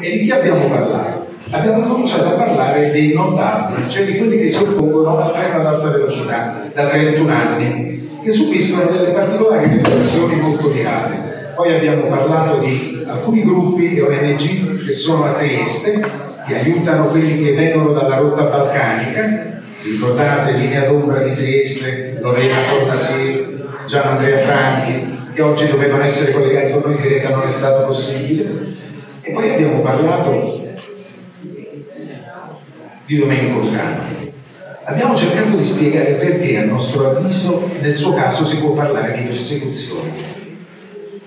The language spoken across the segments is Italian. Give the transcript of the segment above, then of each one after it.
E di chi abbiamo parlato? Abbiamo cominciato a parlare dei non DAB, cioè di quelli che si oppongono al treno ad alta velocità da 31 anni, che subiscono delle particolari repressioni molto mirate. Poi abbiamo parlato di alcuni gruppi e ONG che sono a Trieste, che aiutano quelli che vengono dalla rotta balcanica, ricordate Linea d'ombra di Trieste, Lorena Fornasi, Gian Andrea Franchi, che oggi dovevano essere collegati con noi, in che non è stato possibile. E poi abbiamo parlato di Domenico Lucano. Abbiamo cercato di spiegare perché, a nostro avviso, nel suo caso si può parlare di persecuzione.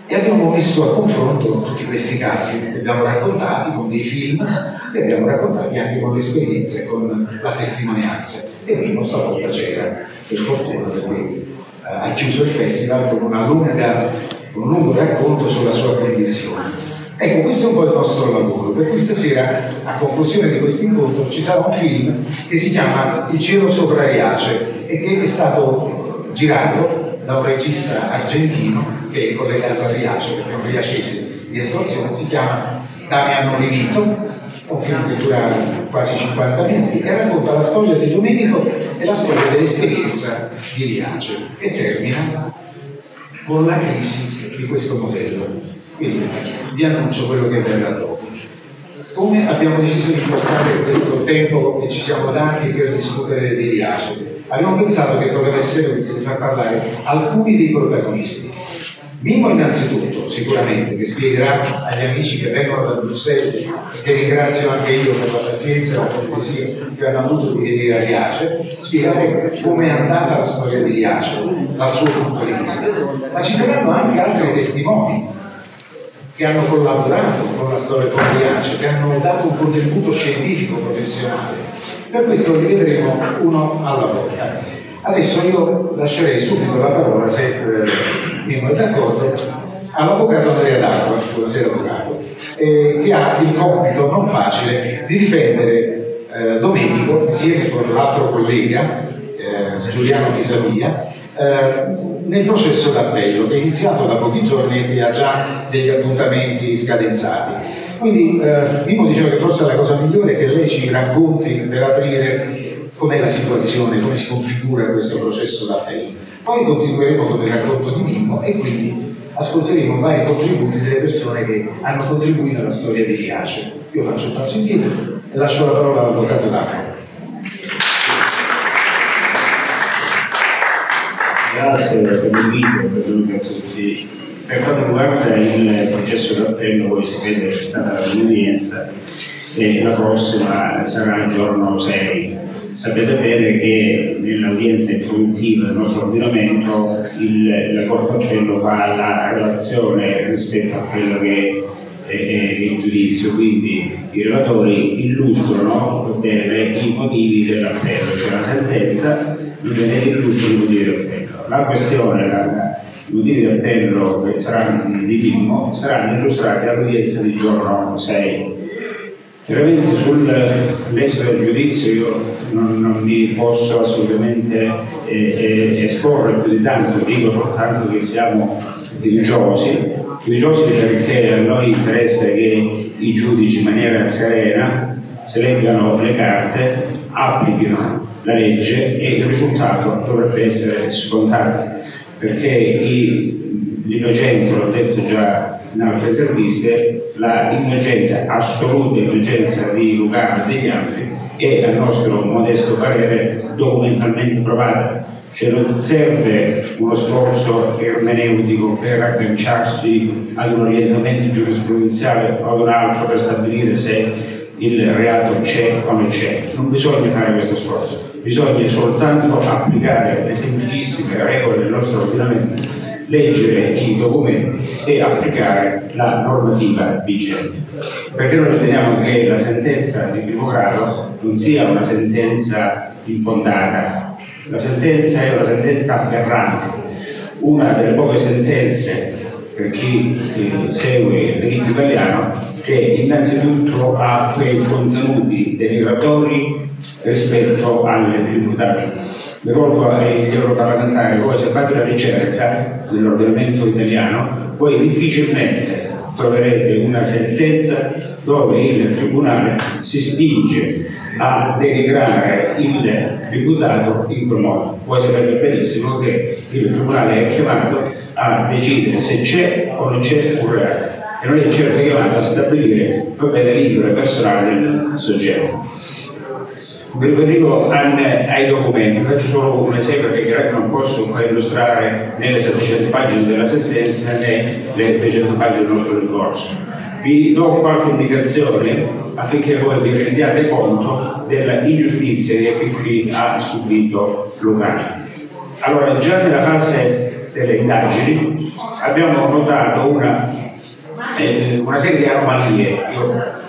E abbiamo messo a confronto tutti questi casi, li abbiamo raccontati con dei film, li abbiamo raccontati anche con l'esperienza e con la testimonianza. E Mimo stavolta c'era, per fortuna, perché eh, ha chiuso il festival con, lunga, con un lungo racconto sulla sua condizione. Ecco, questo è un po' il nostro lavoro. Per questa sera, a conclusione di questo incontro, ci sarà un film che si chiama Il cielo sopra Riace e che è stato girato da un regista argentino che è collegato a Riace, perché è un riacese di estrazione, si chiama Damiano Levito, è un film che dura quasi 50 minuti e racconta la storia di Domenico e la storia dell'esperienza di Riace e termina con la crisi di questo modello. Quindi vi annuncio quello che verrà dopo. Come abbiamo deciso di impostare questo tempo che ci siamo dati per discutere di Riace? Abbiamo pensato che poteva essere utile far parlare alcuni dei protagonisti. Mimo innanzitutto, sicuramente, che spiegherà agli amici che vengono da Bruxelles e che ringrazio anche io per la pazienza e la cortesia che hanno avuto di venire a Riace, spiegare come è andata la storia di Riace dal suo punto di vista. Ma ci saranno anche altri testimoni che hanno collaborato con la storia comuniace, che hanno dato un contributo scientifico professionale. Per questo li vedremo uno alla volta. Adesso io lascerei subito la parola, se eh, Mimo è d'accordo, all'avvocato Andrea D'Acqua, buonasera avvocato, eh, che ha il compito non facile di difendere eh, Domenico insieme con l'altro collega, eh, Giuliano Pisavia, eh, nel processo d'appello che è iniziato da pochi giorni e che ha già degli appuntamenti scadenzati. Quindi eh, Mimo diceva che forse la cosa migliore è che lei ci racconti per aprire com'è la situazione, come si configura questo processo d'appello. Poi continueremo con il racconto di Mimmo e quindi ascolteremo vari contributi delle persone che hanno contribuito alla storia di Riace. Io faccio il passo indietro e lascio la parola all'avvocato D'Acqua. Grazie per l'invito, benvenuti a tutti. Per quanto riguarda il processo d'appello, voi sapete che c'è stata la riudienza e la prossima sarà il giorno 6. Sapete bene che nell'udienza introduttiva del nostro ordinamento il, la Corte d'Appello fa la relazione rispetto a quello che è, il giudizio, quindi i relatori illustrano bene i motivi dell'appello, c'è la sentenza, viene illustrano i motivi dell'appello la questione, la, i motivi di appello che saranno di Mimmo saranno illustrati all'udienza di giorno 6. Chiaramente sull'esito del giudizio io non, non mi posso assolutamente eh, eh, esporre più di tanto, dico soltanto che siamo fiduciosi, fiduciosi perché a noi interessa che i giudici in maniera serena se leggano le carte, applichino la legge e il risultato dovrebbe essere scontato, perché l'innocenza, l'ho detto già in altre interviste, la innocenza, assoluta innocenza di Lucano e degli altri è a nostro modesto parere documentalmente provata. Cioè non serve uno sforzo ermeneutico per agganciarsi ad un orientamento giurisprudenziale o ad un altro per stabilire se il reato c'è o non c'è. Non bisogna fare questo sforzo bisogna soltanto applicare le semplicissime regole del nostro ordinamento, leggere i documenti e applicare la normativa vigente. Perché noi riteniamo che la sentenza di primo grado non sia una sentenza infondata, la sentenza è una sentenza aberrante, una delle poche sentenze per chi eh, segue il diritto italiano che innanzitutto ha quei contenuti denigratori rispetto alle imputati. Ricordo agli europarlamentari, voi se fate la ricerca nell'ordinamento italiano, voi difficilmente troverete una sentenza dove il Tribunale si spinge a denigrare il deputato in quel modo. Voi sapete benissimo che il Tribunale è chiamato a decidere se c'è o non c'è un reato e non è certo chiamato a stabilire proprio libero personale del soggetto. Mi riferivo ai documenti, faccio solo un esempio perché chiaramente non posso illustrare né le 700 pagine della sentenza né le 300 pagine del nostro ricorso. Vi do qualche indicazione affinché voi vi rendiate conto della ingiustizia che qui ha subito Lucani. Allora, già nella fase delle indagini abbiamo notato una, eh, una serie di anomalie. Io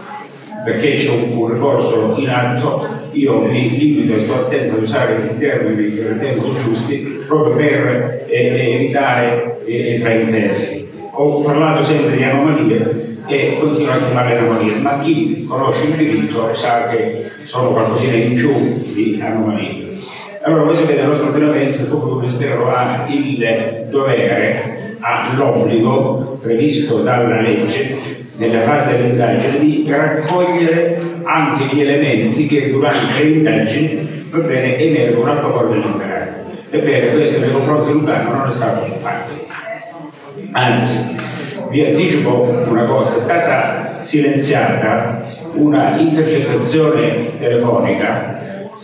perché c'è un, un, ricorso in atto, io mi limito e sto attento ad usare i termini che ritengo giusti proprio per eh, evitare eh, fraintesi. Ho parlato sempre di anomalie e continuo a chiamarle anomalie, ma chi conosce il diritto sa che sono qualcosina in più di anomalie. Allora voi sapete il nostro ordinamento, il pubblico ministero ha il dovere, ha l'obbligo previsto dalla legge nella fase dell'indagine di raccogliere anche gli elementi che durante le indagini bene, emergono a favore dell'imperato. Ebbene, questo nei confronti di Lugano non è stato fatto. Anzi, vi anticipo una cosa, è stata silenziata una intercettazione telefonica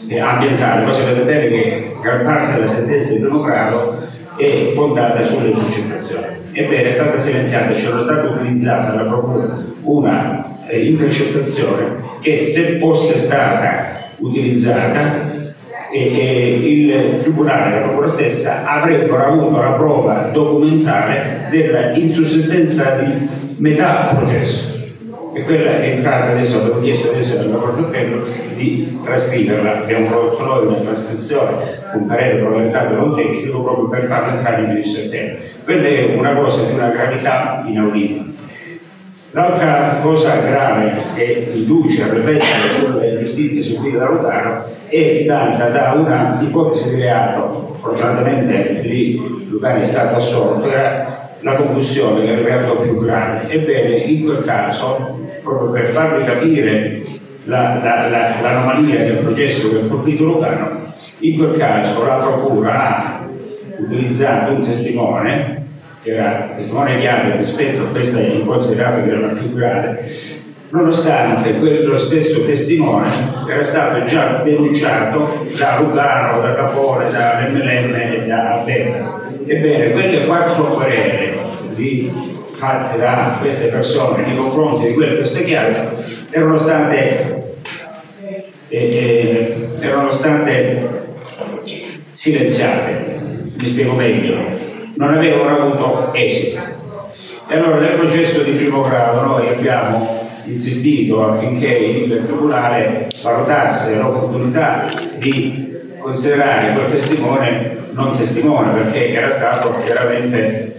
eh, ambientale, voi sapete bene che gran parte della sentenza di primo grado è fondata sulle intercettazioni. Ebbene, è stata silenziata, c'era stata utilizzata dalla Procura una eh, intercettazione che se fosse stata utilizzata il Tribunale la Procura stessa avrebbero avuto la prova documentale della insussistenza di metà processo e quella è entrata adesso, abbiamo chiesto adesso alla Corte d'Appello di trascriverla, abbiamo prodotto noi una trascrizione, un parere provveditato da un tecnico proprio per farla entrare in esterno. Quella è una cosa di una gravità inaudita. L'altra cosa grave che induce a riflettere sulle giustizie subite da Lugano è data da una ipotesi di reato, fortunatamente lì Lugano è stato assolto, era la concussione il reato più grave. Ebbene, in quel caso, proprio per farvi capire l'anomalia la, la, del processo che ha colpito Lugano, in quel caso la Procura ha utilizzato un testimone, che era testimone chiave rispetto a questa reato che era la più grave, nonostante quello stesso testimone era stato già denunciato da Lugano, da Capone, dall'MLM e da Abella. Ebbene, quelle quattro querele fatte da queste persone nei confronti di quelle chiavi erano state, eh, eh, erano state silenziate. Mi spiego meglio, non avevano avuto esito. E allora nel processo di primo grado noi abbiamo insistito affinché il Tribunale valutasse l'opportunità di considerare quel testimone non testimone perché era stato chiaramente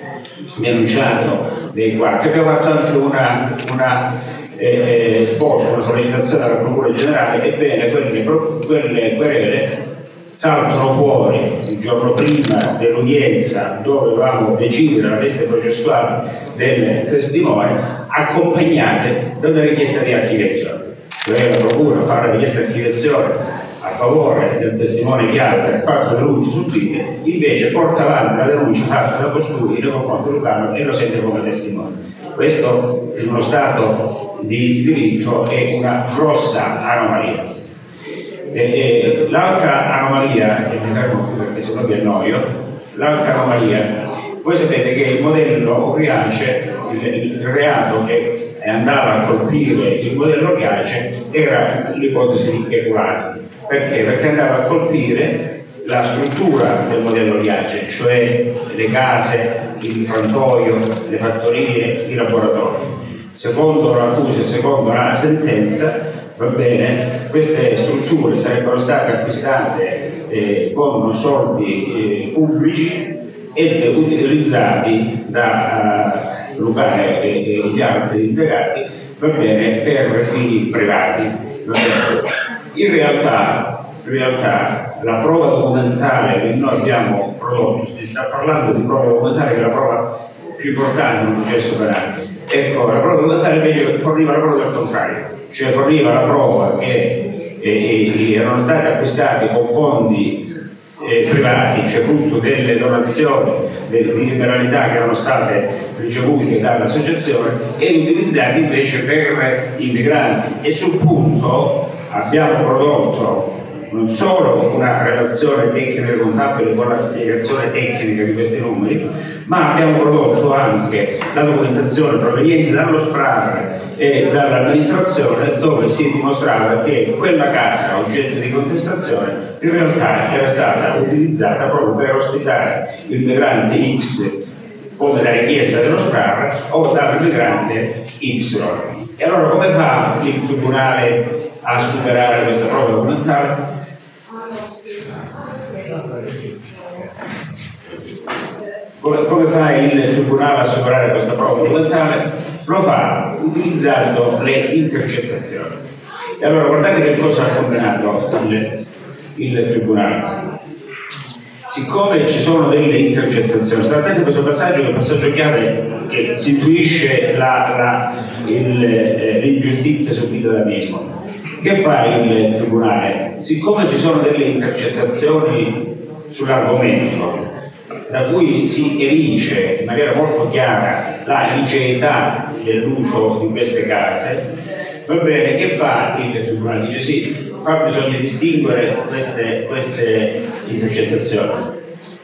denunciato dei quattro. Abbiamo fatto anche una, una eh, esposto, una sollecitazione alla Procura Generale, ebbene quelle, quelle querele saltano fuori il giorno prima dell'udienza dove dovevamo decidere la veste processuale del testimone accompagnate da una richiesta di archiviazione. Cioè la Procura fa una richiesta di archiviazione a favore del testimone chiave per quattro denunce subite, invece porta avanti la denuncia fatta da costui nei confronti di Lucano e lo sente come testimone. Questo in uno Stato di diritto è una grossa anomalia. L'altra anomalia, e mi qui perché se no vi annoio, l'altra anomalia, voi sapete che il modello Oriace, il, il reato che andava a colpire il modello Oriace era l'ipotesi di peculati perché? Perché andava a colpire la struttura del modello Liace, cioè le case, il frantoio, le fattorie, i laboratori. Secondo l'accusa e secondo la sentenza, va bene, queste strutture sarebbero state acquistate eh, con soldi eh, pubblici ed utilizzati da uh, Lucane e, e, gli altri va bene, per fini privati. In realtà, in realtà la prova documentale che noi abbiamo prodotto, si sta parlando di prova documentale che è la prova più importante in un processo penale, Ecco, la prova documentale invece forniva la prova del contrario, cioè forniva la prova che eh, eh, erano stati acquistati con fondi eh, privati, cioè frutto delle donazioni de, di liberalità che erano state ricevute dall'associazione e utilizzati invece per i migranti. E sul punto abbiamo prodotto non solo una relazione tecnica e contabile con la spiegazione tecnica di questi numeri, ma abbiamo prodotto anche la documentazione proveniente dallo SPRAR e dall'amministrazione dove si dimostrava che quella casa oggetto di contestazione in realtà era stata utilizzata proprio per ospitare il migrante X come da richiesta dello SPRAR o dal migrante Y. E allora come fa il Tribunale a superare questa prova documentale? Come, come fa il Tribunale a superare questa prova documentale? Lo fa utilizzando le intercettazioni. E allora guardate che cosa ha combinato il, il Tribunale. Siccome ci sono delle intercettazioni, state attenti a questo passaggio che è un passaggio chiave che si intuisce eh, l'ingiustizia subita da Mimmo. Che fa il Tribunale? Siccome ci sono delle intercettazioni sull'argomento, da cui si evince in maniera molto chiara la liceità dell'uso di queste case, va bene, che fa il Tribunale? Dice sì, qua bisogna distinguere queste, queste intercettazioni,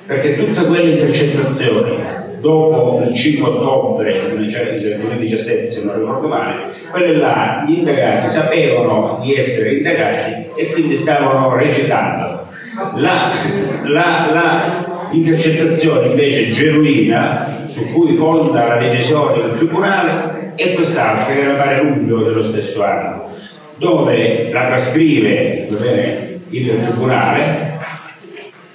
perché tutte quelle intercettazioni dopo il 5 ottobre del 2017, se non ricordo male, quelle là gli indagati sapevano di essere indagati e quindi stavano recitando. La, la, la intercettazione invece genuina su cui fonda la decisione del Tribunale è quest'altra che era pare luglio dello stesso anno, dove la trascrive bene, il Tribunale,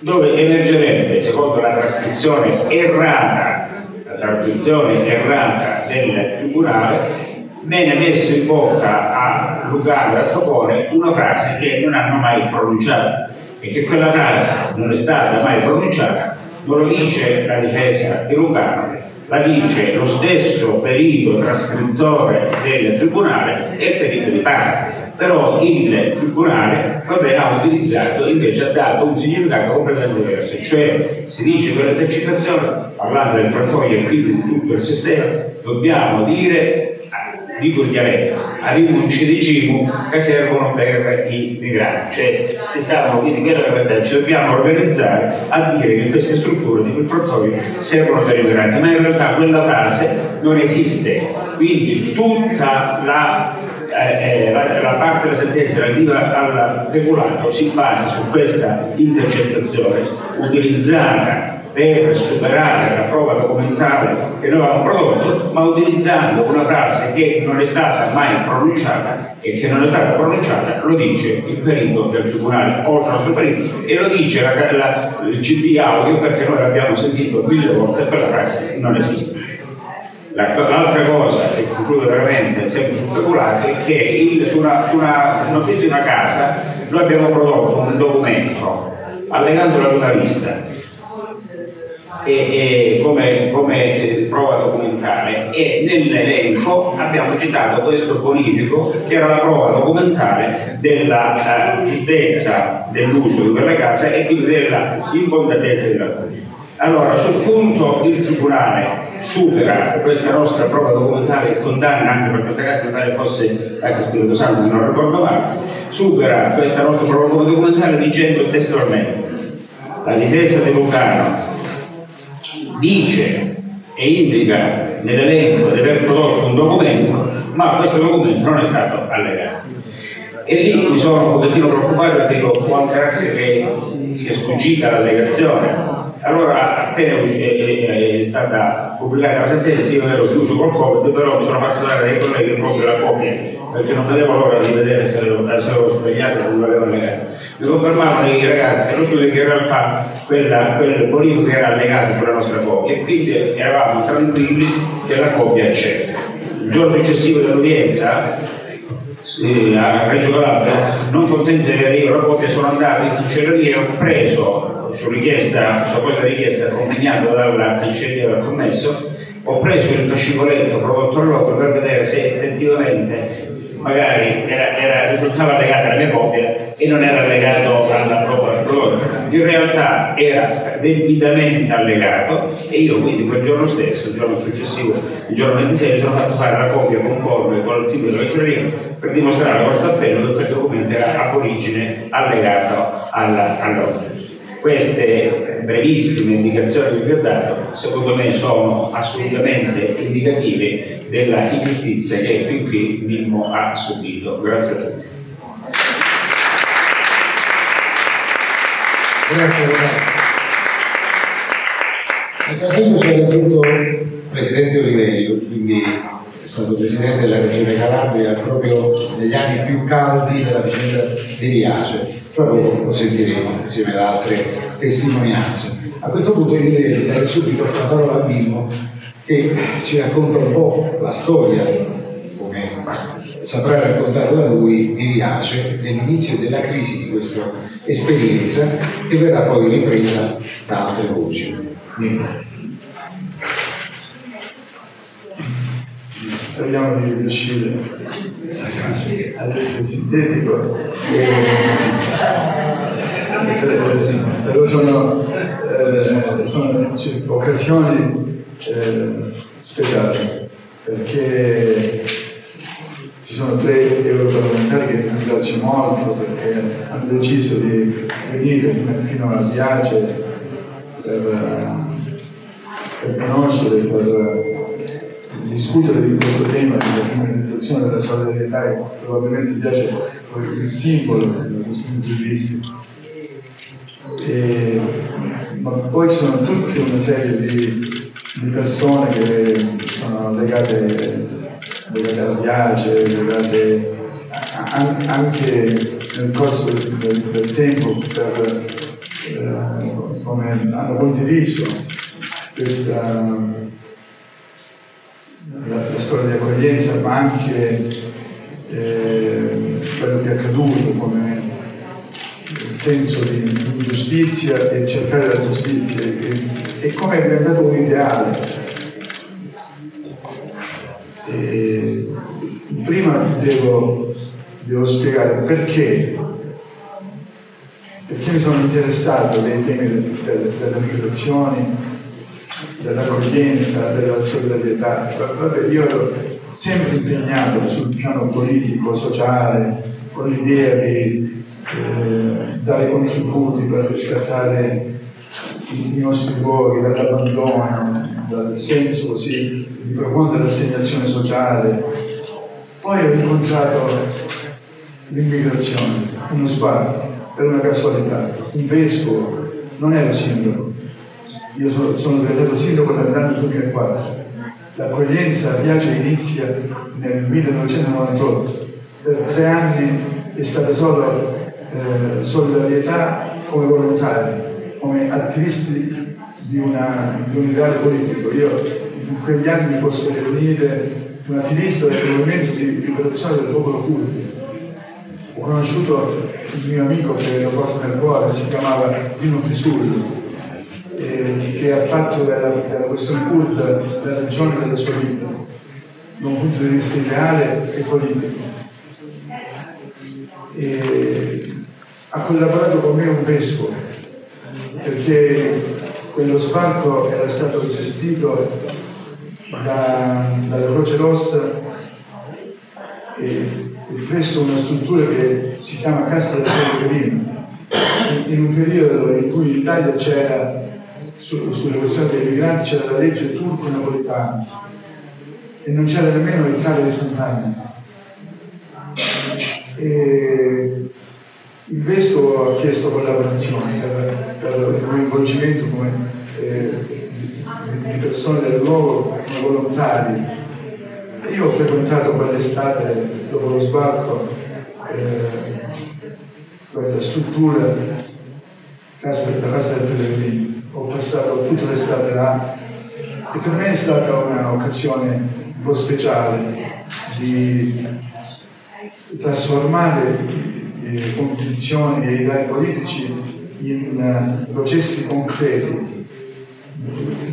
dove emergerebbe, secondo la trascrizione errata, la trascrizione errata del Tribunale, viene messo in bocca a Lugano e a Capone una frase che non hanno mai pronunciato e che quella frase non è stata mai pronunciata, non lo dice la difesa di Lugano, la dice lo stesso perito trascrittore del tribunale e il perito di parte. Però il tribunale vabbè, ha utilizzato, invece ha dato un significato completamente diverso, cioè si dice che l'intercettazione, parlando del francoio e quindi di tutto il sistema, dobbiamo dire dialetto, avevo un cedicimu che servono per i migranti, cioè stavano, quindi ci dobbiamo organizzare a dire che queste strutture di quel servono per i migranti, ma in realtà quella frase non esiste, quindi tutta la eh, eh, la, la, parte della sentenza relativa al regolato si basa su questa intercettazione utilizzata per superare la prova documentale che noi avevamo prodotto, ma utilizzando una frase che non è stata mai pronunciata e che non è stata pronunciata, lo dice il perito del tribunale o il nostro perito e lo dice la, la, il CD audio perché noi l'abbiamo sentito mille volte e quella frase non esiste. L'altra cosa, che concludo veramente sempre sul speculare, è che il, su, una, su, una, su pista di una casa noi abbiamo prodotto un documento allegandolo ad una lista e, e come, come, eh, prova documentale e nell'elenco abbiamo citato questo bonifico che era la prova documentale della uh, giustezza dell'uso di quella casa e quindi della infondatezza della cosa. Allora, sul punto il Tribunale supera questa nostra prova documentale e condanna anche per questa casa, mi pare fosse Casa Spirito Santo, non ricordo male, supera questa nostra prova documentale dicendo testualmente la difesa di Lucano dice e indica nell'elenco di aver prodotto un documento, ma questo documento non è stato allegato. E lì mi sono un pochettino preoccupato perché dico, può anche che sia sfuggita l'allegazione. Allora, appena è, stata pubblicata la sentenza, io ero chiuso col Covid, però mi sono fatto dare dai colleghi proprio la copia, perché non vedevo l'ora di vedere se avevo svegliato o non l'avevo allegato mi confermavano i ragazzi allo studio che in realtà quella, quel bonifico era allegato sulla nostra copia e quindi eravamo tranquilli che la copia c'è. Il giorno successivo dell'udienza eh, a Reggio Calabria, non contento di avere io la copia, sono andato in cancelleria e ho preso su richiesta, su questa richiesta accompagnata dalla cancelleria del commesso ho preso il fascicoletto prodotto all'occhio per vedere se effettivamente magari era, era, risultava legato alla mia copia e non era legato alla prodotto. In realtà era debitamente allegato e io quindi quel giorno stesso, il giorno successivo, il giorno 26, mi sono fatto fare la copia conforme con il tipo di vecchieria per dimostrare alla Corte d'Appello che quel documento era a origine allegato alla. Queste brevissime indicazioni che vi ho dato, secondo me, sono assolutamente indicative della ingiustizia che fin qui Mimmo ha subito. Grazie a tutti. Grazie Roberto. ci ha raggiunto il Presidente Oliverio, quindi è stato Presidente della Regione Calabria proprio negli anni più caldi della vicenda di Riace poco lo sentiremo insieme ad altre testimonianze. A questo punto io direi di dare subito la parola a Mimmo che ci racconta un po' la storia, come saprà raccontare da lui, di Riace nell'inizio della crisi di questa esperienza che verrà poi ripresa da altre voci. Mimmo. Speriamo di riuscire ad essere sintetico. Eh, sono, eh, sono occasioni eh, speciali perché ci sono tre europarlamentari che ringrazio molto perché hanno deciso di venire fino a Viace per, per conoscere, per discutere di questo tema della criminalizzazione della solidarietà che probabilmente piace il simbolo da questo punto di vista. E, ma poi ci sono tutta una serie di, di persone che sono legate, legate al viaggio, legate a, anche nel corso del, del tempo per, eh, come hanno condiviso questa la, la storia di accoglienza, ma anche eh, quello che è accaduto come il senso di ingiustizia e cercare la giustizia e, e come è diventato un ideale. E prima devo, devo spiegare perché perché mi sono interessato dei temi delle migrazioni dell'accoglienza, della solidarietà. Vabbè, io ero sempre impegnato sul piano politico, sociale, con l'idea di eh, dare contributi per riscattare i, nostri luoghi dall'abbandono, dal senso così di profonda rassegnazione sociale. Poi ho incontrato l'immigrazione, uno sbarco, per una casualità. Un vescovo, non ero sindaco, io sono, sono diventato sindaco nell'anno 2004. L'accoglienza a Viaggio inizia nel 1998. Per tre anni è stata solo eh, solidarietà come volontari, come attivisti di, una, di un ideale politico. Io in quegli anni mi posso definire un attivista del movimento di liberazione del popolo curdo. Ho conosciuto il mio amico che lo porto nel cuore, si chiamava Dino Fisullo, eh, che ha fatto della, della questione curda la ragione della sua vita, da un punto di vista ideale e politico. E ha collaborato con me un vescovo, perché quello sbarco era stato gestito da, dalla Croce Rossa e, e presso una struttura che si chiama Casa del Pellegrino, in un periodo in cui in Italia c'era su, sulle questioni dei migranti c'era la legge turco-napolitana e non c'era nemmeno il capo di Sant'Anna. E il vescovo ha chiesto collaborazione per, per il coinvolgimento come, eh, di, di, persone del luogo come volontari. Io ho frequentato quell'estate, dopo lo sbarco, eh, quella struttura, la casa del Pellegrino ho passato tutta l'estate là. E per me è stata un'occasione un po' speciale di trasformare le convinzioni e i vari politici in uh, processi concreti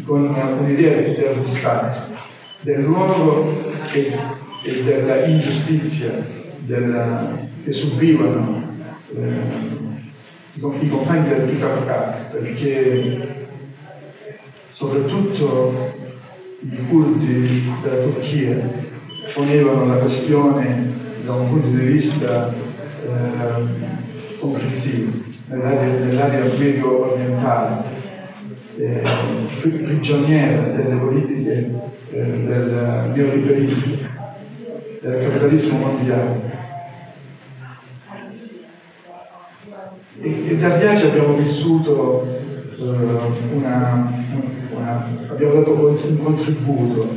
con un'idea del risparmio, del luogo e, e della ingiustizia della, che subivano eh, i compagni del PKK, perché soprattutto i curdi della Turchia ponevano la questione da un punto di vista eh, complessivo nell'area, nell'area medio orientale eh, prigioniera delle politiche eh, del neoliberismo, del capitalismo mondiale. Da Riace abbiamo vissuto eh, una, una, abbiamo dato un contributo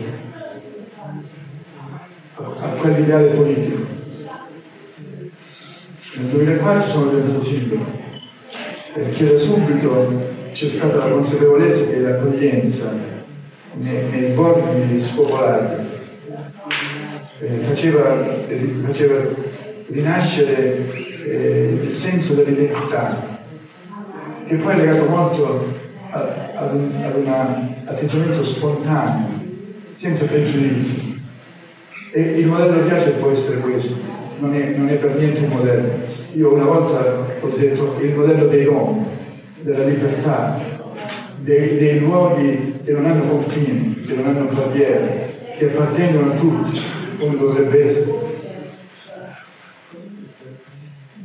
a, quell'ideale politico. Nel 2004 sono diventato sindaco perché da subito c'è stata la consapevolezza che l'accoglienza nei, nei borghi spopolati eh, faceva, eh, faceva, rinascere eh, il senso dell'identità, che poi è legato molto a, ad, un, ad un atteggiamento spontaneo, senza pregiudizi. E il modello Piace può essere questo, non è, non è per niente un modello. Io una volta ho detto il modello dei nomi, della libertà, dei, dei luoghi che non hanno confini, che non hanno barriere, che appartengono a tutti, come dovrebbe essere.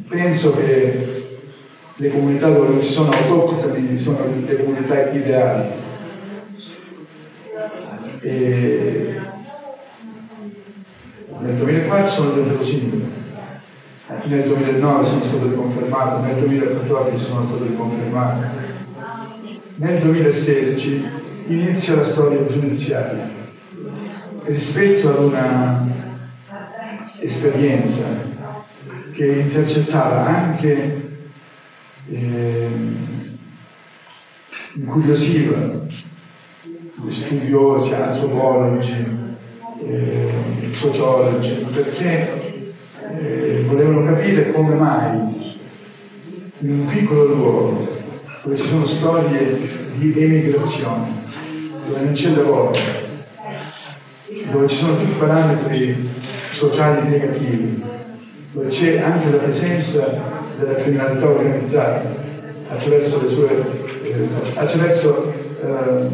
Penso che le comunità dove ci sono autoctoni sono le comunità ideali. E nel 2004 sono diventato sindaco. Nel 2009 sono stato riconfermato, nel 2014 sono stato riconfermato, nel 2016 inizia la storia giudiziaria. Rispetto ad una esperienza che intercettava anche eh, incuriosiva studiosi, antropologi, eh, sociologi, perché eh, volevano capire come mai in un piccolo luogo dove ci sono storie di emigrazione, dove non c'è lavoro, dove ci sono tutti i parametri sociali negativi, c'è anche la presenza della criminalità organizzata attraverso le sue eh, attraverso eh,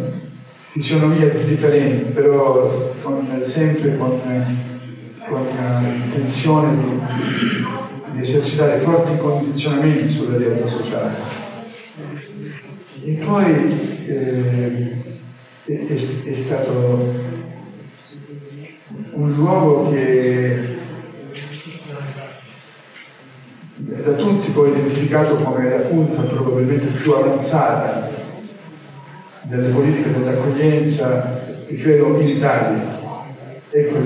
fisionomie differenti, però con, sempre con eh, con l'intenzione di, di, esercitare forti condizionamenti sulla realtà sociale. E poi eh, è, è, stato un luogo che da tutti poi identificato come la punta probabilmente più avanzata delle politiche dell'accoglienza, credo in Italia. Ecco,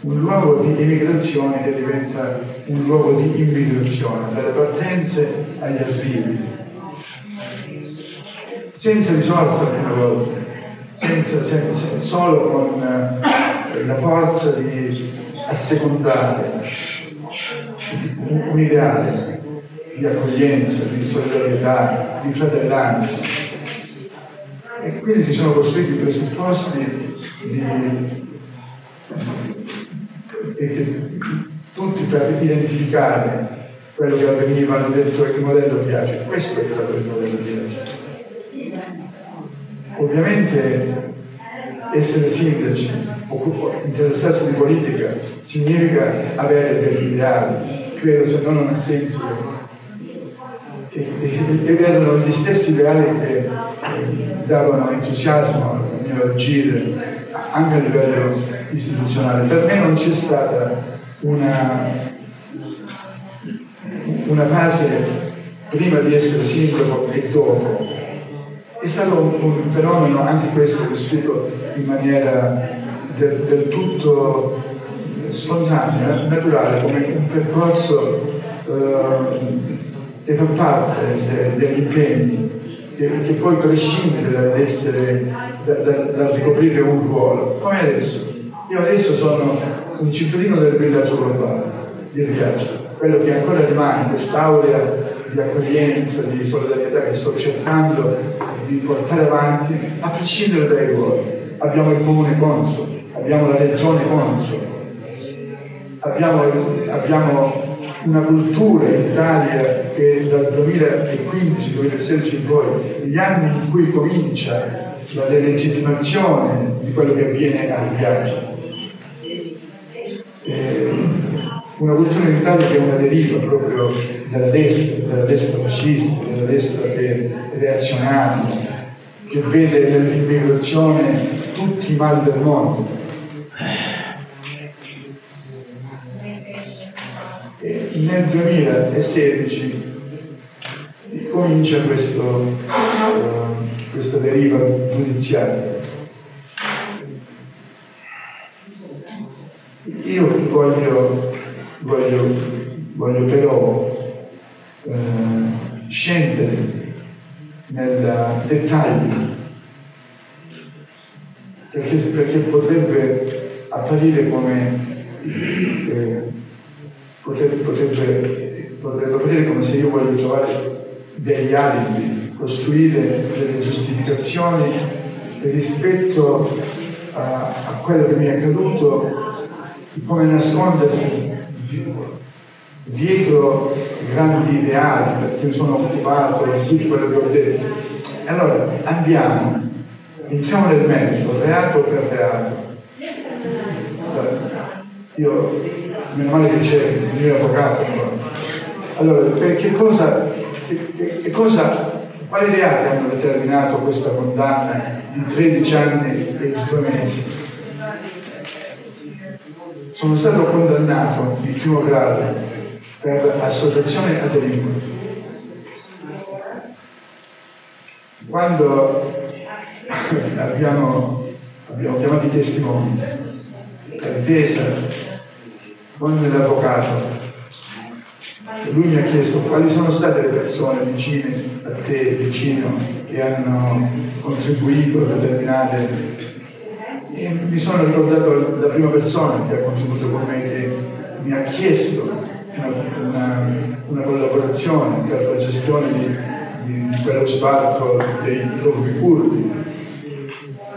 un luogo di emigrazione che diventa un luogo di immigrazione, dalle partenze agli arrivi, senza risorse alcune volte, senza, senza, solo con eh, la forza di assecondare un, un ideale di accoglienza, di solidarietà, di fratellanza. E quindi si sono costruiti i presupposti di e che tutti per identificare quello che avveniva hanno detto il modello piace. Questo è stato il modello piace. Ovviamente essere sindaci o interessarsi di politica significa avere degli ideali, credo se no non ha senso. Ed erano gli stessi ideali che davano entusiasmo al mio agire anche a livello istituzionale. Per me non c'è stata una, una fase prima di essere sindaco e dopo. È stato un, un fenomeno, anche questo, vissuto in maniera del, del tutto spontanea, naturale, come un percorso eh, che fa parte de, degli impegni che, che poi prescinde dall'essere, da, da, dal ricoprire un ruolo, come adesso. Io adesso sono un cittadino del villaggio globale di Riaggio, quello che ancora rimane, quest'aurea di accoglienza, di solidarietà che sto cercando di portare avanti, a prescindere dai ruoli. Abbiamo il comune contro, abbiamo la regione contro, abbiamo, abbiamo una cultura in Italia che dal 2015-2016 in poi, gli anni in cui comincia la delegittimazione di quello che avviene al viaggio. Eh, una cultura in Italia che è una deriva proprio della destra, della destra fascista, della destra reazionaria, che vede nell'immigrazione tutti i mali del mondo. Nel 2016 comincia questo, uh, questa deriva giudiziaria. Io voglio, voglio, voglio però eh, scendere nel dettaglio perché, perché potrebbe apparire come eh, potrebbe, potrebbe, potrebbe apparire come se io voglio trovare degli alibi, costruire delle giustificazioni rispetto a, a quello che mi è accaduto come nascondersi dietro grandi ideali, perché mi sono occupato di tutto quello che ho detto. Allora andiamo, entriamo nel merito, reato per reato. Io, meno male che c'è il mio avvocato. Allora, che cosa, che, che, che cosa, quali reati hanno determinato questa condanna di 13 anni e 2 mesi? sono stato condannato di primo grado per associazione a delinquere. Quando abbiamo, abbiamo chiamato i testimoni, la difesa con l'avvocato, lui mi ha chiesto quali sono state le persone vicine a te, vicino, che hanno contribuito a determinate e mi sono ricordato la prima persona che ha contribuito con me, che mi ha chiesto una, una, una collaborazione per la gestione di, di, di quello sbarco dei profughi curdi,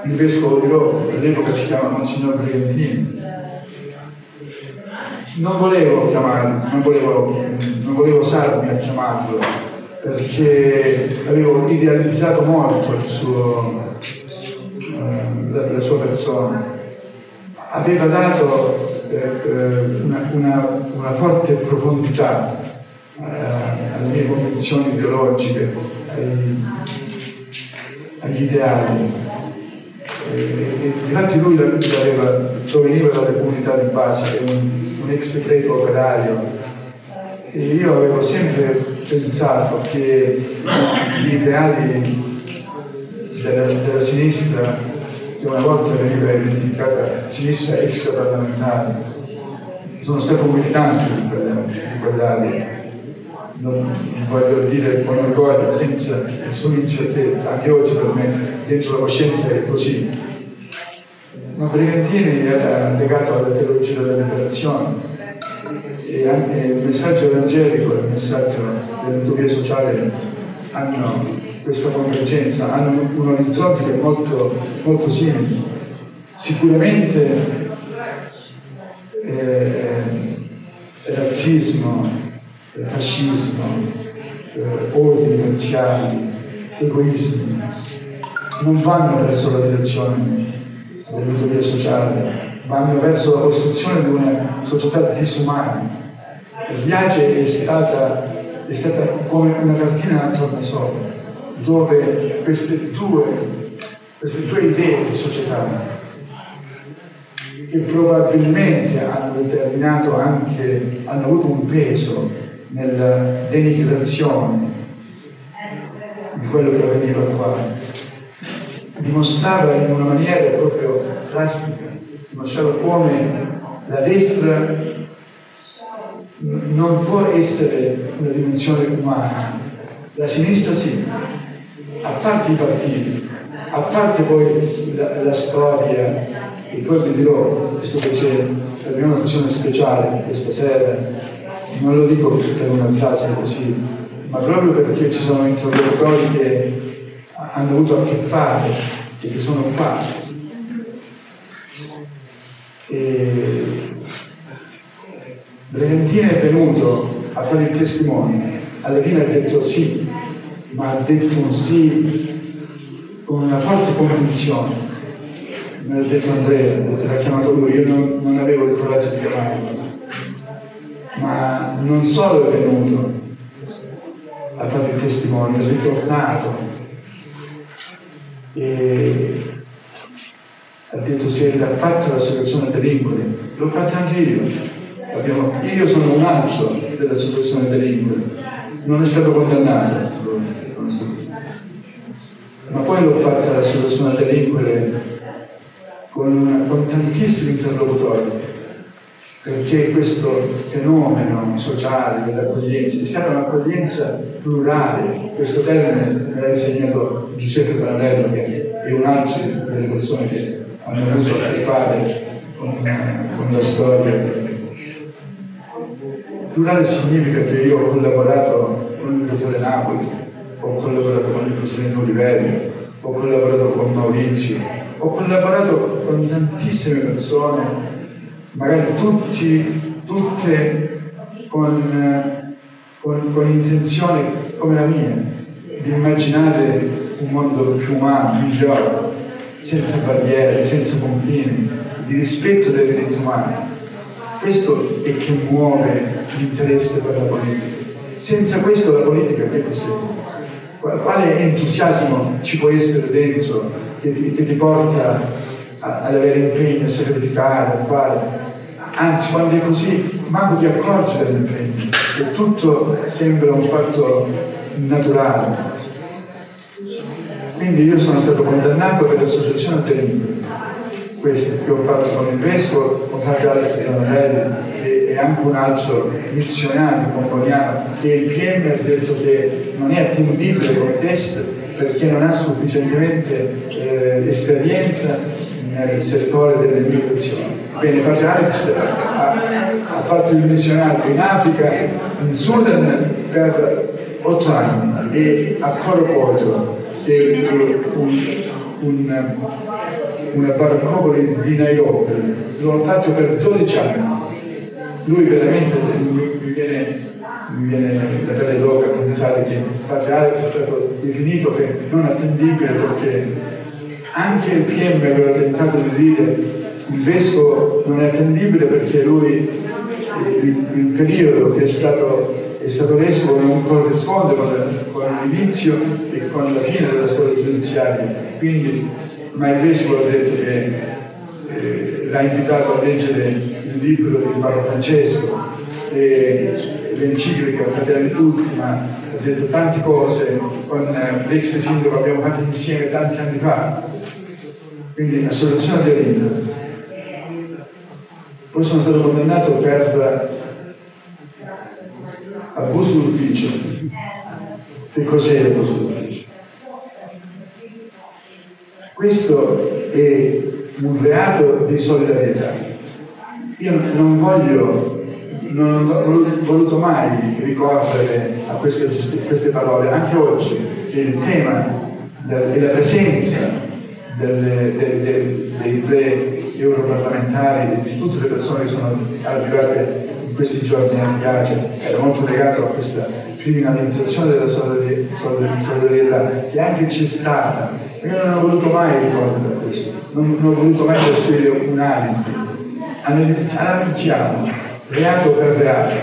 il vescovo di Roma, all'epoca si chiama Monsignor Brigantini. Non volevo chiamarlo, non volevo, non volevo osarmi a chiamarlo, perché avevo idealizzato molto suo, della sua persona, aveva dato eh, eh, una, una, una, forte profondità eh, alle mie convinzioni ideologiche, ai, agli ideali. E, e, infatti lui l'aveva, proveniva dalle comunità di base, è un, un ex decreto operaio e io avevo sempre pensato che gli ideali della, della sinistra che una volta veniva identificata sinistra extraparlamentare. Sono stato un militante di, di quell'area. Non voglio dire con orgoglio, senza nessuna incertezza, anche oggi per me dentro la coscienza è così. Ma Brigantini era legato alla teologia della liberazione e anche il messaggio evangelico e il messaggio dell'utopia sociale hanno questa convergenza, hanno un orizzonte che è molto, molto simile. Sicuramente eh, razzismo, fascismo, eh, ordini razziali, egoismi non vanno verso la direzione dell'utopia sociale, vanno verso la costruzione di una società disumana. Viaggio è stata, è stata come una cartina a tornasole dove queste due, queste due idee di società che probabilmente hanno determinato anche, hanno avuto un peso nella denigrazione di quello che avveniva qua, dimostrava in una maniera proprio drastica, dimostrava come la destra non può essere una dimensione umana, la sinistra sì, a parte i partiti, a parte poi la, la storia, e poi vi dirò, visto che c'è per me un'azione speciale questa sera, non lo dico per una frase così, ma proprio perché ci sono interlocutori che hanno avuto a che fare e che sono qua. E Bragantino è venuto a fare il testimone, alla fine ha detto sì, ma ha detto un sì con una forte convinzione. Me l'ha detto Andrea, l'ha chiamato lui, io non, non avevo il coraggio di chiamarlo, ma non solo è venuto a fare il testimone, è ritornato e ha detto se ha fatto la situazione delinquere, l'ho fatta anche io. Abbiamo, io sono un altro della situazione delinquere, non è stato condannato, è stato. ma poi l'ho fatta la situazione delinquere con, con tantissimi interlocutori, perché questo fenomeno sociale dell'accoglienza è stata un'accoglienza plurale, questo termine l'ha insegnato Giuseppe Paranello, che è un altro delle persone che hanno avuto a che fare con, con la storia. Plurale significa che io ho collaborato con il dottore Napoli, ho collaborato con il presidente Oliverio, ho collaborato con Maurizio, ho collaborato con tantissime persone, magari tutti, tutte con, con, con intenzione come la mia, di immaginare un mondo più umano, migliore, senza barriere, senza confini, di rispetto dei diritti umani. Questo è che muove l'interesse per la politica. Senza questo la politica che cos'è? Quale entusiasmo ci può essere dentro che ti, che ti porta ad avere impegni, a sacrificare, a fare? Anzi, quando è così, manco ti accorgi degli impegni e tutto sembra un fatto naturale. Quindi io sono stato condannato per l'associazione delinquere, questo che ho fatto con il vescovo, con Padre Alex Zanatelli e, e anche un altro missionario pomponiano che il PM ha detto che non è attendibile come test perché non ha sufficientemente eh, esperienza nel settore delle migrazioni. Bene, Alex ha, fatto il missionario in Africa, in Sudan per otto anni e a Coro che un, un, una baraccopoli di Nairobi, l'ho fatto per 12 anni. Lui veramente mi viene, mi viene la pelle d'oca pensare che Alex è stato definito che non attendibile perché anche il PM aveva tentato di dire il vescovo non è attendibile perché lui il, il periodo che è stato, è stato vescovo non corrisponde con, con l'inizio e con la fine della storia giudiziaria. Quindi, ma il vescovo ha detto che eh, l'ha invitato a leggere il libro di Papa Francesco e l'enciclica Fratelli Tutti, ma ha detto tante cose con eh, l'ex sindaco abbiamo fatto insieme tanti anni fa. Quindi assoluzione di Rinda. Poi sono stato condannato per abuso d'ufficio. Che cos'è l'abuso d'ufficio? Questo è un reato di solidarietà. Io non voglio, non ho voluto mai ricorrere a queste, queste parole, anche oggi, che il tema e la presenza delle, dei, dei tre europarlamentari di tutte le persone che sono arrivate in questi giorni a Piace era molto legato a questa criminalizzazione della solidarietà che anche c'è stata. Io non ho voluto mai ricorrere a questo, non, non ho voluto mai costruire un alibi. Analizziamo reato per reato.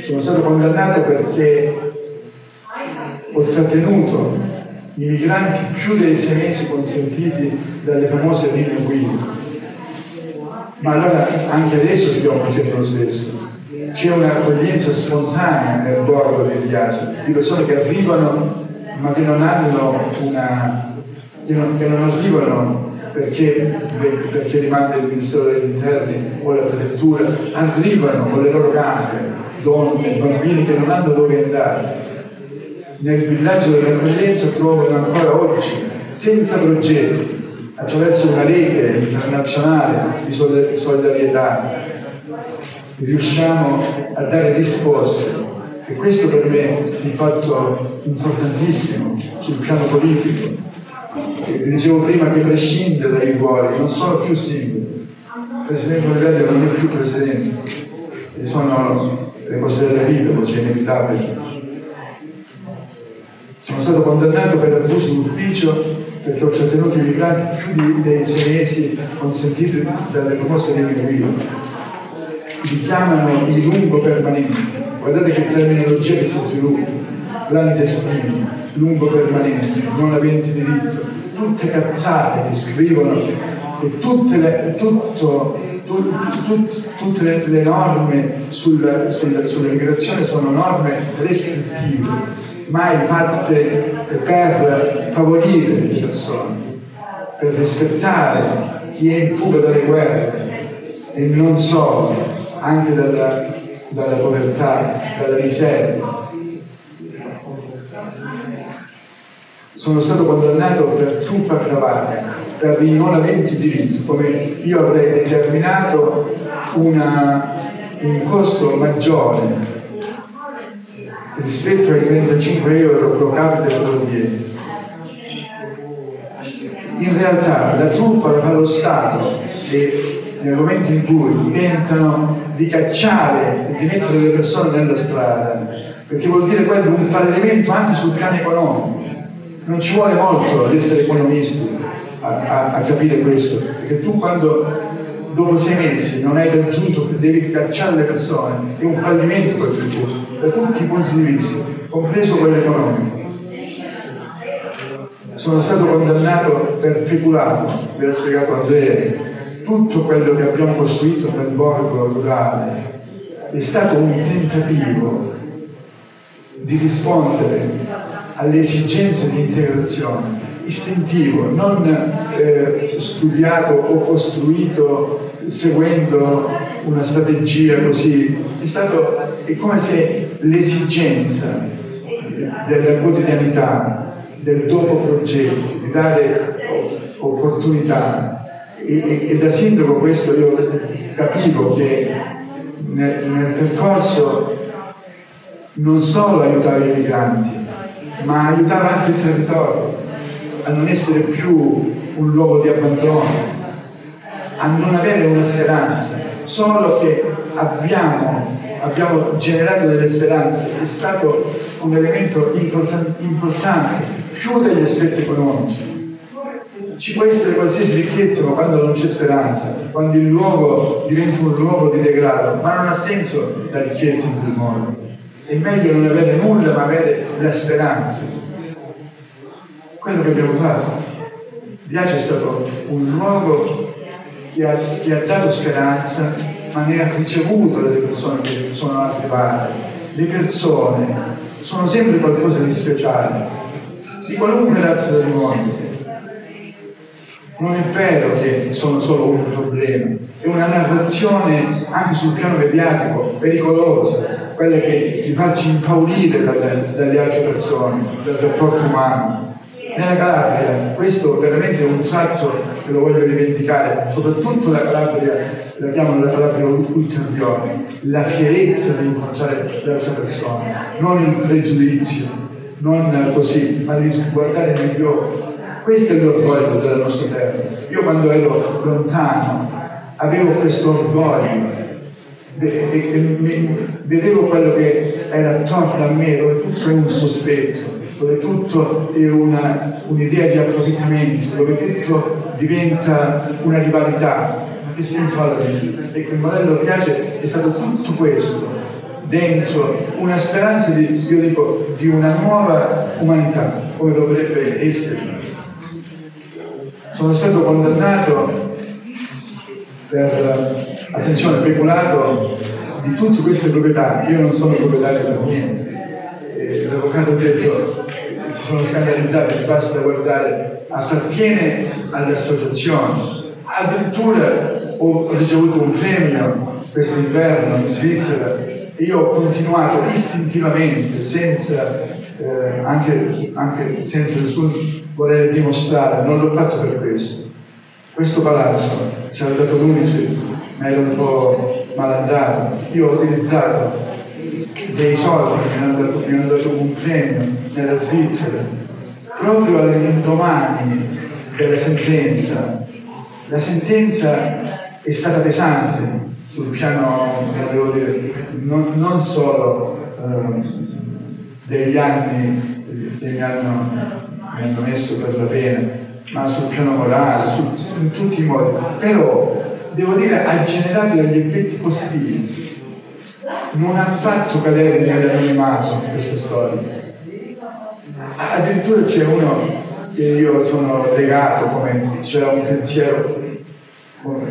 Sono stato condannato perché ho trattenuto i migranti più dei sei mesi consentiti dalle famose linee guida ma allora anche adesso stiamo facendo lo stesso. C'è un'accoglienza spontanea nel borgo del viaggio, di persone che arrivano ma che non hanno una. che non, che non arrivano perché, perché rimanda il Ministero degli Interni o la prefettura, arrivano con le loro gambe, donne, bambini che non hanno dove andare. Nel villaggio dell'accoglienza trovano ancora oggi, senza progetti, attraverso una rete internazionale di solidarietà riusciamo a dare risposte E questo per me è un fatto importantissimo sul piano politico. E dicevo prima che prescinde dai ruoli, non sono più singoli. Il Presidente Olivetti non è più Presidente, e sono le cose della vita, così è inevitabile. Sono stato condannato per abuso d'ufficio perché ho trattenuto i migranti più dei sei mesi consentiti dalle proposte di guida. Li chiamano il lungo permanente. Guardate che terminologia che si sviluppa, clandestini, lungo permanente, non aventi diritto, tutte cazzate che scrivono e le, tutto, tu, tu, tutte le, le norme sul, sul, sull'immigrazione sono norme restrittive mai fatte per favorire le persone, per rispettare chi è in fuga dalle guerre e non solo, anche dalla, dalla povertà, dalla miseria. Sono stato condannato per truffa aggravata, per i non aventi diritto, come io avrei determinato una, un costo maggiore rispetto ai 35 euro pro capite giornalieri. In realtà la truffa la fa lo Stato e nel momento in cui tentano di cacciare e di mettere le persone nella strada, perché vuol dire quello un fallimento anche sul piano economico. Non ci vuole molto ad essere economisti a, a, capire questo, perché tu quando dopo sei mesi non hai raggiunto, devi cacciare le persone, è un fallimento quel progetto da tutti i punti di vista, compreso quello economico. Sono stato condannato per peculato, ve l'ha spiegato Andrea, tutto quello che abbiamo costruito nel borgo rurale è stato un tentativo di rispondere alle esigenze di integrazione istintivo, non eh, studiato o costruito seguendo una strategia così, è stato è come se l'esigenza della quotidianità, del dopo progetti, di dare opportunità. E, e, da sindaco questo io capivo che nel, nel percorso non solo aiutava i migranti, ma aiutava anche il territorio a non essere più un luogo di abbandono, a non avere una speranza, solo che abbiamo, abbiamo generato delle speranze, è stato un elemento important, importante, più degli aspetti economici. Ci può essere qualsiasi ricchezza, ma quando non c'è speranza, quando il luogo diventa un luogo di degrado, ma non ha senso la ricchezza in quel modo. È meglio non avere nulla, ma avere la speranza. Quello che abbiamo fatto. Viaggio è stato un luogo che ha, che ha dato speranza, ma ne ha ricevuto dalle persone che sono arrivate. Le persone sono sempre qualcosa di speciale, di qualunque razza del mondo. Non è vero che sono solo un problema, è una narrazione anche sul piano mediatico pericolosa, quella che ti farci impaurire dalle, dalle altre persone, dal rapporto umano nella Calabria, questo veramente è un tratto che lo voglio rivendicare, soprattutto la Calabria, la chiamano la Calabria ulteriore, la fierezza di incontrare l'altra persona, non il pregiudizio, non così, ma di guardare negli occhi. Questo è l'orgoglio della nostra terra. Io quando ero lontano avevo questo orgoglio vedevo quello che era attorno a me, dove tutto un sospetto, dove tutto è un'idea di approfittamento, dove tutto diventa una rivalità. Ma che senso ha la vita? Ecco, il modello Riace è stato tutto questo, dentro una speranza di, io dico, di una nuova umanità, come dovrebbe essere. Sono stato condannato per, attenzione, peculato di tutte queste proprietà. Io non sono proprietario per niente l'avvocato ha detto, si sono scandalizzati, basta guardare, appartiene alle associazioni. Addirittura ho ricevuto un premio quest'inverno in Svizzera e io ho continuato istintivamente, senza, eh, anche, anche senza nessun voler dimostrare, non l'ho fatto per questo. Questo palazzo ci ha dato l'unice, ma era un po' malandato. Io ho utilizzato dei soldi, mi hanno dato, mi hanno dato un premio nella Svizzera, proprio all'indomani della sentenza. La sentenza è stata pesante sul piano, devo dire, non, non solo eh, degli anni che mi hanno, mi hanno messo per la pena, ma sul piano morale, su, in tutti i modi. Però, devo dire, ha generato degli effetti positivi. Non ha fatto cadere nell'anonimato questa storia. Addirittura c'è uno che io sono legato, come c'era un pensiero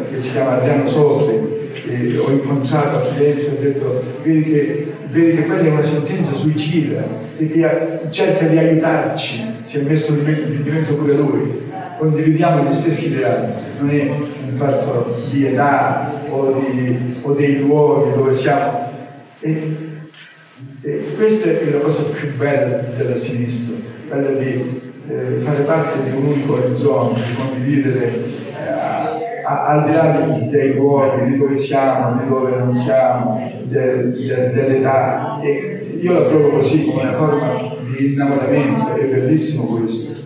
che si chiama Adriano Sofri, che ho incontrato a Firenze e ho detto, vedi che, vedi che quella è una sentenza suicida, che ti, cerca di aiutarci, si è messo di, di mezzo pure lui, condividiamo gli stessi ideali, non è un fatto di età o, di, o dei luoghi dove siamo. E, e questa è la cosa più bella della sinistra, quella di eh, fare parte di un unico orizzonte, di condividere eh, al di là dei luoghi, di dove siamo, di dove non siamo, de, de, dell'età. E io la trovo così come una forma di innamoramento, è bellissimo questo.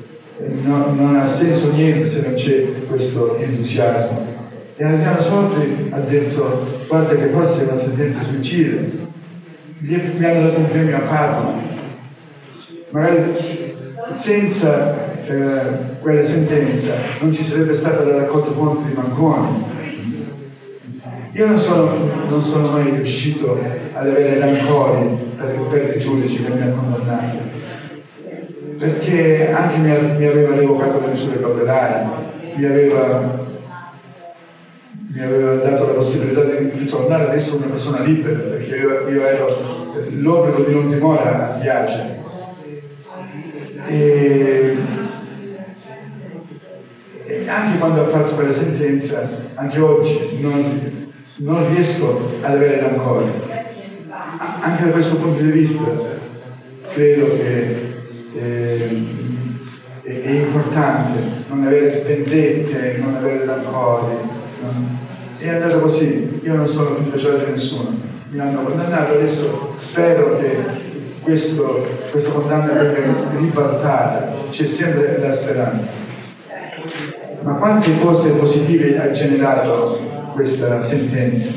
Non, non ha senso niente se non c'è questo entusiasmo. E Adriano Sofri ha detto, guarda che forse è una sentenza suicida, mi hanno dato un premio a Parma, magari senza eh, quella sentenza non ci sarebbe stata la raccolta fondi di Manconi. Io non sono, non sono, mai riuscito ad avere rancori per, per il giudice che mi ha condannato, perché anche mi, mi aveva revocato le misure cautelari, mi aveva, mi aveva, dato la possibilità di ritornare ad essere una persona libera, perché io, io ero l'obbligo di non dimora a Piace. E, e anche quando ho fatto quella sentenza, anche oggi non, non riesco ad avere rancore. Anche da questo punto di vista credo che eh, è, è, importante non avere vendette, non avere rancori. Non... È andato così, io non sono più speciale di nessuno, mi hanno condannato, adesso spero che questo, questa condanna venga ribaltata, c'è sempre la speranza. Ma quante cose positive ha generato questa sentenza?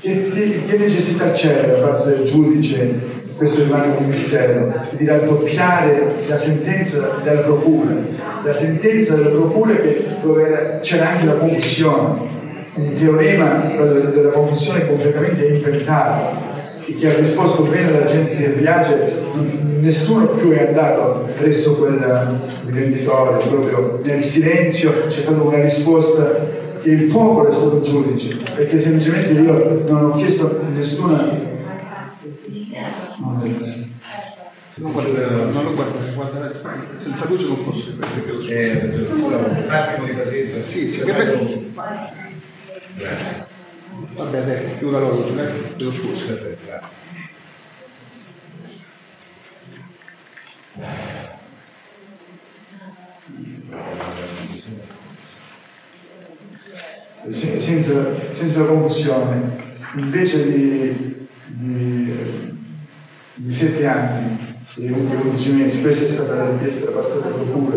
Che, che, necessità c'è da parte del giudice, questo rimane un mistero, di raddoppiare la sentenza della procura, la sentenza della procura che, dove c'era anche la confusione, un teorema della confusione completamente inventato, che ha risposto bene alla gente del viaggio, nessuno più è andato presso quel rivenditore, proprio nel silenzio c'è stata una risposta che il popolo è stato giudice, perché semplicemente io non ho chiesto nessuna... Non, guarda, non lo guarda, guarda, senza luce non posso perché eh, un attimo di pazienza. Sì, sì, che bello. Grazie. Vabbè, dai, chiuda l'orologio, eh? Chiedo scusa. Senza, senza la confusione, invece di, di, di sette anni e 11 mesi, questa è stata la richiesta da parte della Procura.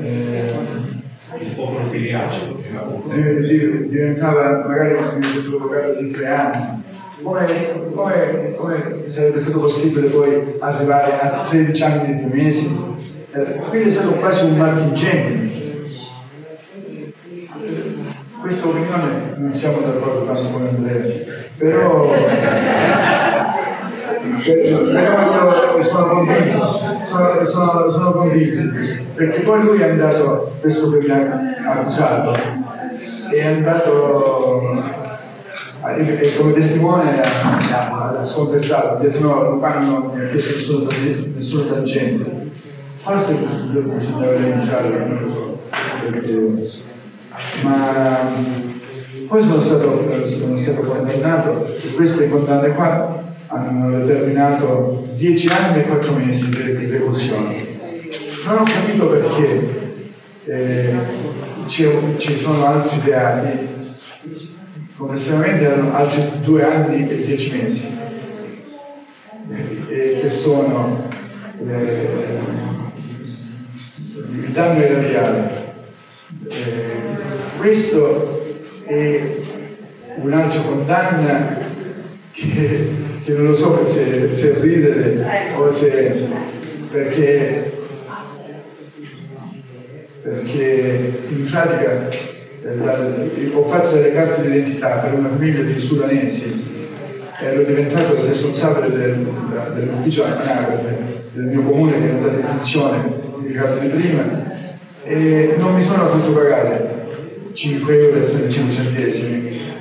Eh, un po' protiliace. Diventava magari un avvocato di tre anni. Come, come, come, sarebbe stato possibile poi arrivare a 13 anni e due mesi? Eh, quindi è stato quasi un marchingegno. Questa opinione non siamo d'accordo con Andrea, però però sono convinto, sono, sono, sono convinto, perché poi lui è andato, questo che mi ha accusato, è andato e come testimone ha, sconfessato, ha detto no, Lupano non mi ha chiesto nessuno, nessuno tangente. Forse bisognava denunciare, non lo so, perché, ma poi sono stato, sono stato condannato queste condanne qua hanno determinato 10 anni e 4 mesi di reclusione. Non ho capito perché eh, ci sono altri reati complessivamente erano altri due anni e dieci mesi, e che sono eh, il danno erariale. Eh, questo è un'altra condanna che, che, non lo so se, se ridere o se perché, perché in pratica eh, ho fatto delle carte d'identità per una famiglia di sudanesi ero diventato responsabile del, dell'ufficio anagrafe del mio comune che era andato in indicato di prima, e non mi sono fatto pagare 5 euro e 35 centesimi.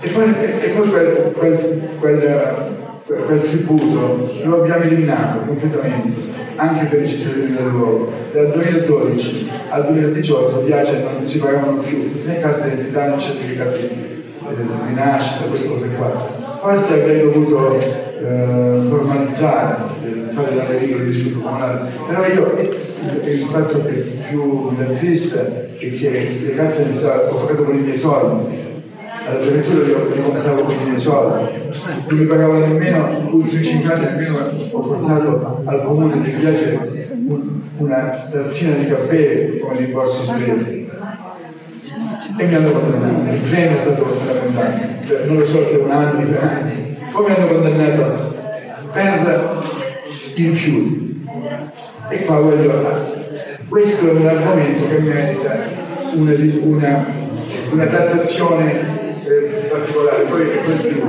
E poi, e poi quel, quel, quel, quel, tributo lo abbiamo eliminato completamente, anche per i cittadini del luogo. Dal 2012 al 2018 viaggi non si pagavano più né carte d'identità né certificati di nascita, queste cose qua. Forse avrei dovuto eh, formalizzare, eh, fare la verifica di istituto comunale, però io il fatto che più mi triste è che le carte d'identità ho pagato con i miei soldi, alla prefettura li, li compravo con i soldi, non mi pagavo nemmeno, 5 anni nemmeno ho portato al comune di Viace una tazzina di caffè come rimborsi spesi e mi hanno condannato. Il premio è stato fondamentale, cioè, non lo so se un anno, due anni. Poi mi hanno condannato per i rifiuti. E qua voglio. Questo è un argomento che merita una, una, una trattazione particolare, poi, più.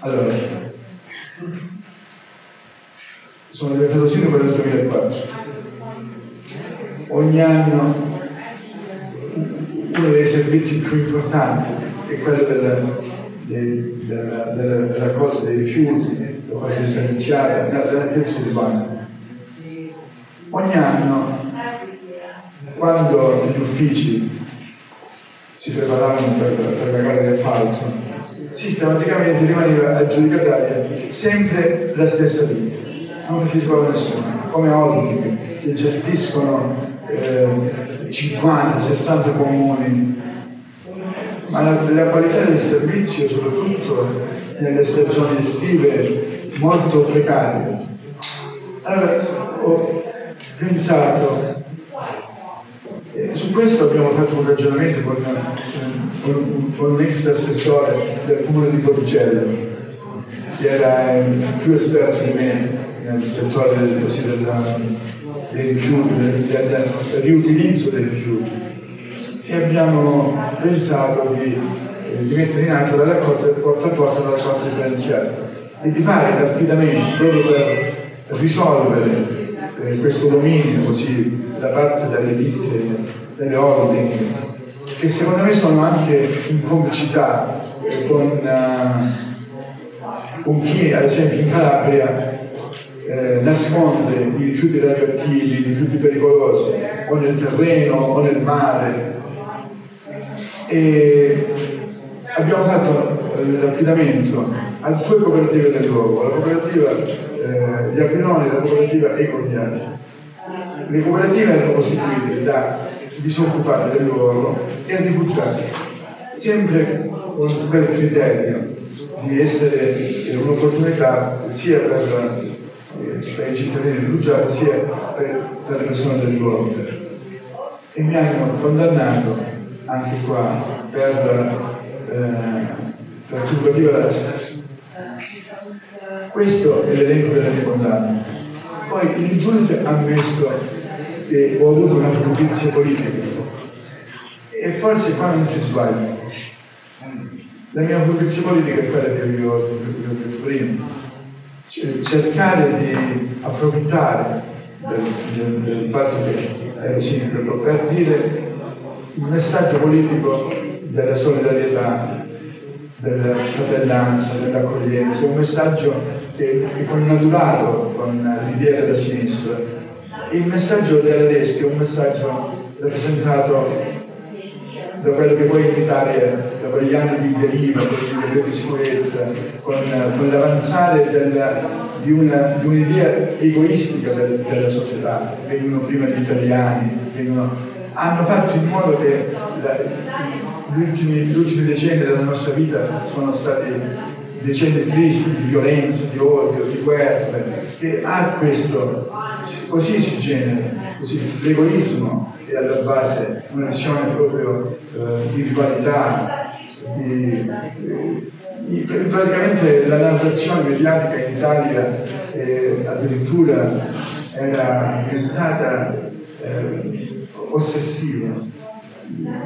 Allora, sono diventato sindaco nel 2004 ogni anno uno dei servizi più importanti è quello della, della, della, della raccolta dei rifiuti, la cosa differenziata, della terza urbana. Ogni anno, quando gli uffici si preparavano per, per la gara di appalto, sistematicamente rimaneva aggiudicataria sempre la stessa ditta, non partecipava nessuno, come holding che gestiscono eh, 50-60 comuni, ma la, la, qualità del servizio, soprattutto nelle stagioni estive, molto precaria. Allora ho pensato, eh, su questo abbiamo fatto un ragionamento con, con, con un ex assessore del comune di Porgello, che era più esperto di me nel settore del, così, della, dei rifiuti, del, del, riutilizzo dei rifiuti. E abbiamo pensato di, di mettere in atto la raccolta porta a porta della raccolta differenziata e di fare l'affidamento proprio per risolvere eh, questo dominio così da parte delle ditte, delle holding, che secondo me sono anche in complicità eh, con, uh, con chi ad esempio in Calabria eh, nasconde i rifiuti radioattivi, i rifiuti pericolosi o nel terreno o nel mare. E abbiamo fatto l'affidamento a due cooperative del luogo, la cooperativa eh, di Aquiloni e la cooperativa Ecoviaggi. Le cooperative erano costituite da disoccupati del luogo e rifugiati, sempre con quel criterio di essere un'opportunità sia per per i cittadini rifugiati sia per, per le persone del luogo. E mi hanno condannato anche qua per, eh, per turbativa d'asta. Questo è l'elenco delle mie condanne. Poi il giudice ha ammesso che ho avuto una giustizia politica e forse qua non si sbaglia. La mia giustizia politica è quella che vi ho, detto prima cercare di approfittare del, del, del fatto che ero sindaco per dire un messaggio politico della solidarietà, della fratellanza, dell'accoglienza, un messaggio che è connaturato con l'idea della sinistra. Il messaggio della destra è un messaggio rappresentato da quello che puoi imitare da quegli anni di deriva, con di sicurezza, con, con l'avanzare del, di, una, di, un'idea egoistica del, della società. Vengono prima gli italiani, vengono, hanno fatto in modo che la, gli, ultimi, gli ultimi decenni della nostra vita sono stati decenni tristi di violenza, di odio, di guerre, che ha questo, così si genera, così l'egoismo è alla base, una visione proprio eh, di rivalità, di, di, praticamente la narrazione mediatica in Italia eh, addirittura era diventata eh, ossessiva.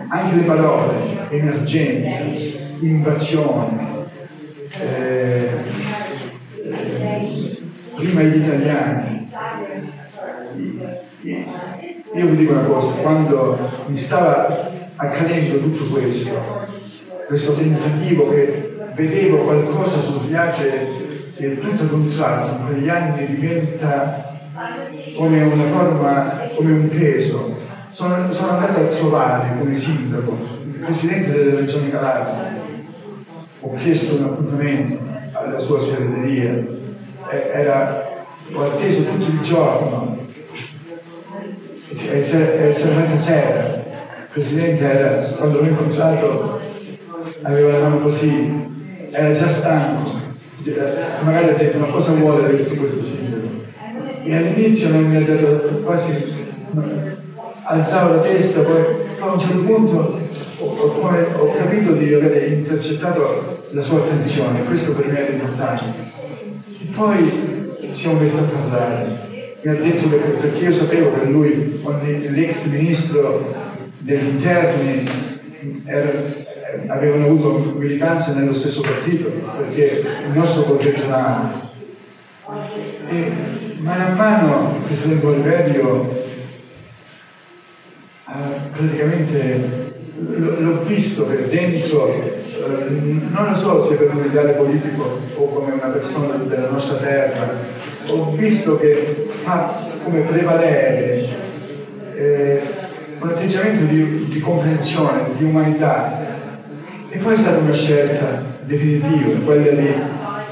Anche le parole, emergenza, invasione, eh, prima gli italiani. Io vi dico una cosa, quando mi stava accadendo tutto questo, questo tentativo che vedevo qualcosa sul viaggio che tutto ad un tratto in quegli anni diventa come una forma, come un peso. Sono, sono andato a trovare come sindaco il presidente della regione Calabria, ho chiesto un appuntamento alla sua segreteria, era, ho atteso tutto il giorno, è serata sera, il presidente era, quando l'ho incontrato aveva la mano così, era già stanco, magari ha detto ma cosa vuole adesso questo sindaco? E all'inizio non mi ha dato quasi, alzavo la testa, poi a un certo punto ho, ho, ho capito di aver intercettato la sua attenzione, questo per me era importante. Poi siamo messi a parlare, mi ha detto che perché io sapevo che lui, l'ex ministro degli interni, era, avevano avuto militanza nello stesso partito, perché il nostro corregionale. E mano a mano il Presidente Oliverio ha praticamente l'ho visto che dentro, eh, non lo so se per un ideale politico o come una persona della nostra terra, ho visto che fa come prevalere eh, un atteggiamento di, di, comprensione, di umanità. E poi è stata una scelta definitiva, quella di...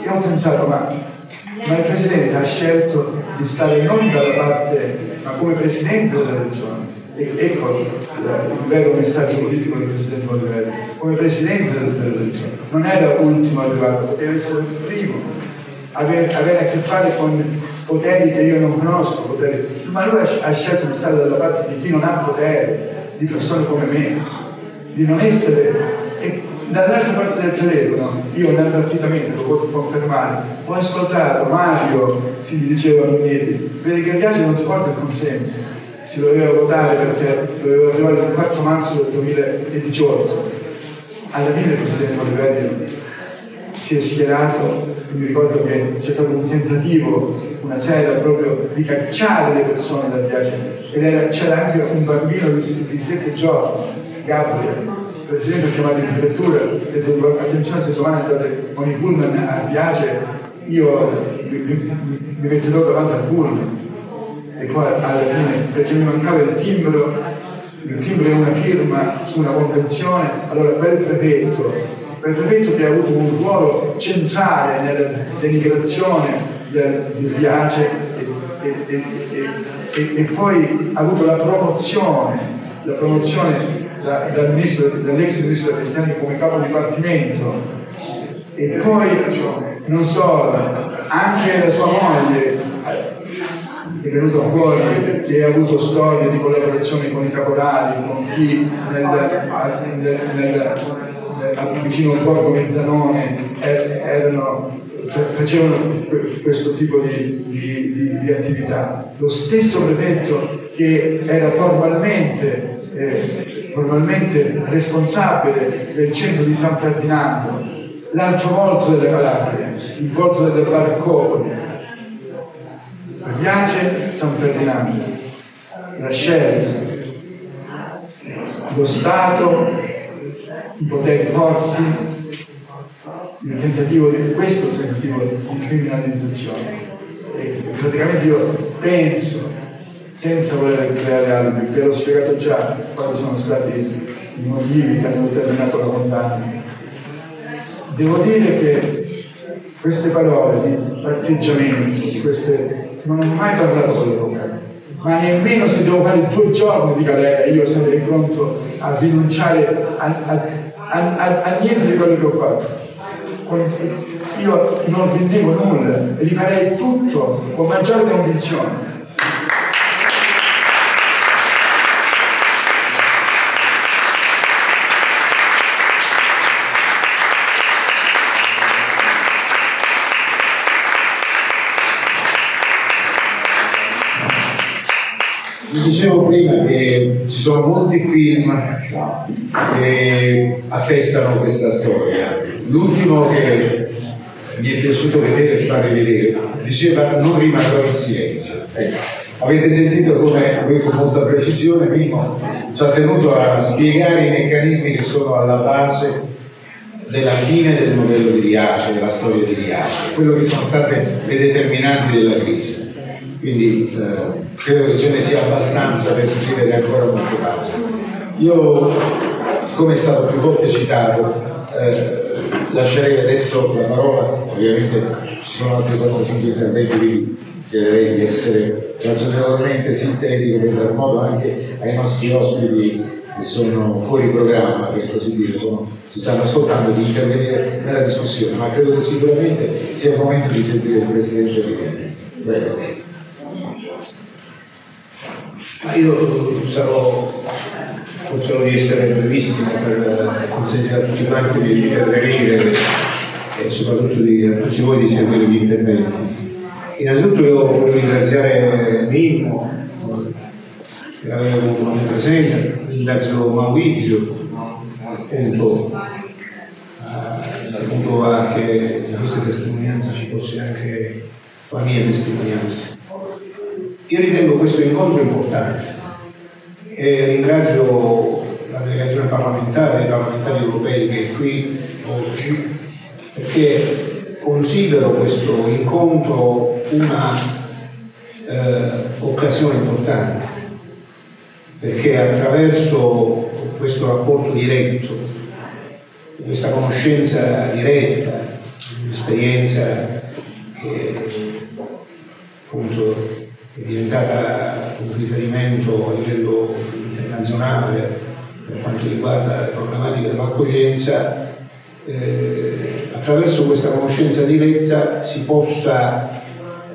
Io ho pensato, ma, ma il Presidente ha scelto di stare non dalla parte, ma come Presidente della Regione ecco il vero messaggio politico del Presidente Olivetti, come Presidente della regione, non era ultimo arrivato, poteva essere il primo, avere, avere, a che fare con poteri che io non conosco, poteri. ma lui ha, scelto di stare dalla parte di chi non ha poteri, di persone come me, di non essere... E dall'altra parte del telefono, io inavvertitamente, lo posso confermare, ho ascoltato Mario, si diceva Migneti, vedi che viaggio non ti porta il consenso, si doveva votare perché doveva arrivare il 4 marzo del 2018. Alla fine il Presidente Olivetti si è schierato, mi ricordo che c'è stato un tentativo una sera proprio di cacciare le persone dal viaggio. Ed c'era anche un bambino di, di sette giorni, Gabriele, il Presidente ha chiamato in prefettura e ha detto attenzione se domani andate con i pullman a Viace io mi, mi, mi metterò davanti al pullman e poi alla fine, perché mi mancava il timbro, il timbro è una firma su una convenzione, allora quel prefetto, quel prefetto che ha avuto un ruolo centrale nella denigrazione del, di Riace e, e, e, e, poi ha avuto la promozione, la promozione da, dal ministro, dall'ex ministro degli come capo dipartimento. E poi non solo, anche la sua moglie è venuto fuori che ha avuto storie di collaborazione con i caporali, con chi nel, nel, nel, vicino al Borgo Mezzanone erano, facevano questo tipo di, di, di, di, attività. Lo stesso prefetto che era formalmente, eh, formalmente responsabile del centro di San Ferdinando, l'altro volto della Calabria, il volto delle barcone, piace San Ferdinando, la scelta, lo Stato, i poteri forti, il tentativo di questo tentativo di criminalizzazione. E praticamente io penso, senza voler creare albi, ve l'ho spiegato già quali sono stati i motivi che hanno determinato la condanna. Devo dire che queste parole di atteggiamento, di queste non ho mai parlato con l'avvocato, ma nemmeno se devo fare due giorni di galera io sarei pronto a rinunciare a, a, a, a niente di quello che ho fatto. Io non rinnego nulla, rifarei tutto con maggiore convinzione. Dicevo prima che ci sono molti film che attestano questa storia. L'ultimo che mi è piaciuto vedere e fare vedere diceva non rimarrò in silenzio. Ecco. Avete sentito come lui con molta precisione Mimo ci ha tenuto a spiegare i meccanismi che sono alla base della fine del modello di Riace, della storia di Riace, quello che sono state le determinanti della crisi. Quindi eh, credo che ce ne sia abbastanza per scrivere ancora molte pagine. Io, siccome è stato più volte citato, eh, lascerei adesso la parola, ovviamente ci sono altri 4-5 interventi, quindi chiederei di essere ragionevolmente sintetico per dar modo anche ai nostri ospiti che sono fuori programma, per così dire, sono, ci stanno ascoltando, di intervenire nella discussione, ma credo che sicuramente sia il momento di sentire il Presidente Rivetti. Prego. Ma io sarò, cercherò di essere brevissimo per consentire a tutti quanti di intervenire e soprattutto di, a tutti voi di seguire gli interventi. Innanzitutto io voglio ringraziare Mimmo per aver avuto presente, ringrazio Maurizio appunto eh, appunto anche in questa testimonianza ci fosse anche la mia testimonianza. Io ritengo questo incontro importante e ringrazio la delegazione parlamentare dei parlamentari europei che è qui oggi perché considero questo incontro una eh, occasione importante perché attraverso questo rapporto diretto, questa conoscenza diretta, l'esperienza che appunto è diventata un riferimento a livello internazionale per quanto riguarda le problematiche dell'accoglienza, eh, attraverso questa conoscenza diretta si possa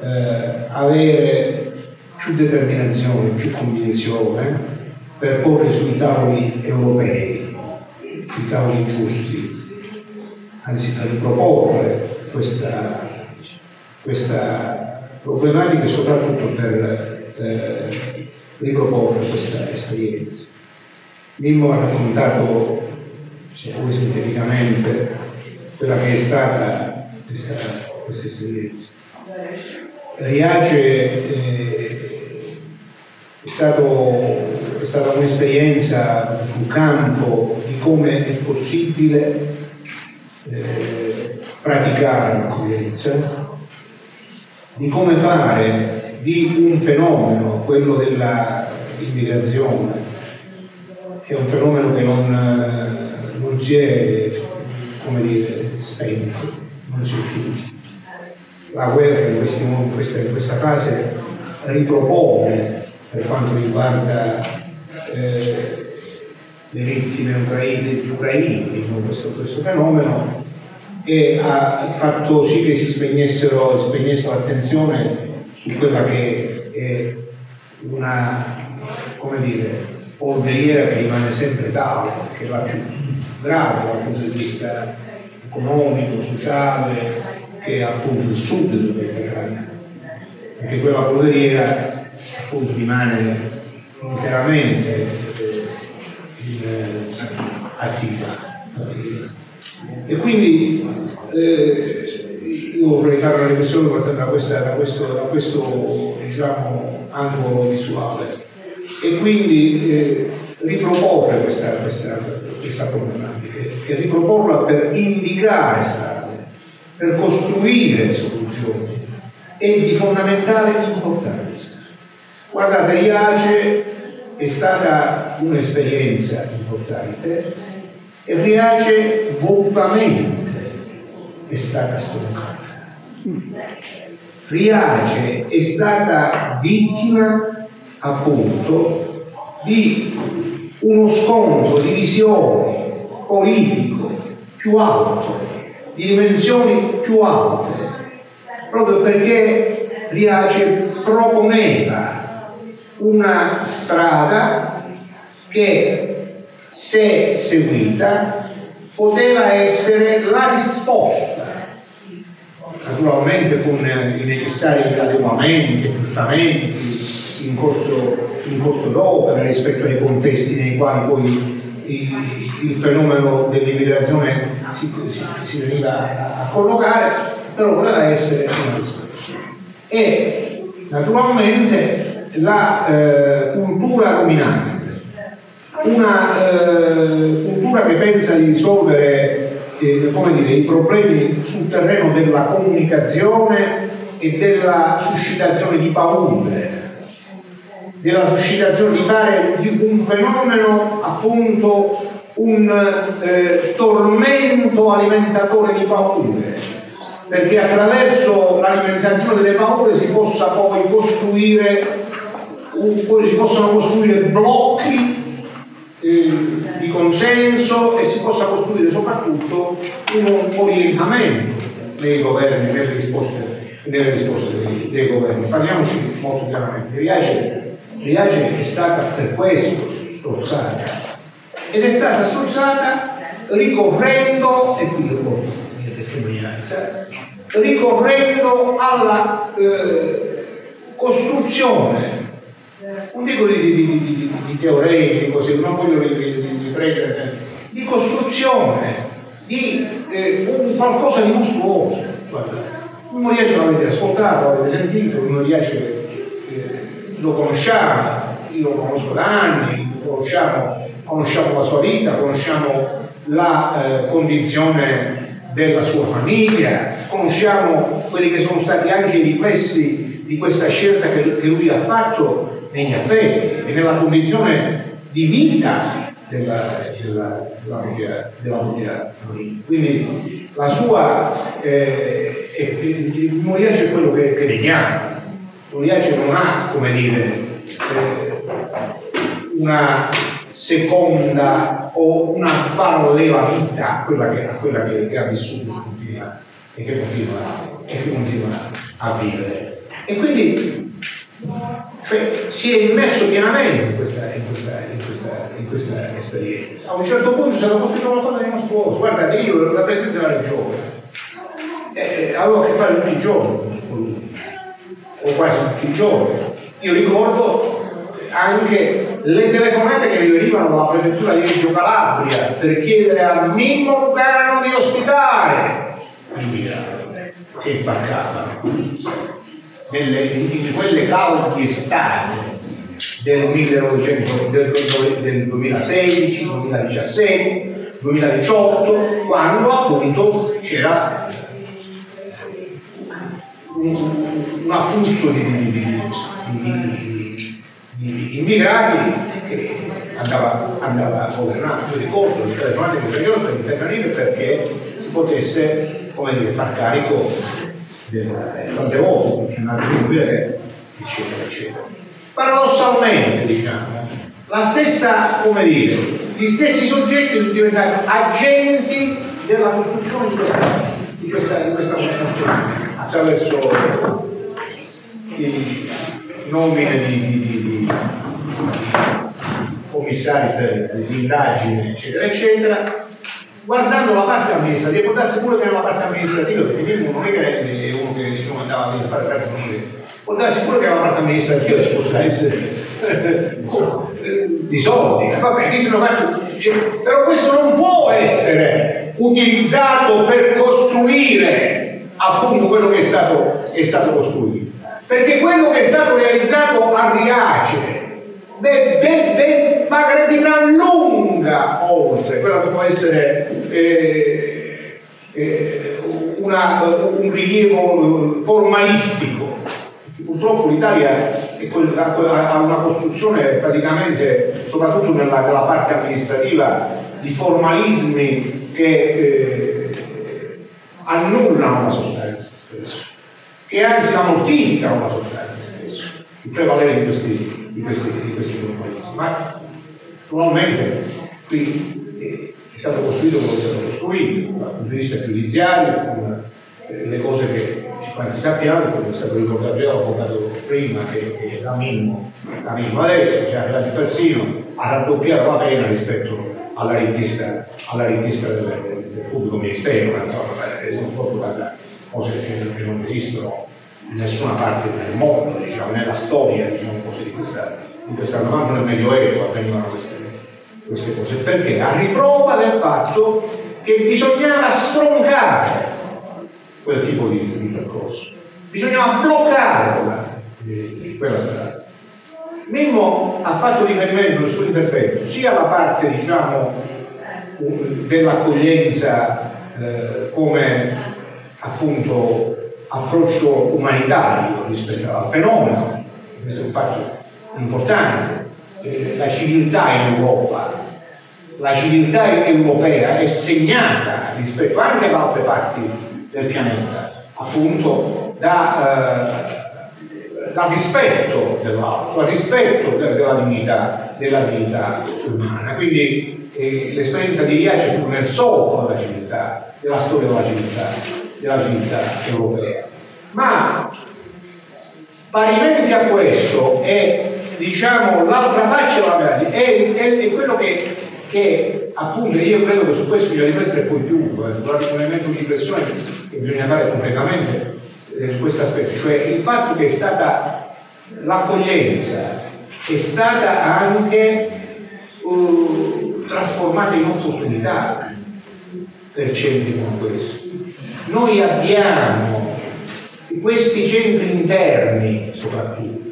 eh, avere più determinazione, più convinzione per porre sui tavoli europei, sui tavoli giusti, anzi per riproporre questa, questa problematiche soprattutto per eh, riproporre questa esperienza. Mimmo ha raccontato, sia pure sinteticamente, quella che è stata questa, questa esperienza. Riace eh, è, stato, è stata un'esperienza sul campo di come è possibile eh, praticare l'accoglienza, di come fare di un fenomeno, quello dell'immigrazione, che è un fenomeno che non, non si è, come dire, spento, non si è chiuso. La guerra in, questi, in, questa, in questa fase ripropone per quanto riguarda eh, le vittime ucraine, gli ucraini questo, questo fenomeno e ha fatto sì che si spegnessero, spegnessero l'attenzione su quella che è una, come dire, polveriera che rimane sempre tale, che è la più grave dal punto di vista economico, sociale, che è appunto il sud del Mediterraneo, perché quella polveriera appunto rimane interamente eh, eh, attiva, attiva. E quindi eh, io vorrei fare una riflessione partendo da, questa, da, questo, da questo diciamo, angolo visuale e quindi eh, riproporre questa, questa, questa problematica e riproporla per indicare strade, per costruire soluzioni è di fondamentale importanza. Guardate, Riace è stata un'esperienza importante reage volutamente è stata stroncata. Riace è stata vittima appunto di uno scontro di visioni politico più alto, di dimensioni più alte, proprio perché Riace proponeva una strada che, se seguita, poteva essere la risposta, naturalmente con i necessari adeguamenti, aggiustamenti in corso, in corso d'opera rispetto ai contesti nei quali poi il fenomeno dell'immigrazione si, si, si, veniva a collocare, però voleva essere una discussione. E naturalmente la eh, cultura dominante, una eh, cultura che pensa di risolvere eh, dire, i problemi sul terreno della comunicazione e della suscitazione di paure, della suscitazione di fare di un fenomeno appunto un eh, tormento alimentatore di paure, perché attraverso l'alimentazione delle paure si possa poi costruire, si possano costruire blocchi eh, di consenso e si possa costruire soprattutto un orientamento nei governi, nelle risposte, nelle risposte dei, dei governi. Parliamoci molto chiaramente. Riace è stata per questo strozzata ed è stata strozzata ricorrendo, e qui la mia testimonianza, ricorrendo alla eh, costruzione, non dico di, di, di, di teoremi, così, non voglio di, di costruzione di eh, un qualcosa di mostruoso. Guarda, non riesce l'avete ascoltato, l'avete sentito, non riesce lo conosciamo, io lo conosco da anni, conosciamo, conosciamo la sua vita, conosciamo la eh, condizione della sua famiglia, conosciamo quelli che sono stati anche i riflessi di questa scelta che lui ha fatto negli affetti e nella condizione di vita della, della, della, propria, della famiglia. Quindi la sua eh, eh, Moriace è quello che, che vediamo, L'Uniace non ha, come dire, eh, una seconda o una parallela vita a quella che, a quella che, che ha vissuto e, che continua, e che continua a vivere. E quindi cioè, si è immerso pienamente in questa, in, questa, in, questa, in questa, esperienza. A un certo punto si è costruito qualcosa di mostruoso. Guardate, io ero la Presidente della Regione, eh, avevo a che fare tutti i giorni lui o quasi tutti i giorni. Io ricordo anche le telefonate che mi venivano dalla prefettura di Reggio Calabria per chiedere al Mimmo Lugano di ospitare l'immigrato che sbarcavano nelle, quelle calde estate del, 1900, del, del 2016, 2017, 2018, quando appunto c'era un, afflusso di, di, di, di, immigrati che andava, andava governato. Io ricordo le telefonate che per intervenire perché potesse come dire, far carico del, tante volte, eccetera, eccetera. Paradossalmente, diciamo, la stessa, come dire, gli stessi soggetti sono diventati agenti della costruzione di questa, di questa, di questa costruzione attraverso i nomine di, di, di, di commissari per l'indagine, eccetera, eccetera, guardando la parte amministrativa, può darsi pure che nella parte amministrativa, perché Mirko non è che è uno che diciamo, andava a fare ragioniere, può darsi pure che nella parte amministrativa ci possa essere. Di soldi, vabbè, cioè, però questo non può essere utilizzato per costruire appunto quello che è stato, è stato costruito. Perché quello che è stato realizzato a Riace va di gran lunga oltre quello che può essere eh, eh, una, un rilievo formalistico. Purtroppo l'Italia ha una costruzione praticamente, soprattutto nella, nella parte amministrativa, di formalismi che eh, annullano la sostanza spesso, che anzi la mortificano la sostanza spesso, il prevalere di questi, di questi, di questi globalisti. Ma probabilmente qui eh, è stato costruito come è stato costruito, dal punto di vista giudiziario, con eh, le cose che quasi sappiamo, come è stato ricordato, io ho ricordato prima che, che da minimo, da minimo. Adesso si è arrivati persino a raddoppiare la pena rispetto alla richiesta, alla richiesta del, del, pubblico ministero, insomma, è proprio cose che, non esistono in nessuna parte del mondo, diciamo, nella storia diciamo così, di questa, di questa manco nel Medioevo avvenivano queste, queste cose, perché a riprova del fatto che bisognava stroncare quel tipo di, di percorso, bisognava bloccare quella, quella strada. Mimmo ha fatto riferimento nel suo intervento sia alla parte diciamo, dell'accoglienza eh, come appunto approccio umanitario rispetto al fenomeno, questo è un fatto importante, eh, la civiltà in Europa, la civiltà europea è segnata rispetto anche ad altre parti del pianeta, appunto da... Eh, dal rispetto dell'altro, dal rispetto de- della, dignità, della dignità umana. Quindi eh, l'esperienza di Riace è più nel della civiltà, della storia della civiltà, della civiltà europea. Ma parimenti a questo è diciamo l'altra faccia della medaglia, è, è, è, quello che, che appunto io credo che su questo bisogna riflettere poi più, eh, un elemento di riflessione che bisogna fare completamente eh, su questo aspetto, cioè il fatto che è stata l'accoglienza è stata anche uh, trasformata in opportunità per centri come questi. Noi abbiamo questi centri interni soprattutto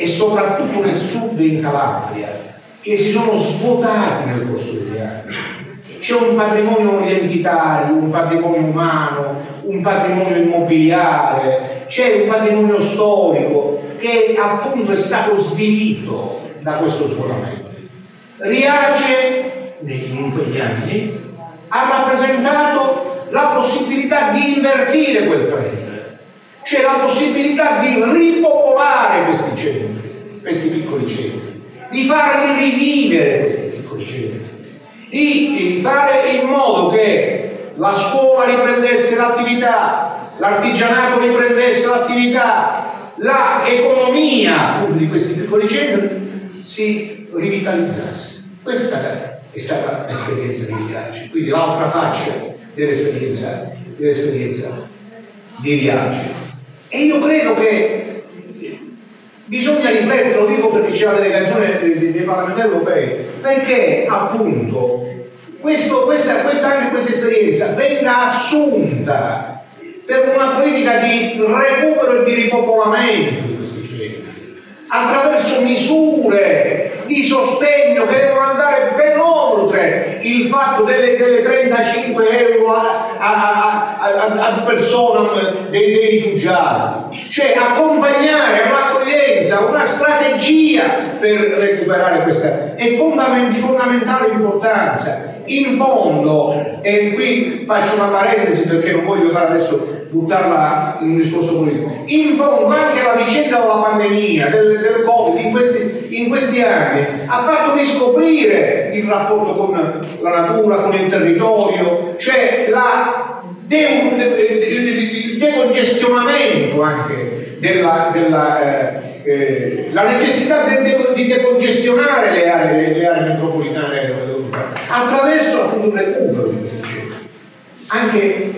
e soprattutto nel sud in Calabria che si sono svuotati nel corso degli anni. C'è un patrimonio identitario, un patrimonio umano, un patrimonio immobiliare, c'è un patrimonio storico che appunto è stato svilito da questo svuotamento. Riace, in quegli anni, ha rappresentato la possibilità di invertire quel trend, cioè la possibilità di ripopolare questi centri, questi piccoli centri, di farli rivivere questi piccoli centri, di fare in modo che la scuola riprendesse l'attività, l'artigianato riprendesse l'attività, l'economia di questi piccoli centri si rivitalizzasse. Questa è stata l'esperienza di Riace, quindi l'altra faccia dell'esperienza, dell'esperienza di Riace. E io credo che bisogna riflettere, lo dico perché c'è la delegazione dei, dei parlamentari europei, perché appunto questo, questa, questa, anche questa esperienza venga assunta per una politica di recupero e di ripopolamento di questi centri, attraverso misure di sostegno che devono andare ben oltre il fatto delle, delle 35 euro a, a, a, a persona dei, dei, rifugiati, cioè accompagnare un'accoglienza, una strategia per recuperare questa, è fondament- di fondamentale importanza. In fondo, e qui faccio una parentesi perché non voglio fare adesso buttarla in un discorso politico, in fondo anche la vicenda della pandemia, del, del Covid, in questi, in questi, anni, ha fatto riscoprire il rapporto con la natura, con il territorio, cioè la de, il decongestionamento anche della, della eh, eh, la necessità di decongestionare le aree, le aree metropolitane attraverso appunto il recupero di questi centri. Anche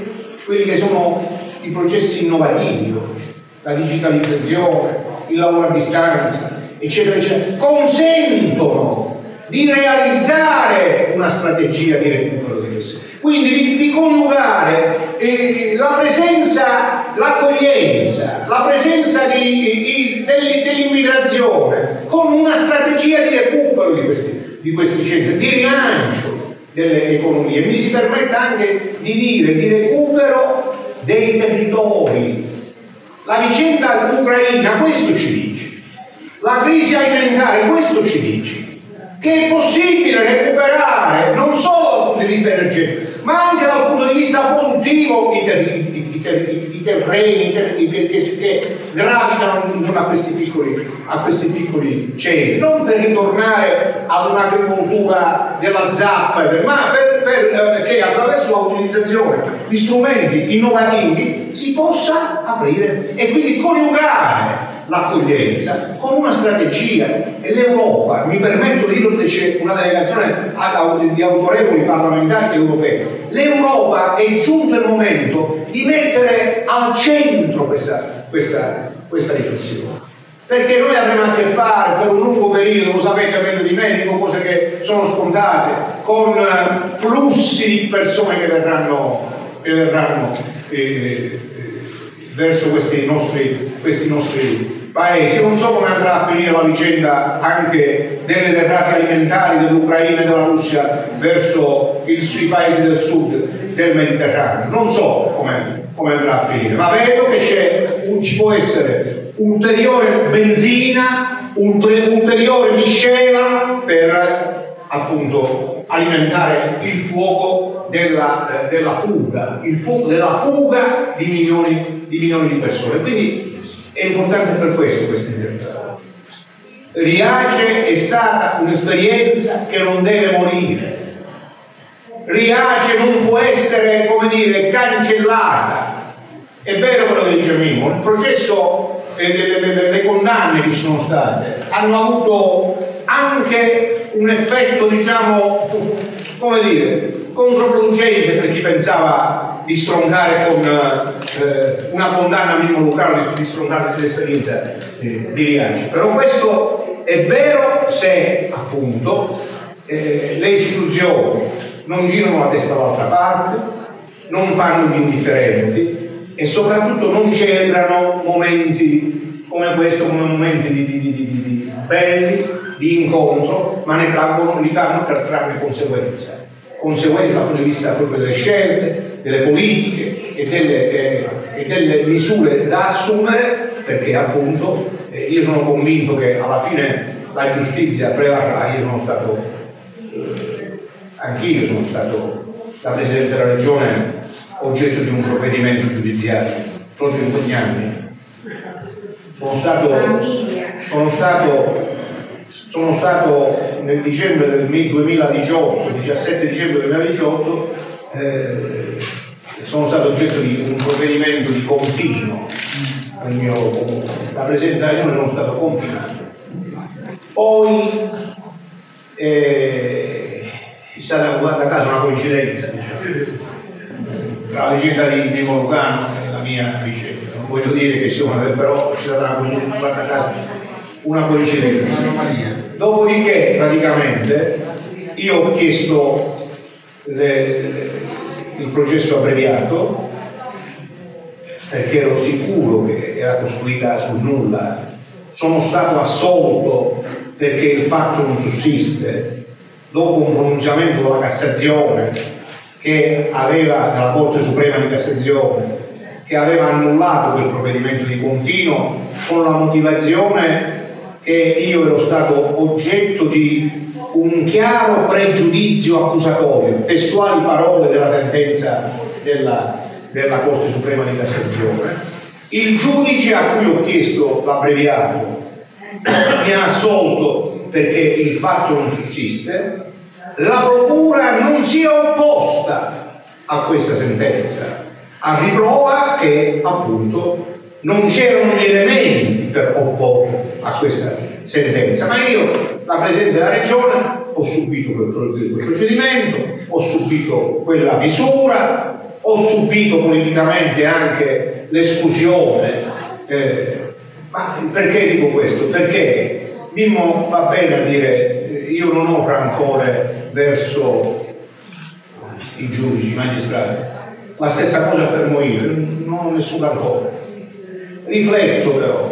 quelli che sono i processi innovativi oggi, la digitalizzazione, il lavoro a distanza, eccetera, eccetera, consentono di realizzare una strategia di recupero di questo. Quindi di, di coniugare eh, la presenza, l'accoglienza, la presenza dell'immigrazione con una strategia di recupero di questi, di questi centri, di rilancio delle economie. Mi si permette anche di dire di recupero dei territori. La vicenda ucraina questo ci dice. La crisi alimentare questo ci dice. Che è possibile recuperare non solo dal punto di vista energetico, ma anche dal punto di vista produttivo i, ter- i, i, ter- i terreni ter- che, che, gravitano a questi piccoli, a questi piccoli centri, non per ritornare ad un'agricoltura della zappa, ma per, per, eh, attraverso l'utilizzazione di strumenti innovativi si possa aprire. E quindi coniugare l'accoglienza con una strategia e l'Europa, mi permetto di dirlo c'è una delegazione di autorevoli parlamentari europei, l'Europa è giunto il momento di mettere al centro questa, questa, questa riflessione. Perché noi avremo a che fare per un lungo periodo, lo sapete meglio di me, dico cose che sono scontate, con eh, flussi di persone che verranno, che verranno eh, eh, verso questi nostri, questi nostri paesi. Non so come andrà a finire la vicenda anche delle derrate alimentari dell'Ucraina e della Russia verso il, i paesi del sud del Mediterraneo. Non so come, come andrà a finire, ma vedo che un, ci può essere ulteriore benzina, ulteriore miscela per appunto alimentare il fuoco della, eh, della fuga, il fuoco della fuga di milioni, di milioni di persone. Quindi è importante per questo questo intervento. Riace è stata un'esperienza che non deve morire. Riace non può essere, come dire, cancellata. È vero quello che dice Mimmo, il processo le condanne che sono state hanno avuto anche un effetto, diciamo, come dire, controproducente per chi pensava di stroncare con eh, una condanna a Mimmo Lucano, di, stroncare l'esperienza eh, di Riaci. Però questo è vero se appunto eh, le istituzioni non girano la testa dall'altra parte, non fanno gli indifferenti e soprattutto non celebrano momenti come questo, come momenti di, di, di, di belli, di incontro, ma ne traggono, li fanno per trarne conseguenza conseguenza dal punto di vista proprio delle scelte, delle politiche e delle, eh, e delle misure da assumere, perché appunto eh, io sono convinto che alla fine la giustizia prevarrà, io sono stato, eh, anch'io sono stato da Presidente della Regione oggetto di un provvedimento giudiziario proprio in quegli anni. Sono stato, sono stato sono stato nel dicembre del 2018, 17 dicembre 2018, eh, sono stato oggetto di un provvedimento di confino nel mio comune. Da Presidente della Regione sono stato confinato. Poi eh, è stata guarda caso una coincidenza, diciamo, tra la vicenda di, di Molucano e la mia vicenda. Non voglio dire che sia una, però c'è stata una coincidenza, guarda caso una coincidenza. Dopodiché, praticamente, io ho chiesto le, le, il processo abbreviato perché ero sicuro che era costruita sul nulla. Sono stato assolto perché il fatto non sussiste. Dopo un pronunciamento della Cassazione che aveva, della Corte Suprema di Cassazione, che aveva annullato quel provvedimento di confino con la motivazione che io ero stato oggetto di un chiaro pregiudizio accusatorio, testuali parole della sentenza della, della Corte Suprema di Cassazione. Il giudice a cui ho chiesto l'abbreviato mi ha assolto perché il fatto non sussiste, la Procura non si è opposta a questa sentenza, a riprova che appunto non c'erano gli elementi per opporre a questa sentenza, ma io, da Presidente della Regione, ho subito quel, quel procedimento, ho subito quella misura, ho subito politicamente anche l'esclusione. Eh, ma perché dico questo? Perché Mimmo fa bene a dire eh, io non ho rancore verso i giudici, i magistrati. La stessa cosa affermo io, non ho nessun rancore Rifletto però,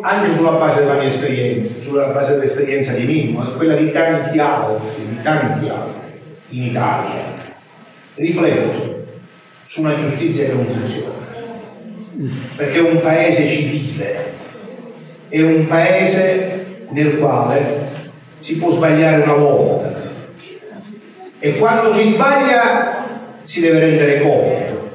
anche sulla base della mia esperienza, sulla base dell'esperienza di Mimmo e quella di tanti altri, di tanti altri in Italia. Rifletto su una giustizia che non funziona. Perché un paese civile, è un paese nel quale si può sbagliare una volta. E quando si sbaglia si deve rendere conto,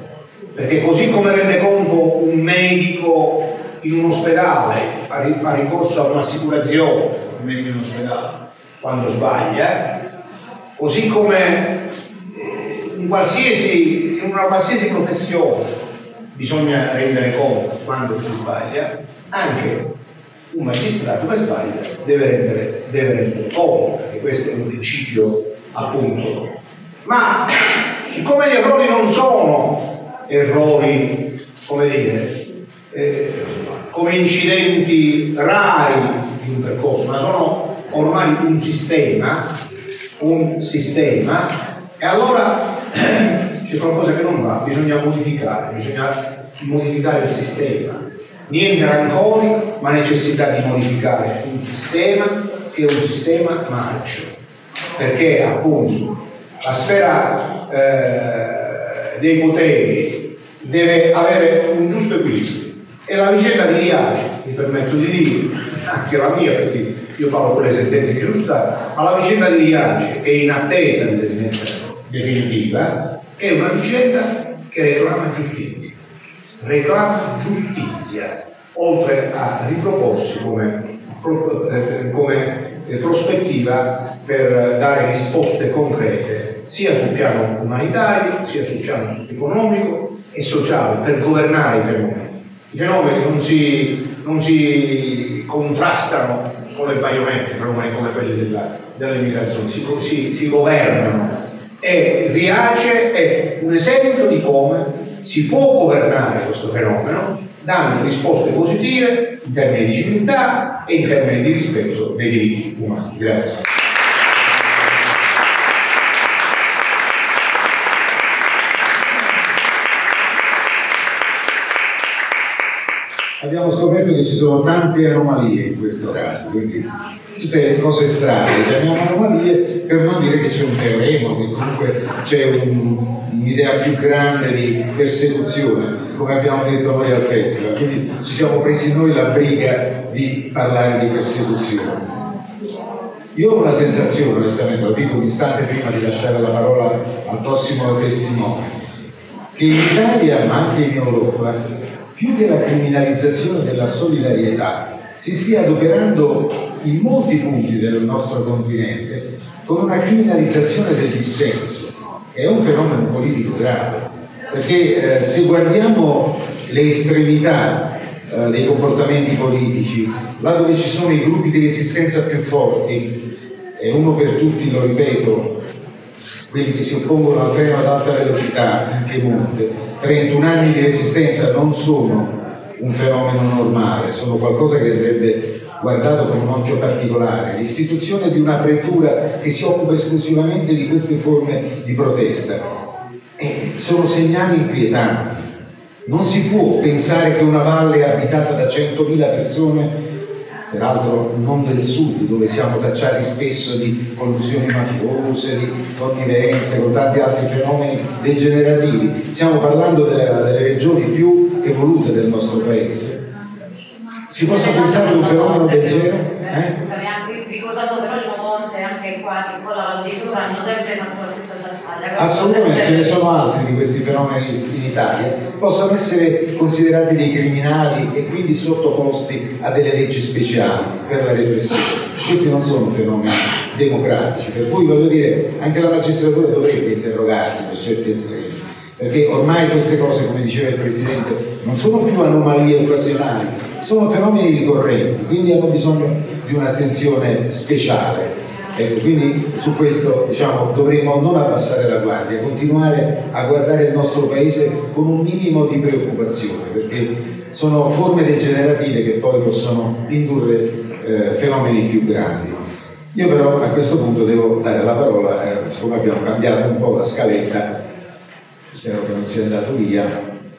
perché così come rende conto un medico in un ospedale, fa ricorso a un'assicurazione, un medico in ospedale, quando sbaglia, così come eh, in, qualsiasi, in una qualsiasi professione bisogna rendere conto quando si sbaglia, anche un magistrato che sbaglia deve rendere, deve rendere conto, perché questo è un principio appunto. Ma siccome gli errori non sono errori, come dire, eh, come incidenti rari di un percorso, ma sono ormai un sistema, un sistema, e allora c'è qualcosa che non va, bisogna modificare, bisogna modificare il sistema. Niente rancori, ma necessità di modificare un sistema che è un sistema marcio, perché appunto la sfera eh, dei poteri deve avere un giusto equilibrio. E la vicenda di Riaci, mi permetto di dire, anche la mia, perché io parlo con le sentenze che sono ma la vicenda di Riaci, che è in attesa di sentenza definitiva, è una vicenda che reclama giustizia, reclama giustizia, oltre a riproporsi come, eh, come prospettiva per dare risposte concrete sia sul piano umanitario, sia sul piano economico e sociale, per governare i fenomeni. I fenomeni non si, non si contrastano con le baionette, fenomeni come quelli della, delle migrazioni, si, si, si governano e Riace è un esempio di come si può governare questo fenomeno dando risposte positive in termini di civiltà e in termini di rispetto dei diritti umani. Grazie. Abbiamo scoperto che ci sono tante anomalie in questo caso, quindi tutte cose strane, chiamiamo anomalie per non dire che c'è un teorema, che comunque c'è un, un'idea più grande di persecuzione, come abbiamo detto noi al festival, quindi ci siamo presi noi la briga di parlare di persecuzione. Io ho una sensazione, onestamente, lo dico un istante prima di lasciare la parola al prossimo testimone, che in Italia, ma anche in Europa, più che la criminalizzazione della solidarietà, si stia adoperando in molti punti del nostro continente con una criminalizzazione del dissenso, è un fenomeno politico grave, perché eh, se guardiamo le estremità eh, dei comportamenti politici, là dove ci sono i gruppi di resistenza più forti, e uno per tutti lo ripeto, quelli che si oppongono al treno ad alta velocità in Piemonte, 31 anni di resistenza non sono un fenomeno normale, sono qualcosa che andrebbe guardato con un occhio particolare. L'istituzione di una pretura che si occupa esclusivamente di queste forme di protesta eh, sono segnali inquietanti. Non si può pensare che una valle abitata da 100.000 persone peraltro non del sud, dove siamo tacciati spesso di collusioni mafiose, di connivenze, con tanti altri fenomeni degenerativi. Stiamo parlando delle, delle regioni più evolute del nostro paese. Si possa pensare ad un fenomeno del genere? Eh? Ricordando però il Monte, anche qua, che con la Val hanno sempre fatto la stessa. Assolutamente, ce ne sono altri di questi fenomeni in Italia, possono essere considerati dei criminali e quindi sottoposti a delle leggi speciali per la repressione. Questi non sono fenomeni democratici, per cui voglio dire, anche la magistratura dovrebbe interrogarsi per certi estremi perché ormai queste cose, come diceva il Presidente, non sono più anomalie occasionali, sono fenomeni ricorrenti, quindi hanno bisogno di un'attenzione speciale. Ecco, quindi su questo diciamo, dovremmo non abbassare la guardia, continuare a guardare il nostro Paese con un minimo di preoccupazione, perché sono forme degenerative che poi possono indurre eh, fenomeni più grandi. Io però a questo punto devo dare la parola, eh, siccome abbiamo cambiato un po' la scaletta, spero che non sia andato via,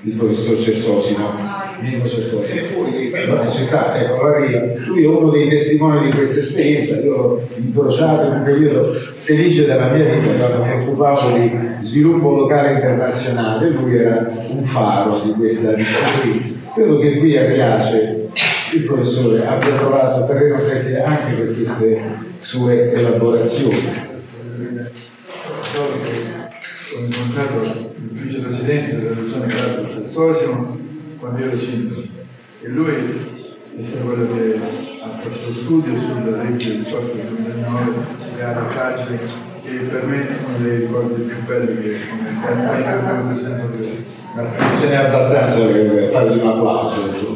il professor Cersosimo, Vivo Cersosimo. No, ci sta, ecco, arriva. Lui è uno dei testimoni di questa esperienza, io l'ho incrociato in un periodo felice della mia vita quando mi occupavo di sviluppo locale internazionale, lui era un faro di questa disciplina. Credo che qui a Riace il professore abbia trovato terreno fertile anche per queste sue elaborazioni ho incontrato il vicepresidente della regione Calabria Celsosimo quando ero sindaco e lui è stato quello che ha fatto lo studio sulla legge 18 del 2009 le aree fragili e per me è uno dei ricordi più belli che come Ce n'è abbastanza per fargli un applauso, insomma.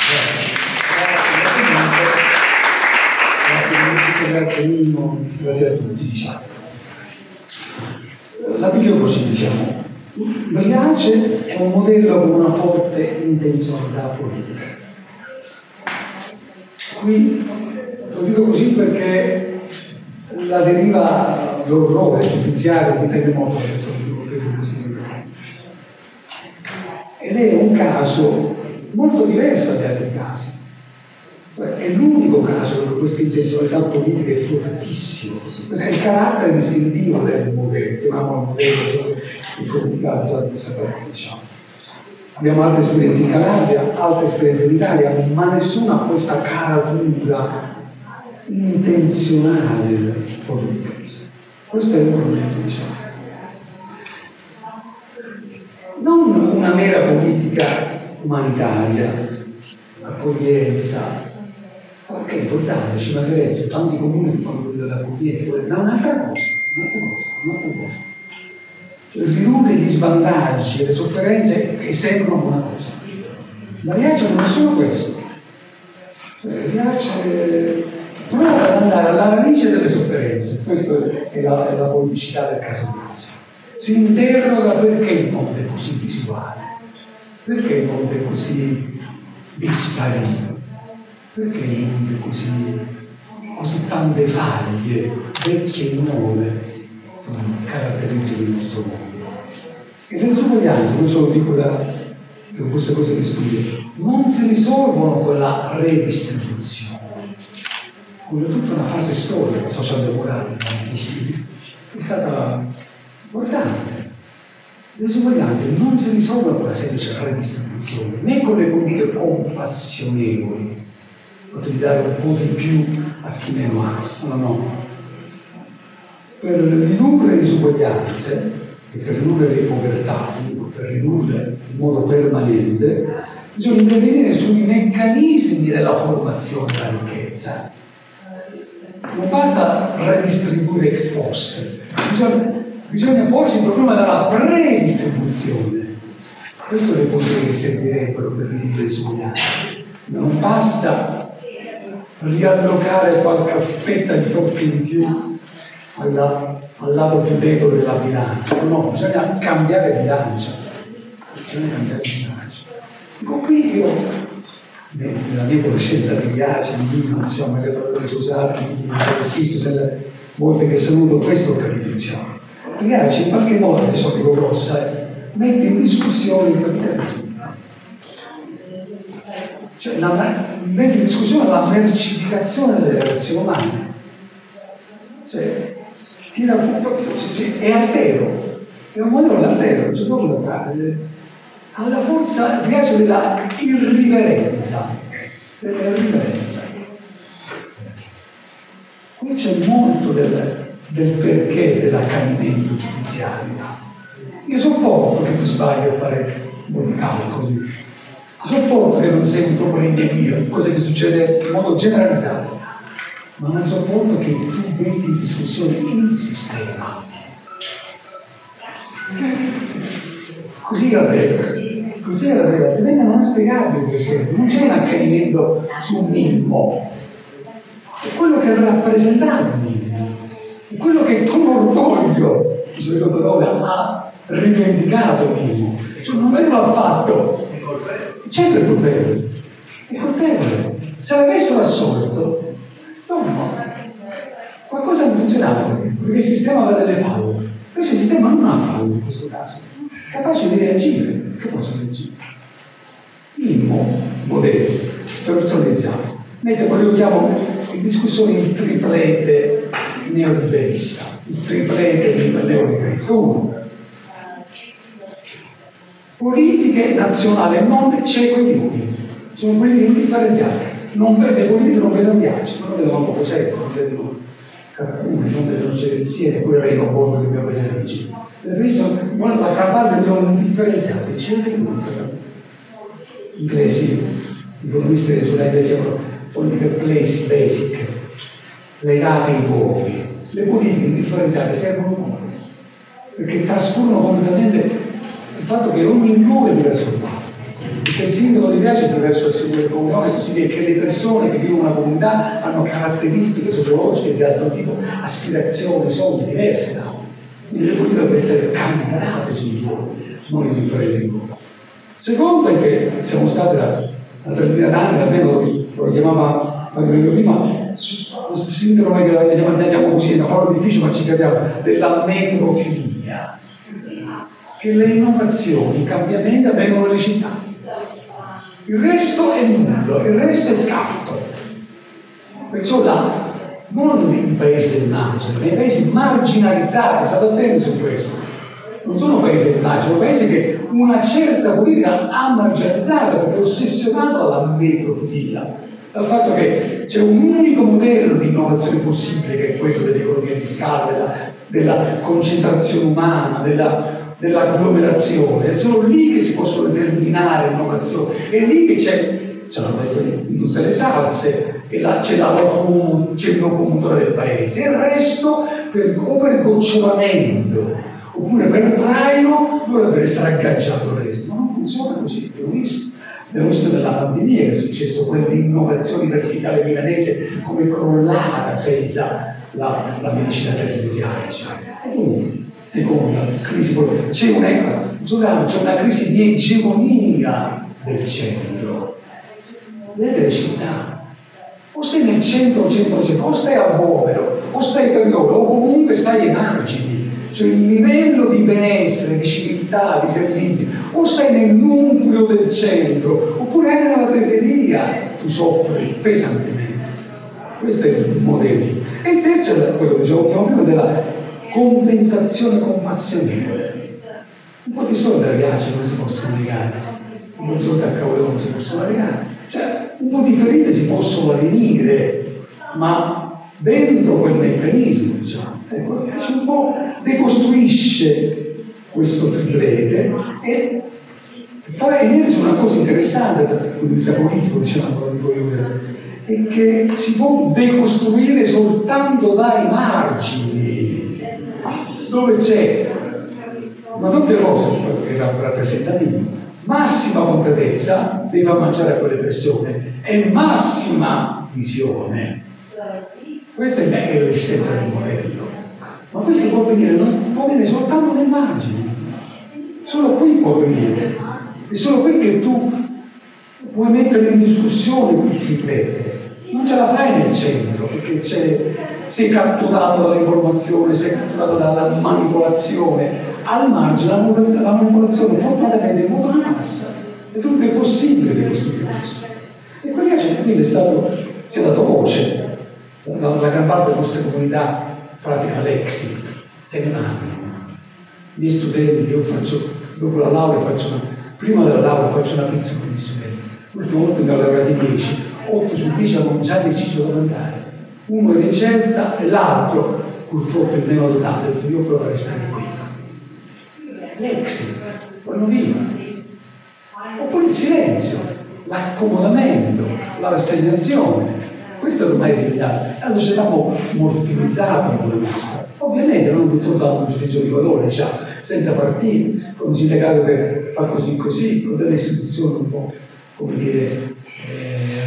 Grazie, grazie Nino, grazie a tutti, diciamo. La piglio così, diciamo. Briace è un modello con una forte intenzionalità politica. Qui lo dico così perché la deriva, l'orrore giudiziario dipende molto da questo che così ed è un caso molto diverso dagli altri casi. Cioè, è l'unico caso dove questa intenzionalità politica è fortissima. Questo è il carattere distintivo del modello, chiamiamolo modello, di politicato da questa parte, diciamo. Abbiamo altre esperienze in Calabria, altre esperienze in Italia, ma nessuno ha questa caratura intenzionale politica. Questo è il problema, diciamo. Non una mera politica umanitaria, accoglienza, Insomma, che è importante, ci mancherebbe, tanti comuni che fanno quello dell'accoglienza, ma un'altra cosa, un'altra cosa, un'altra cosa. Cioè, ridurre gli svantaggi le sofferenze che sembrano una cosa. Ma Riace non è solo questo. Cioè, Riace prova ad andare alla radice delle sofferenze, questa è la, è la politicità del caso Riace. Si interroga perché il mondo è così disuguale, perché il mondo è così disparito perché il mondo è così, così tante faglie, vecchie e nuove, sono caratterizzano il nostro mondo. E le disuguaglianze, questo lo dico da, queste cose che studio, non si risolvono con la redistribuzione. Come tutta una fase storica socialdemocratica è stata importante. Le disuguaglianze non si risolvono con la semplice redistribuzione, né con le politiche compassionevoli, potevi dare un po' di più a chi meno ha. No, no. Per ridurre le disuguaglianze e per ridurre le povertà, per ridurle in modo permanente, bisogna intervenire sui meccanismi della formazione della ricchezza. Non basta redistribuire ex post, bisogna, bisogna porsi il problema della predistribuzione. Questo è le politiche che servirebbero per ridurre le disuguaglianze. Non basta riallocare qualche fetta di tocchi in più alla, al lato più debole della bilancia. No, bisogna cambiare bilancia. Bisogna cambiare bilancia. Ecco qui io, nella mia conoscenza di Iaci, di Nino, diciamo, nelle parole usate, di scritto, nelle volte che saluto, questo ho capito, diciamo. Iaci in qualche modo, adesso dico grossa, eh, mette in discussione il capitalismo cioè la, mette in discussione la mercificazione delle relazioni umane. Cioè, tira fuori, cioè, sì, è altero, è un modello altero, non c'è poco da fare. Ha la forza, piace della irriverenza, dell'irriverenza. Qui c'è molto del, del perché dell'accanimento giudiziario. Io sopporto che tu sbagli a fare un calcoli, Sopporto che non proprio le mie guide, cosa che succede in modo generalizzato, ma non sopporto che tu metti in discussione il sistema. Così è vero, così è vero, altrimenti non è spiegabile per esempio, non c'è un accanimento su Mimmo, è quello che ha rappresentato Mimmo, è quello che con orgoglio, le parole, ha rivendicato Mimmo, cioè non se lo ha fatto è colpevole, è colpevole. Se l'avessero assolto, insomma, qualcosa non funzionava perché il sistema aveva delle falle. Invece il sistema non ha falle in questo caso, capace di reagire. Che cosa reagire? Mimmo, modello, speranzalizzato, mette quello che chiamo in discussione il triplete neoliberista, il triplete neoliberista. Uno, politiche nazionali non c'è quegli uni, sono quelli indifferenziati. Non, le politiche non vedono piace, non vedono poco serio, non vedono. Carcuni, non delle noce insieme, pure lei non vuole che mio paese dice. Le persone, la gran parte sono indifferenziate, c'è anche lui. Inglesi, economisti regionali inglesi hanno political place basic, legate ai luoghi. Le politiche indifferenziate servono come? Perché trascurano completamente il fatto che ogni luogo è diverso dall'altro il sindaco di Viaggio è diverso dal sindaco del comune, così che le persone che vivono una comunità hanno caratteristiche sociologiche di altro tipo, aspirazioni, sogni diverse da Quindi le politiche devono essere cambiate sui suoi, non indifferenti. Secondo è che siamo stati da una trentina d'anni, almeno lo richiamava Mario prima, sindrome che la chiamiamo così, è una parola difficile ma ci capiamo, della metrofilia, che le innovazioni, i cambiamenti avvengono nelle città il resto è nullo, il resto è scarto. Perciò là, non i paesi del margine, ma i paesi marginalizzati, state attenti su questo. Non sono paesi del margine, sono paesi che una certa politica ha marginalizzato perché è ossessionato dalla metrofilia, dal fatto che c'è un unico modello di innovazione possibile che è quello dell'economia di scala, della, della concentrazione umana, della dell'agglomerazione, è solo lì che si possono determinare innovazioni, è lì che c'è, ce l'hanno detto in tutte le salse, e là c'è, la, c'è il locomotore del paese, il resto per, o per gocciolamento oppure per traino dovrebbe essere agganciato il resto, ma non funziona così, abbiamo visto. Abbiamo visto nella pandemia che è successo quell'innovazione verticale milanese come crollata senza la, la medicina territoriale. Cioè. Seconda crisi c'è una, c'è una crisi di egemonia del centro. Vedete le città, o stai nel centro, centro, centro, o stai a Bovero, o stai per loro, o comunque stai ai margini. Cioè il livello di benessere, di civiltà, di servizi, o stai nel nucleo del centro, oppure anche nella periferia, tu soffri pesantemente. Questo è il modello. E il terzo è quello che dicevo prima della compensazione compassionevole. Un po' di soldi Riace non si possono legare, un po' di soldi a Cavolo non si possono legare, cioè un po' di ferite si possono avvenire, ma dentro quel meccanismo, diciamo, ecco, c'è un po' decostruisce questo triplete e fa emerge una cosa interessante dal punto di vista politico, diciamo, lo dico io, è che si può decostruire soltanto dai margini dove c'è una doppia cosa che rappresentativo, massima concretezza devi far mangiare a quelle persone e massima visione. Questa è l'essenza del modello. Ma questo può venire, non, può venire soltanto nel margine. Solo qui può venire. È solo qui che tu puoi mettere in discussione quel triplete. Non ce la fai nel centro, perché c'è sei catturato dall'informazione, sei catturato dalla manipolazione. Al margine la, la manipolazione fortunatamente è molto bassa e dunque è possibile ricostruire questo. E quella gente quindi è stato, si è dato voce, la, la gran parte delle nostre comunità pratica l'exit, se vanno. I miei studenti, io faccio, dopo la laurea faccio una, prima della laurea faccio una pizza con i studenti. L'ultima volta ne ho lavorati 10, 8 su 10 hanno già deciso di andare uno è ricerca e l'altro, purtroppo il meno dotato, ha detto io provo a restare qui. L'exit, vanno via. Oppure il silenzio, l'accomodamento, la rassegnazione. Questo è ormai diventato. La società morfinizzata come nostra. Ovviamente non soltanto un giudizio di valore, cioè, senza partiti, con un sindacato che fa così così, con delle istituzioni un po', come dire, eh,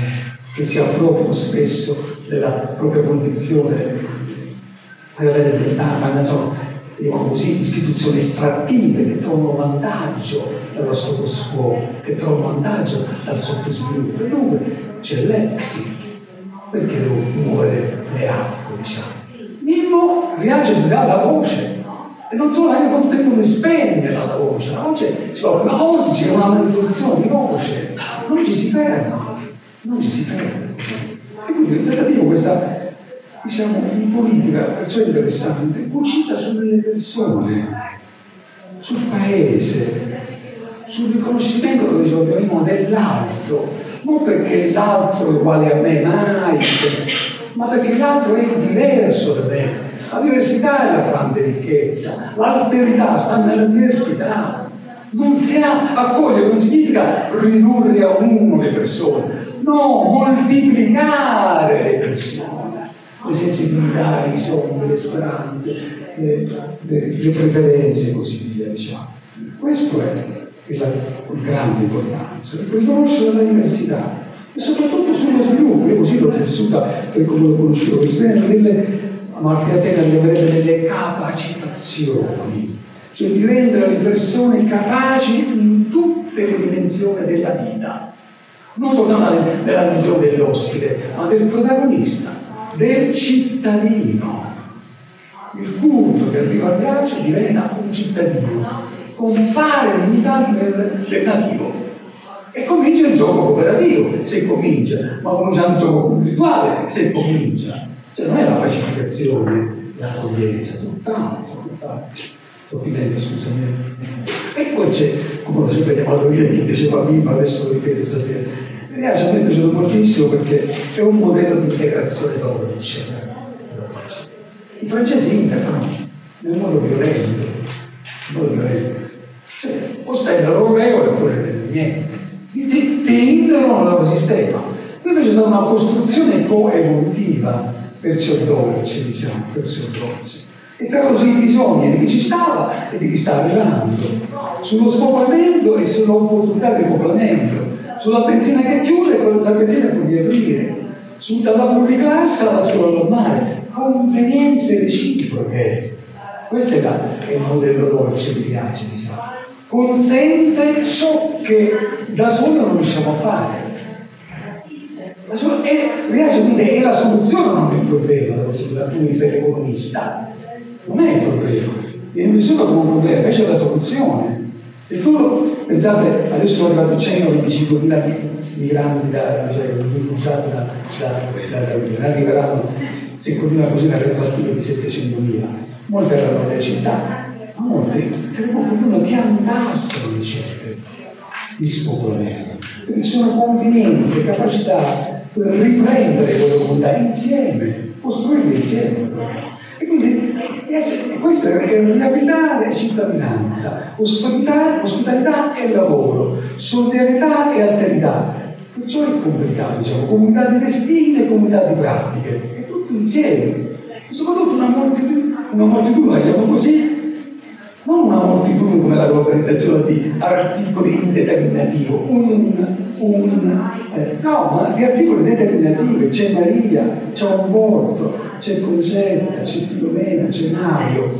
che si appropriano spesso della propria condizione, ma sono diciamo così, istituzioni estrattive che trovano vantaggio dallo status quo, che trovano vantaggio dal sottosviluppo. E dunque c'è l'exit, perché devo muovere le acque, diciamo. Mimmo reagisce si la voce, e non solo, anche quanto tempo ne spende la voce. La voce fa, ma oggi è una manifestazione di voce, non ci si ferma, non ci si ferma. E quindi il tentativo, questa, diciamo, di politica, perciò interessante, cucita sulle persone, sul paese, sul riconoscimento, lo dicevo prima, dell'altro, non perché l'altro è uguale a me, mai, ma perché l'altro è diverso da me. La diversità è la grande ricchezza, l'alterità sta nella diversità. Non si ha, accogliere non significa ridurre a uno le persone, no, moltiplicare. Le persone, le sensibilità, i sogni, le speranze, le, le, le preferenze e così via, diciamo. Questo è, la, grande importanza, riconoscere la diversità. E soprattutto sullo sviluppo, io così l'ho tessuta per come l'ho conosciuto, delle, Amartya Sena le avrebbe delle capacitazioni, cioè di rendere le persone capaci in tutte le dimensioni della vita, non soltanto nella dimensione dell'ospite, ma del protagonista, del cittadino. Il culto che arriva a Piace diventa un cittadino, con pari dignità del, del nativo. E comincia il gioco cooperativo, se comincia, ma comincia un gioco rituale, se comincia. Cioè non è la pacificazione, l'accoglienza, tutt'altro, tutt'altro. Finendo, scusami. E poi c'è, come lo sapete, io mi piaceva a me, ma adesso lo ripeto stasera. Mi piace, a me è piaciuto moltissimo perché è un modello di integrazione dolce. I francesi integrano nel modo violento, in modo violento. Cioè, o stai loro regola oppure niente. Ti, ti integrano nel loro sistema. Qui invece è stata una costruzione coevolutiva, perciò dolce, diciamo, perciò dolce. E tra così i bisogni di chi ci stava e di chi sta arrivando, sullo spopolamento e sull'opportunità del popolamento, sulla benzina che chiude e la benzina che può riaprire, su, dalla pluriclassa alla scuola normale, convenienze reciproche. Questo è, la, è il modello dolce di viaggio, diciamo. Consente ciò che da solo non riusciamo a fare. La solo, è, Riace quindi è la soluzione, non il problema dal punto di vista dell'economista. Non è il problema, viene vissuto come un problema, invece è la soluzione. Se tu pensate, adesso sono arrivati 125.000 migranti, da, cioè rifugiati da, da, da, da arriveranno, se continua così, la stima di 700.000. Molti erano nelle città, ma molti sarebbero potuto che andassero in certe di spopolamento. Perché sono convenienze, capacità per riprendere quelle comunità insieme, costruirle insieme. E quindi e questo è riabilitare cittadinanza, ospitalità, ospitalità e lavoro, solidarietà e alterità. Perciò è complicato, diciamo, comunità di destini e comunità di pratiche, è tutto insieme. E soprattutto una moltitudine, una moltitudine, diciamo così, non una moltitudine come la globalizzazione di articoli indeterminativi, un, un, eh, no, ma di articoli determinativi, c'è Maria, c'è un porto, c'è Concetta, c'è Filomena, c'è Mario.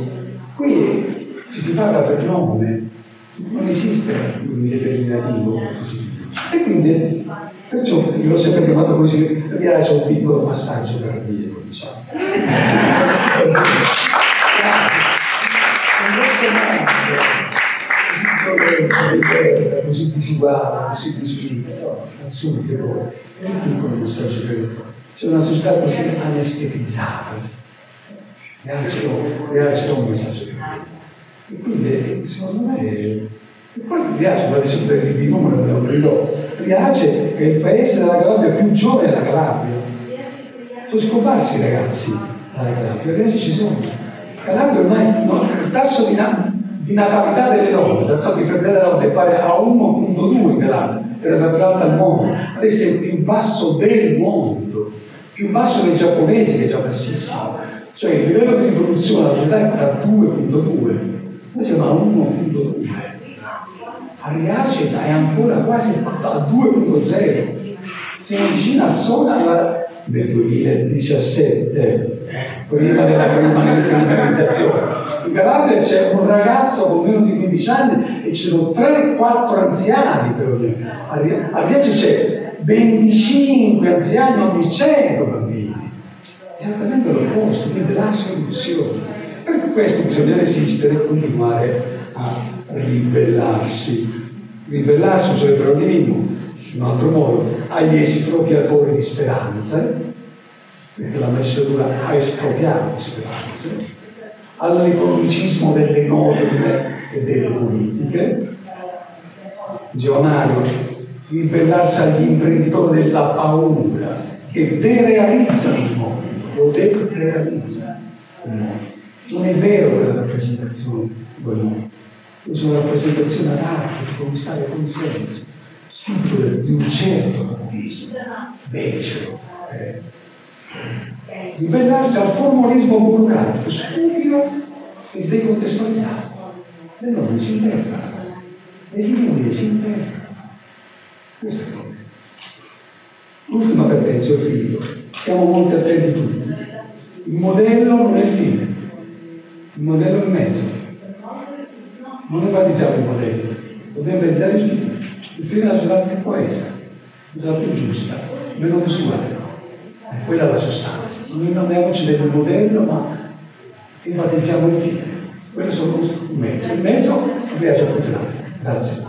Qui ci si parla per nome, non esiste l'articolo indeterminativo così. E quindi, perciò io l'ho sempre chiamato così, rilascia un piccolo massaggio cardiaco, diciamo così disuguale, così disunita, insomma, assurde cose. È un piccolo messaggio per C'è una società così anestetizzata. E anche c'è un messaggio per E quindi, secondo me, e poi Riace, adesso per di numero me lo ridò, Riace è il paese della Calabria più giovane della Calabria. Sono scomparsi i ragazzi dalla Calabria, Riace ci sono. Calabria ormai, no, il tasso di, di natalità delle donne, il tasso di fertilità delle donne è pari a 1.2 in Calabria, era la più alta al mondo, adesso è il più basso del mondo, più basso dei giapponesi che è già bassissimo, cioè il livello di riproduzione della società è da 2.2, noi siamo a 1.2. A Riace è ancora quasi a 2.0, siamo vicini a sola nel 2017, prima della criminalizzazione. In Calabria c'è un ragazzo con meno di 15 anni e ci sono 3-4 anziani per ogni. A Riace c'è 25 anziani ogni 100 bambini. Esattamente l'opposto, quindi la soluzione. Per questo bisogna resistere e continuare a ribellarsi. Ribellarsi, cioè per organismo, in un altro modo, agli espropriatori di speranze, perché la magistratura ha espropriato speranze, all'economicismo delle norme e delle politiche, diceva Mario, ribellarsi agli imprenditori della paura che derealizzano il mondo. lo derealizza. Non è vero quella rappresentazione, quello. Sono rappresentazioni ad arte, di conquistare consenso, tipico di un certo artismo, becero. Eh. Ribellarsi al formalismo burocratico, stupido e decontestualizzato. Le norme si interpretano, le linee si interpretano. Questo è il problema. L'ultima avvertenza, ho finito. Stiamo molto attenti tutti. Il modello non è il fine, il modello è il mezzo. Non enfatizziamo il modello, dobbiamo enfatizzare il fine. Il fine è la società più coesa, la società più giusta, meno visuale. È quella la sostanza. Non innamoriamoci del modello, ma enfatizziamo il fine. Quello sono il mezzo. Il mezzo vi ha già funzionato. Grazie.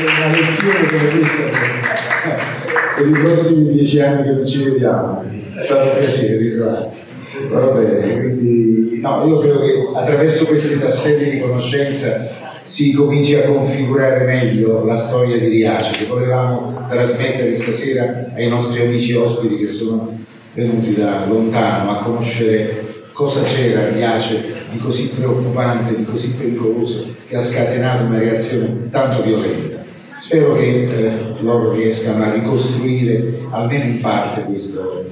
una lezione come questa per i prossimi dieci anni che non ci vediamo. È stato un piacere ritrovati. Va bene, quindi no, io credo che attraverso questi tasselli di conoscenza si cominci a configurare meglio la storia di Riace che volevamo trasmettere stasera ai nostri amici ospiti che sono venuti da lontano a conoscere cosa c'era Riace di così preoccupante, di così pericoloso che ha scatenato una reazione tanto violenta. Spero che eh, loro riescano a ricostruire almeno in parte questo,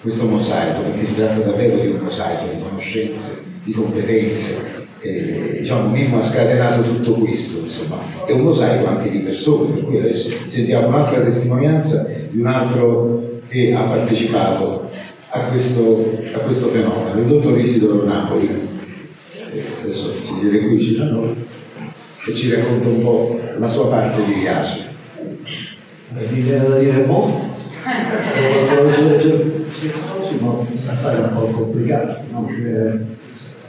questo mosaico, perché si tratta davvero di un mosaico di conoscenze, di competenze. E, diciamo, Mimmo ha scatenato tutto questo, insomma, è un mosaico anche di persone, per cui adesso sentiamo un'altra testimonianza di un altro che ha partecipato a questo, a questo fenomeno, il dottor Isidoro Napoli, adesso si siede qui vicino a noi, e ci racconta un po' la sua parte di Riace. Eh, mi viene da dire mo, il professore Cercosi, ma è un po' complicato, non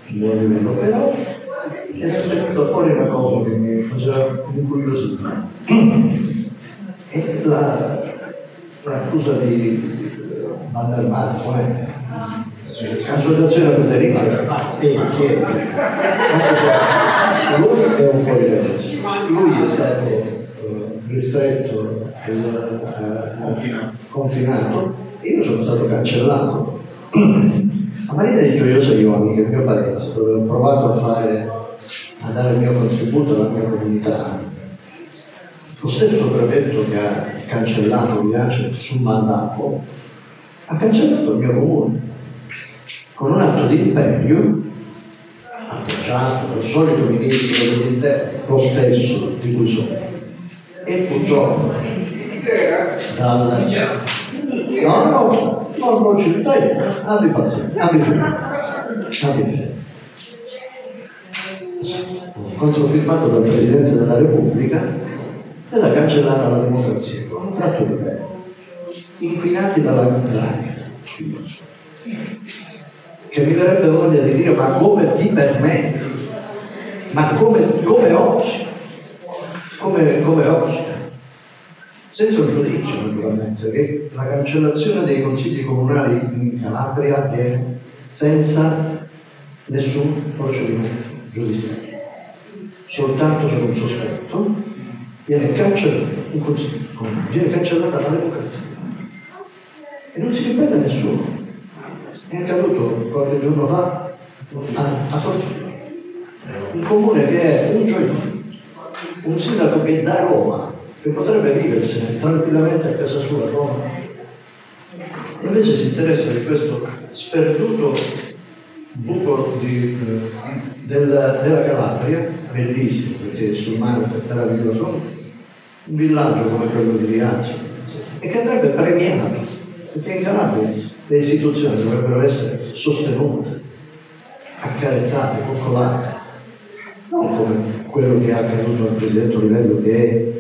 livello, però è venuta fuori una cosa che mi faceva incuriosità. È la, l'accusa di banda armata, com'è? Associazione Federico e Chiesa. Lui è un fuori legge. Lui è stato eh, ristretto, eh, confinato. e io sono stato cancellato. A Maria di Gioiosa Ioni, il mio paese, dove ho provato a, fare, a dare il mio contributo alla mia comunità, lo stesso prefetto che ha cancellato Riace sul mandato ha cancellato il mio comune con un atto di imperio appoggiato dal solito ministro dell'interno, lo stesso di cui sono. E purtroppo dal... No, no, no, non ci dai, abbi pazienza, abbi fede, abbi fede. Controfirmato dal Presidente della Repubblica ed ha cancellato la democrazia, con un tratto di bene, inquinati dalla grande che mi verrebbe voglia di dire ma come ti permetti? Ma come, come oggi? Come, come oggi? Senza un giudizio naturalmente, che la cancellazione dei consigli comunali in Calabria avviene senza nessun procedimento giudiziario. Soltanto per un sospetto viene cancellata, viene cancellata la democrazia. E non si ribella nessuno. È accaduto qualche giorno fa a, a Torino, un comune che è un gioiello, un sindaco che da Roma, che potrebbe viversene tranquillamente a casa sua a Roma, invece si interessa di questo sperduto buco di, della, della Calabria, bellissimo perché sul mare è meraviglioso, un villaggio come quello di Riace, e che andrebbe premiato, perché in Calabria le istituzioni dovrebbero essere sostenute, accarezzate, coccolate, non come quello che è accaduto al Presidente Olivello che è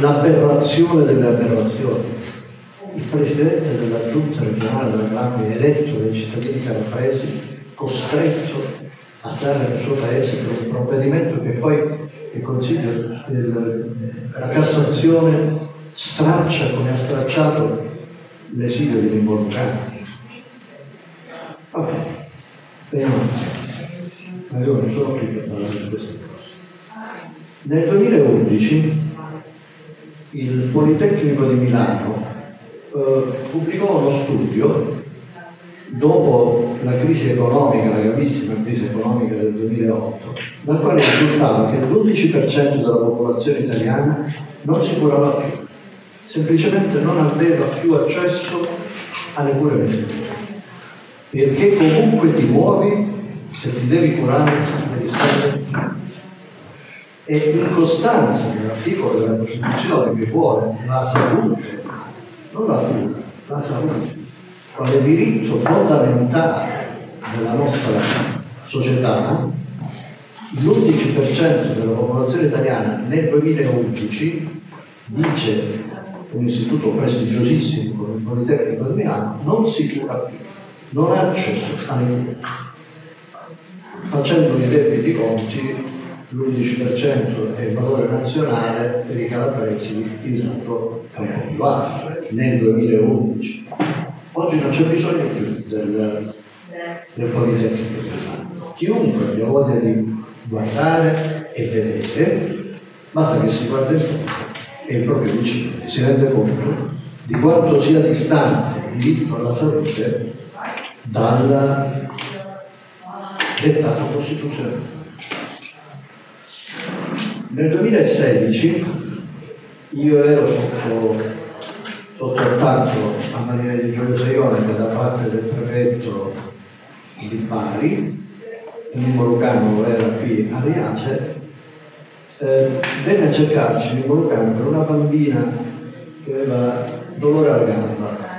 l'aberrazione delle aberrazioni. Il Presidente della Giunta regionale della Calabria eletto dai cittadini calabresi, costretto a stare nel suo paese per un provvedimento che poi il Consiglio, la Cassazione straccia come ha stracciato l'esilio degli involucrati. Va bene, vediamo. Io non sono qui per parlare di queste cose. Nel 2011 il Politecnico di Milano eh, pubblicò uno studio dopo la crisi economica, la gravissima crisi economica del 2008, dal quale risultava che l'11% della popolazione italiana non si curava più, semplicemente non aveva più accesso alle cure mediche. Perché comunque ti muovi, se ti devi curare, devi spendere E in costanza dell'articolo della Costituzione che vuole la salute, non la cura, la salute, quale diritto fondamentale della nostra società, l'11% della popolazione italiana nel 2011 dice un istituto prestigiosissimo come il Politecnico di Milano non si cura più, non ha accesso alle cure. Facendo i debiti conti, l'11% è il valore nazionale, per i calabresi dato è un alto, nel 2011. Oggi non c'è bisogno più del, del Politecnico di Milano. Chiunque abbia voglia di guardare e vedere, basta che si guarda intorno e il proprio vicino si rende conto di quanto sia distante il diritto alla salute dal dettato costituzionale. Nel 2016 io ero sotto, sotto attacco a Marina di Giorgio Ionica da parte del prefetto di Bari, Nimo Lucano era qui a Riace eh, venne a cercarci in Volucano per una bambina che aveva dolore alla gamba.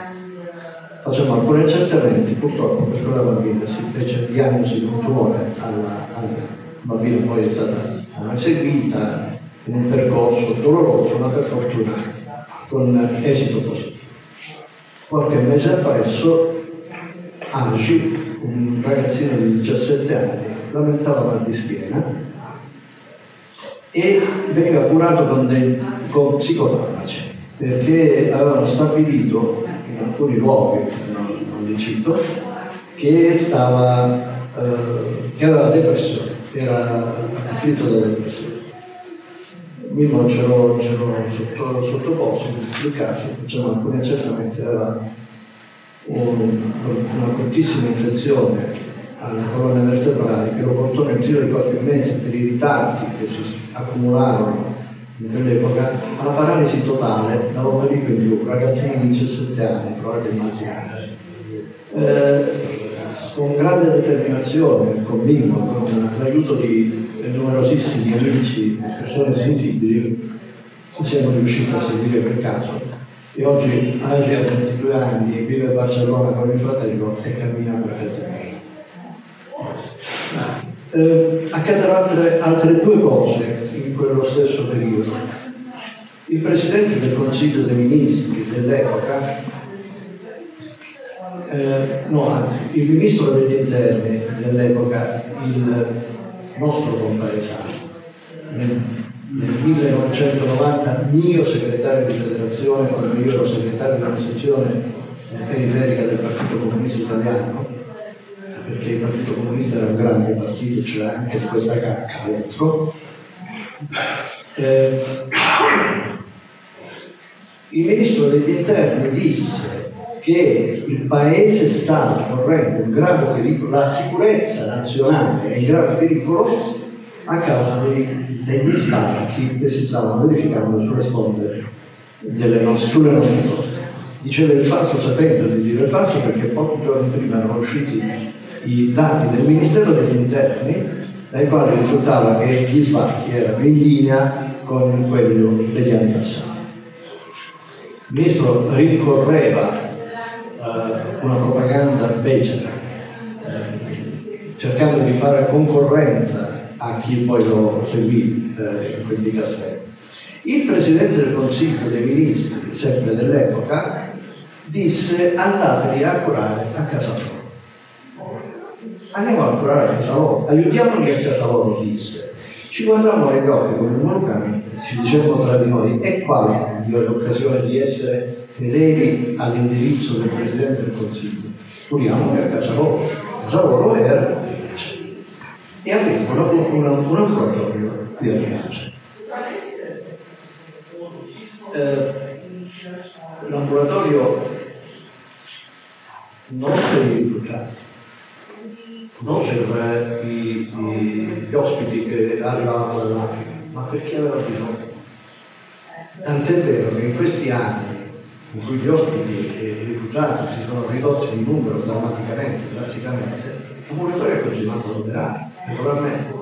Facciamo alcuni accertamenti, purtroppo per quella bambina si fece diagnosi di un tumore alla, alla bambina poi è stata seguita in un percorso doloroso, ma per fortuna con esito positivo. Qualche mese appresso Agi, un ragazzino di 17 anni, lamentava mal di schiena e veniva curato con, dei, con psicofarmaci perché avevano stabilito in alcuni luoghi, non, non li cito, che, stava, eh, che aveva depressione, era afflitto da depressione. Mimo ce l'ho, ce l'ho sotto, sottoposto in questo caso, facciamo alcuni accertamenti, aveva un, una fortissima infezione alla colonna vertebrale che lo portò nel giro di qualche mese per i ritardi che si accumularono in quell'epoca alla paralisi totale dall'ombelico in giù, ragazzini di 17 anni, provate a immaginare. Eh, con grande determinazione, con Mimmo, con l'aiuto di numerosissimi amici e persone sensibili, siamo riusciti a seguire quel caso. E oggi Agi ha 22 anni, vive a Barcellona con il fratello e cammina perfettamente eh, accaddero altre, altre due cose in quello stesso periodo. Il Presidente del Consiglio dei Ministri dell'epoca, eh, no anzi, il Ministro degli Interni dell'epoca, il nostro compaesano, nel, nel 1990 mio segretario di federazione, quando io ero segretario una sezione periferica del Partito Comunista Italiano, perché il Partito Comunista era un grande partito, c'era anche di questa cacca dentro. Eh, il ministro degli interni disse che il paese sta correndo un grave pericolo, la sicurezza nazionale è in grave pericolo a causa dei, degli sbarchi che si stavano verificando sulle sponde delle nostre, sulle nostre coste. Diceva il falso sapendo di dire il falso perché pochi giorni prima erano usciti i dati del Ministero degli Interni dai quali risultava che gli sbarchi erano in linea con quelli degli anni passati. Il ministro rincorreva eh, una propaganda becera, eh, cercando di fare concorrenza a chi poi lo seguì eh, in quel dicastero. Il Presidente del Consiglio dei Ministri, sempre dell'epoca, disse andatevi a curare a casa loro andiamo a curare a casa loro, aiutiamoli a casa loro, disse. Ci guardavamo negli occhi un maroccani e ci dicevano tra di noi, e quale l'occasione di essere fedeli all'indirizzo del Presidente del Consiglio? Curiamoli a casa loro. A casa loro era Riace. E avremo un, un, ambulatorio qui a Riace. eh, l'ambulatorio non per i rifugiati, non per i, i, gli ospiti che arrivavano dall'Africa, ma per chi aveva bisogno. Tant'è vero che in questi anni in cui gli ospiti e i rifugiati si sono ridotti di numero drammaticamente, drasticamente, l'ambulatorio è continuato ad operare regolarmente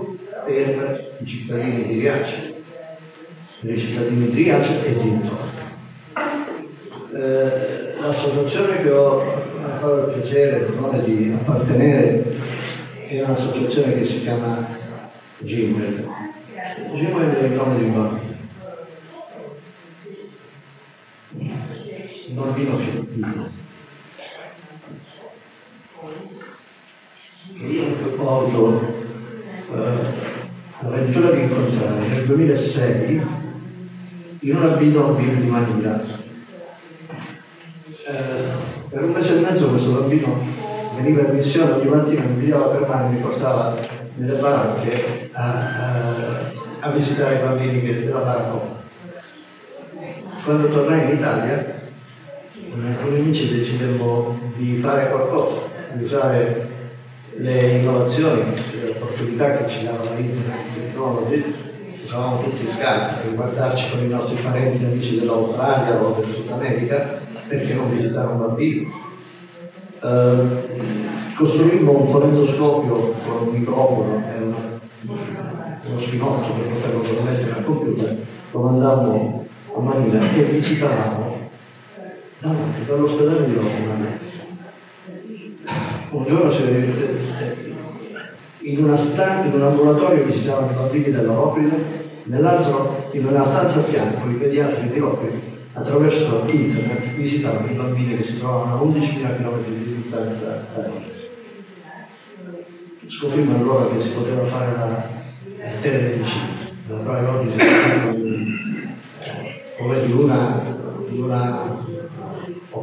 per i cittadini di Riace, per i cittadini di Riace e dintorni. Eh, l'associazione che ho ancora il piacere e l'onore di appartenere è un'associazione che si chiama Gimwell. Gimwell è il nome di un bambino. Un bambino filippino. Io ho avuto eh, l'avventura di incontrare nel 2006 in una bidonville di Manila. Eh, per un mese e mezzo questo bambino veniva in missione ogni mattina, mi pigliava per mano e mi portava nelle baracche a, a, a visitare i bambini della baracca. Quando tornai in Italia, con alcuni amici decidemmo di fare qualcosa, di usare le innovazioni, le opportunità che ci dava la internet, le tecnologie, usavamo tutti Skype per guardarci con i nostri parenti e amici dell'Australia o del Sud America, perché non visitare un bambino. Eh, costruimmo un fonendoscopio con un microfono e una, uno spinotto per poterlo mettere al computer, lo mandammo a Manila e visitavamo davanti dall'ospedale di Roma un giorno in, una stanza, in un ambulatorio visitavano i bambini della Ropride, nell'altro in una stanza a fianco i pediatri di Ropride attraverso internet visitavano i bambini che si trovavano a 11.000 km di distanza da, noi. Scoprimmo allora che si poteva fare la eh, telemedicina, della quale oggi si parla eh, come di una, di una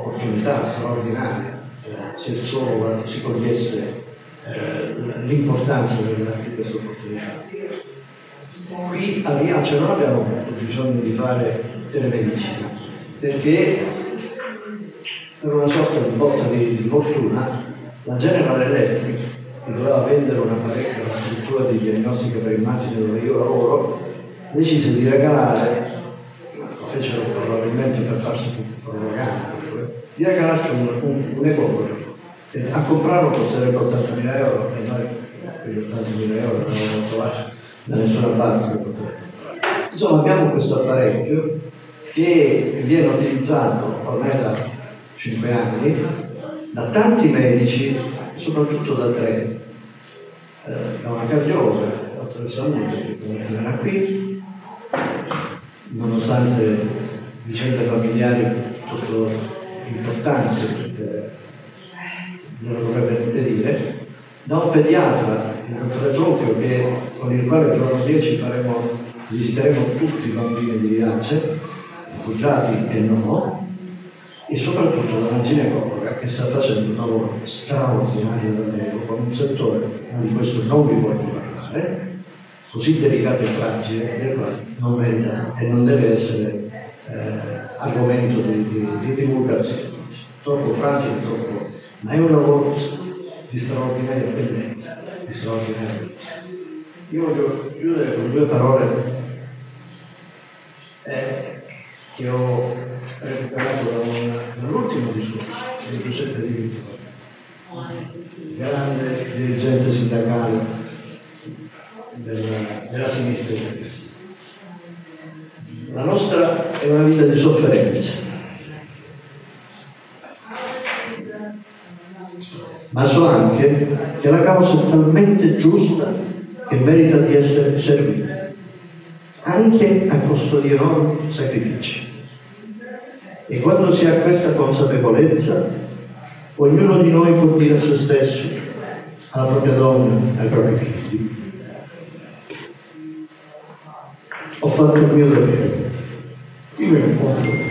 opportunità straordinaria se solo si cogliesse eh, l'importanza di questa opportunità. Qui a Riace non abbiamo avuto bisogno di fare telemedicina, perché per una sorta di botta di, di fortuna la General Electric, che doveva vendere un apparecchio alla struttura di diagnostica per immagine dove io lavoro, decise di regalare, lo fecero probabilmente per farsi propaganda, di regalarci un, un, un ecografo a comprarlo costerebbe 80.000 euro e noi quegli 80.000 euro non abbiamo trovato. Da nessuna parte per poter. Insomma abbiamo questo apparecchio che viene utilizzato ormai da 5 anni da tanti medici, soprattutto da tre, eh, da una cardiologa, la dottoressa Muti, che era qui, nonostante vicende familiari piuttosto importanti, eh, non lo dovrebbe impedire, da un pediatra, il dottore Trofio, che, con il quale il giorno 10 faremo, visiteremo tutti i bambini di Riace, rifugiati e no, e soprattutto da una ginecologa che sta facendo un lavoro straordinario davvero con un settore, ma di questo non vi voglio parlare, così delicato e fragile, del quale non merita e non deve essere argomento di, di, di divulgazione. Troppo fragile, troppo ma è un lavoro di straordinaria bellezza, di straordinaria bellezza. Io voglio chiudere con due parole eh, che ho recuperato dall'ultimo discorso di Giuseppe Di Vittorio, grande dirigente sindacale della, della sinistra italiana. La nostra è una vita di sofferenza, ma so anche che la causa è talmente giusta che merita di essere servita, anche a costo di enormi sacrifici. E quando si ha questa consapevolezza, ognuno di noi può dire a se stesso, alla propria donna, ai propri figli, ho fatto il mio dovere, fino in fondo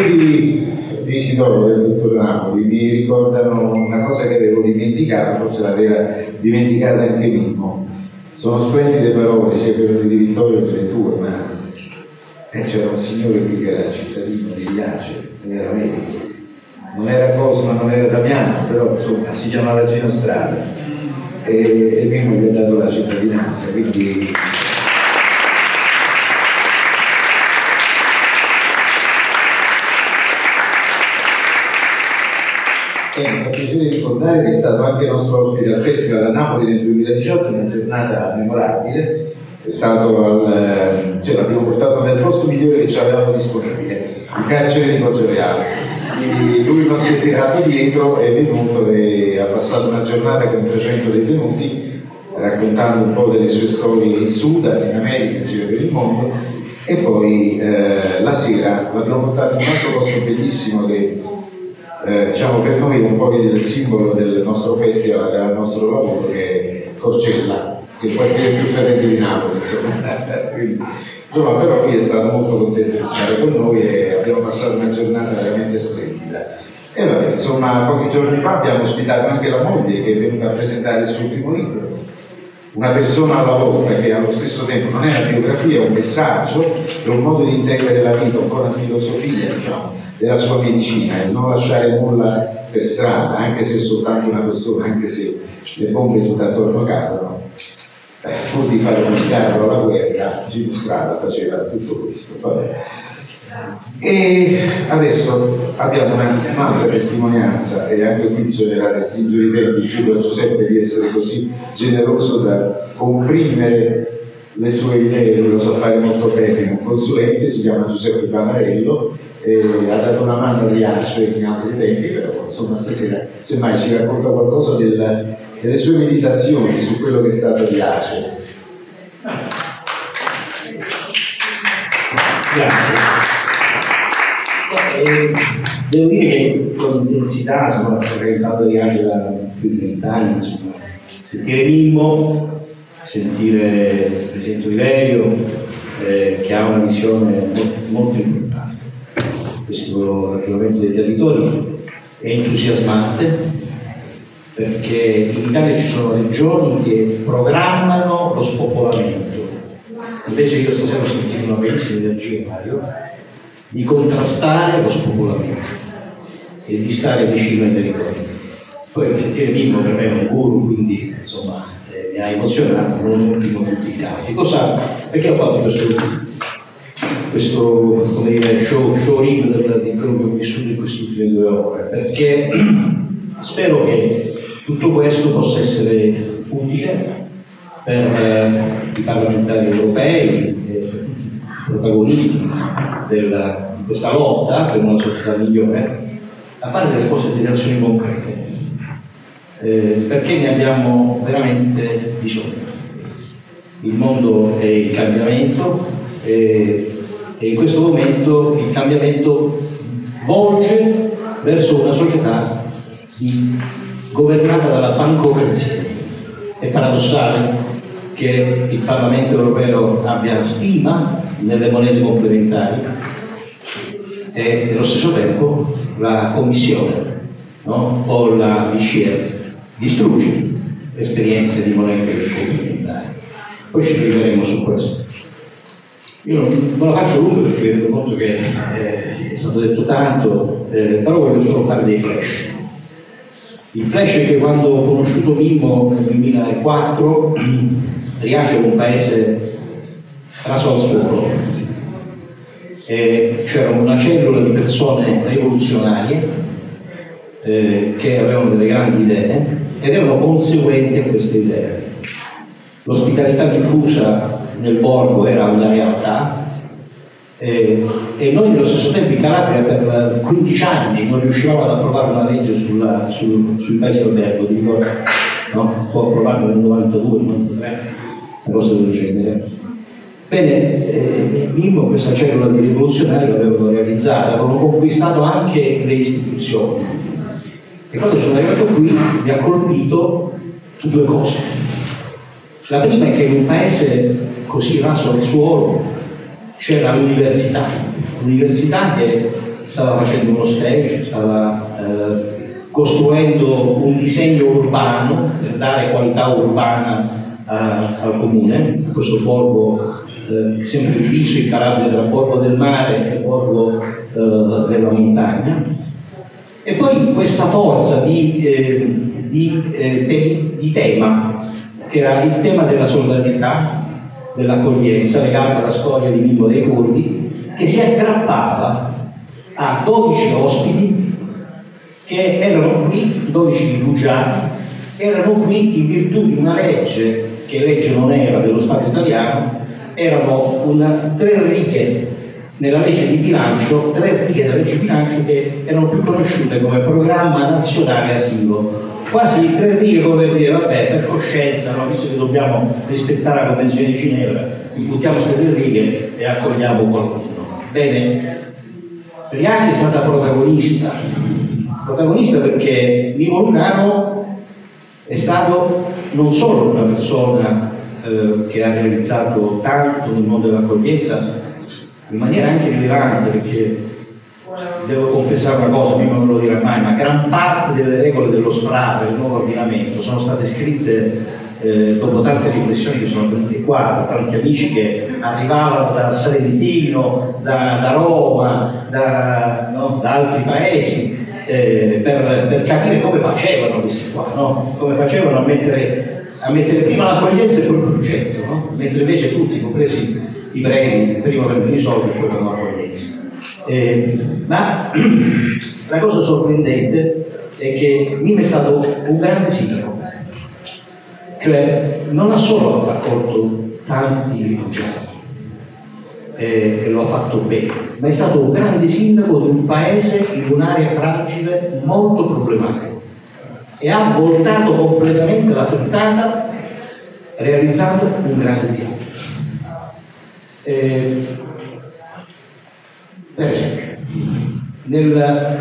colleghi Isidoro del dottor Napoli mi ricordano una cosa che avevo dimenticato, forse l'aveva dimenticata anche Mimmo. Sono splendide parole, sia quelle di Vittorio che le tue, ma eh, c'era un signore qui che era cittadino di Riace, era medico. Non era Cosma, non era Damiano, però insomma si chiamava Gino Strada e, e Mimmo gli ha dato la cittadinanza, quindi mi fa piacere ricordare che è stato anche nostro ospite al Festival a Napoli nel 2018, una giornata memorabile. È stato al, cioè l'abbiamo portato nel posto migliore che ci avevamo disponibile, il carcere di Poggioreale. Quindi lui non si è tirato dietro, è venuto e ha passato una giornata con 300 detenuti, raccontando un po' delle sue storie in Sudan, in America, in giro per il mondo. E poi eh, la sera l'abbiamo portato in un altro posto bellissimo che eh, diciamo per noi è un po' il simbolo del nostro festival, del nostro lavoro che è Forcella, che è il quartiere più fedele di Napoli, insomma. Insomma, però qui è stato molto contento di stare con noi e abbiamo passato una giornata veramente splendida. E vabbè, insomma, pochi giorni fa abbiamo ospitato anche la moglie che è venuta a presentare il suo primo libro. Una persona alla volta che allo stesso tempo non è una biografia, è un messaggio, è un modo di intendere la vita, un po' una filosofia, diciamo della sua medicina e non lasciare nulla per strada, anche se è soltanto una persona, anche se le bombe tutte attorno cadono. Eh, pur di fare uno sgarro alla guerra, Gino Strada faceva tutto questo. Vabbè. E adesso abbiamo una, un'altra testimonianza e anche qui bisognerà restringere i tempi, chiedo a Giuseppe di essere così generoso da comprimere le sue idee, lo sa fare molto bene, un consulente, si chiama Giuseppe Panarello, ha dato una mano a Riace in altri tempi, però insomma stasera semmai ci racconta qualcosa del, delle sue meditazioni su quello che è stato Riace. Grazie. Eh, devo dire che con intensità, insomma, ho frequentato Riace da più di vent'anni, insomma, sentire Mimmo, sentire il Presidente Oliverio, eh, che ha una visione molto, molto importante. Questo ragionamento dei territori è entusiasmante perché in Italia ci sono regioni che programmano lo spopolamento. Invece io stasera ho sentito una bellissima energia, Mario, di contrastare lo spopolamento e di stare vicino ai territori. Poi sentire Mimmo per me è un guru, quindi insomma eh, mi ha emozionato, non ultimo tutti gli altri. Cosa? Perché ho fatto questo questo come dire, show, showing di quello che ho vissuto in queste ultime due ore, perché spero che tutto questo possa essere utile per eh, i parlamentari europei, protagonisti della, di questa lotta per una società migliore, a fare delle cose, delle azioni concrete, eh, perché ne abbiamo veramente bisogno. Il mondo è in cambiamento, e e in questo momento il cambiamento volge verso una società di, governata dalla bancocrazia. È paradossale che il Parlamento europeo abbia stima nelle monete complementari e nello stesso tempo la Commissione no? o la BCE distrugge esperienze di monete complementari. Poi ci rivedremo su questo. Io non, non la faccio lunga perché mi rendo conto che eh, è stato detto tanto, eh, però voglio solo fare dei flash. Il flash è che quando ho conosciuto Mimmo nel 2004, Riace era un paese raso al suolo, c'era una cellula di persone rivoluzionarie eh, che avevano delle grandi idee ed erano conseguenti a queste idee. L'ospitalità diffusa nel borgo era una realtà eh, e noi nello stesso tempo in Calabria per 15 anni non riuscivamo ad approvare una legge sulla, sul, sui paesi albergo, ti ricordo? No? Fu approvata nel 92, 93, una cosa del genere. Bene, eh, Mimmo questa cellula di rivoluzionari l'avevano realizzata, avevano conquistato anche le istituzioni. E quando sono arrivato qui mi ha colpito due cose. La prima è che in un paese così raso al suolo c'era l'università, l'università che stava facendo uno stage, stava eh, costruendo un disegno urbano per dare qualità urbana a, al comune, questo borgo eh, sempre diviso in Calabria tra borgo del mare e borgo eh, della montagna. E poi questa forza di, eh, di, eh, te, di tema, che era il tema della solidarietà, dell'accoglienza legata alla storia di Mimmo dei Cordi, che si aggrappava a 12 ospiti che erano qui, 12 rifugiati, erano qui in virtù di una legge, che legge non era dello Stato italiano, erano una, tre righe nella legge di bilancio, tre righe della legge di bilancio che erano più conosciute come programma nazionale asilo. Quasi tre righe come dire, vabbè, per coscienza, no? visto che dobbiamo rispettare la Convenzione di Ginevra, imputiamo queste tre righe e accogliamo qualcuno. Bene, Riaci è stata protagonista, protagonista perché Mimo Lugano è stato non solo una persona eh, che ha realizzato tanto nel mondo dell'accoglienza in maniera anche rilevante perché devo confessare una cosa, prima non lo dirà mai, ma gran parte delle regole dello SPRA, del nuovo ordinamento, sono state scritte eh, dopo tante riflessioni che sono venute qua, da tanti amici che arrivavano da Salentino, da, da Roma, da, no, da, altri paesi, eh, per, per, capire come facevano questi qua, no? come facevano a mettere, a mettere, prima l'accoglienza e poi il progetto, no? mentre invece tutti, compresi i premi, prima per i soldi e poi per l'accoglienza. Eh, ma la cosa sorprendente è che Mim è stato un grande sindaco, cioè non ha solo accolto tanti rifugiati eh, e lo ha fatto bene, ma è stato un grande sindaco di un paese in un'area fragile molto problematica e ha voltato completamente la frittata realizzando un grande piano. Eh, per esempio, nel,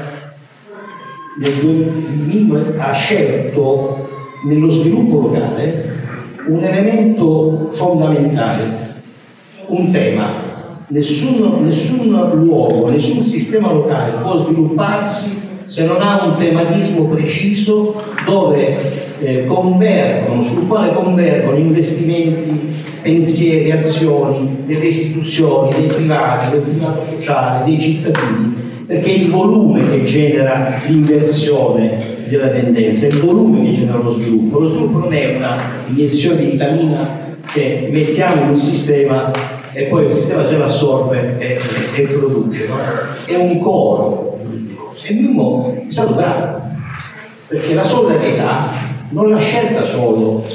nel, ha scelto nello sviluppo locale un elemento fondamentale, un tema. Nessun, nessun luogo, nessun sistema locale può svilupparsi se non ha un tematismo preciso dove eh, convergono, sul quale convergono investimenti, pensieri, azioni delle istituzioni, dei privati, del privato sociale, dei cittadini, perché è il volume che genera l'inversione della tendenza, è il volume che genera lo sviluppo. Lo sviluppo non è una iniezione di vitamina che mettiamo in un sistema e poi il sistema se l'assorbe e, e, produce, no? è un coro. E Mimmo è stato bravo, perché la solidarietà non l'ha scelta solo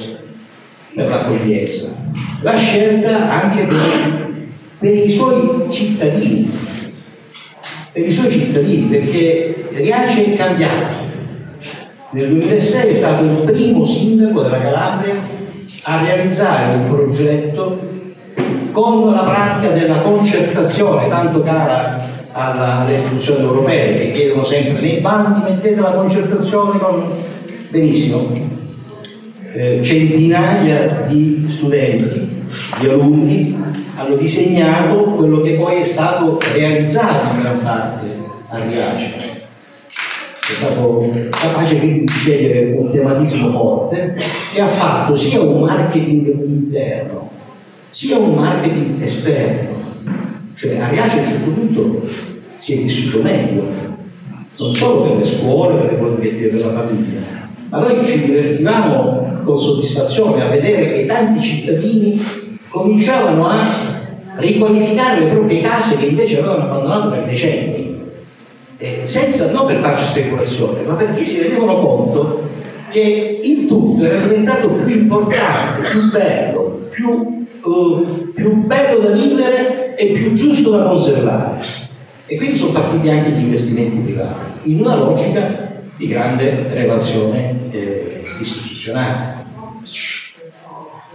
per l'accoglienza, l'ha scelta anche per, per i suoi cittadini, per i suoi cittadini, perché Riace è cambiato. Nel 2006 è stato il primo sindaco della Calabria a realizzare un progetto con la pratica della concertazione, tanto cara alle istituzioni europee che chiedono sempre nei bandi mettete la concertazione con... Benissimo, eh, centinaia di studenti, di alunni hanno disegnato quello che poi è stato realizzato in gran parte a Riace. È stato capace quindi di scegliere un tematismo forte e ha fatto sia un marketing interno sia un marketing esterno. Cioè a Riace a un certo punto si è vissuto meglio, non solo per le scuole, per le politiche della famiglia, ma noi ci divertivamo con soddisfazione a vedere che tanti cittadini cominciavano a riqualificare le proprie case che invece avevano abbandonato per decenni, eh, senza, non per farci speculazione, ma perché si rendevano conto che il tutto era diventato più importante, più bello, più, uh, più bello da vivere e più giusto da conservare. E quindi sono partiti anche gli investimenti privati, in una logica di grande relazione eh, istituzionale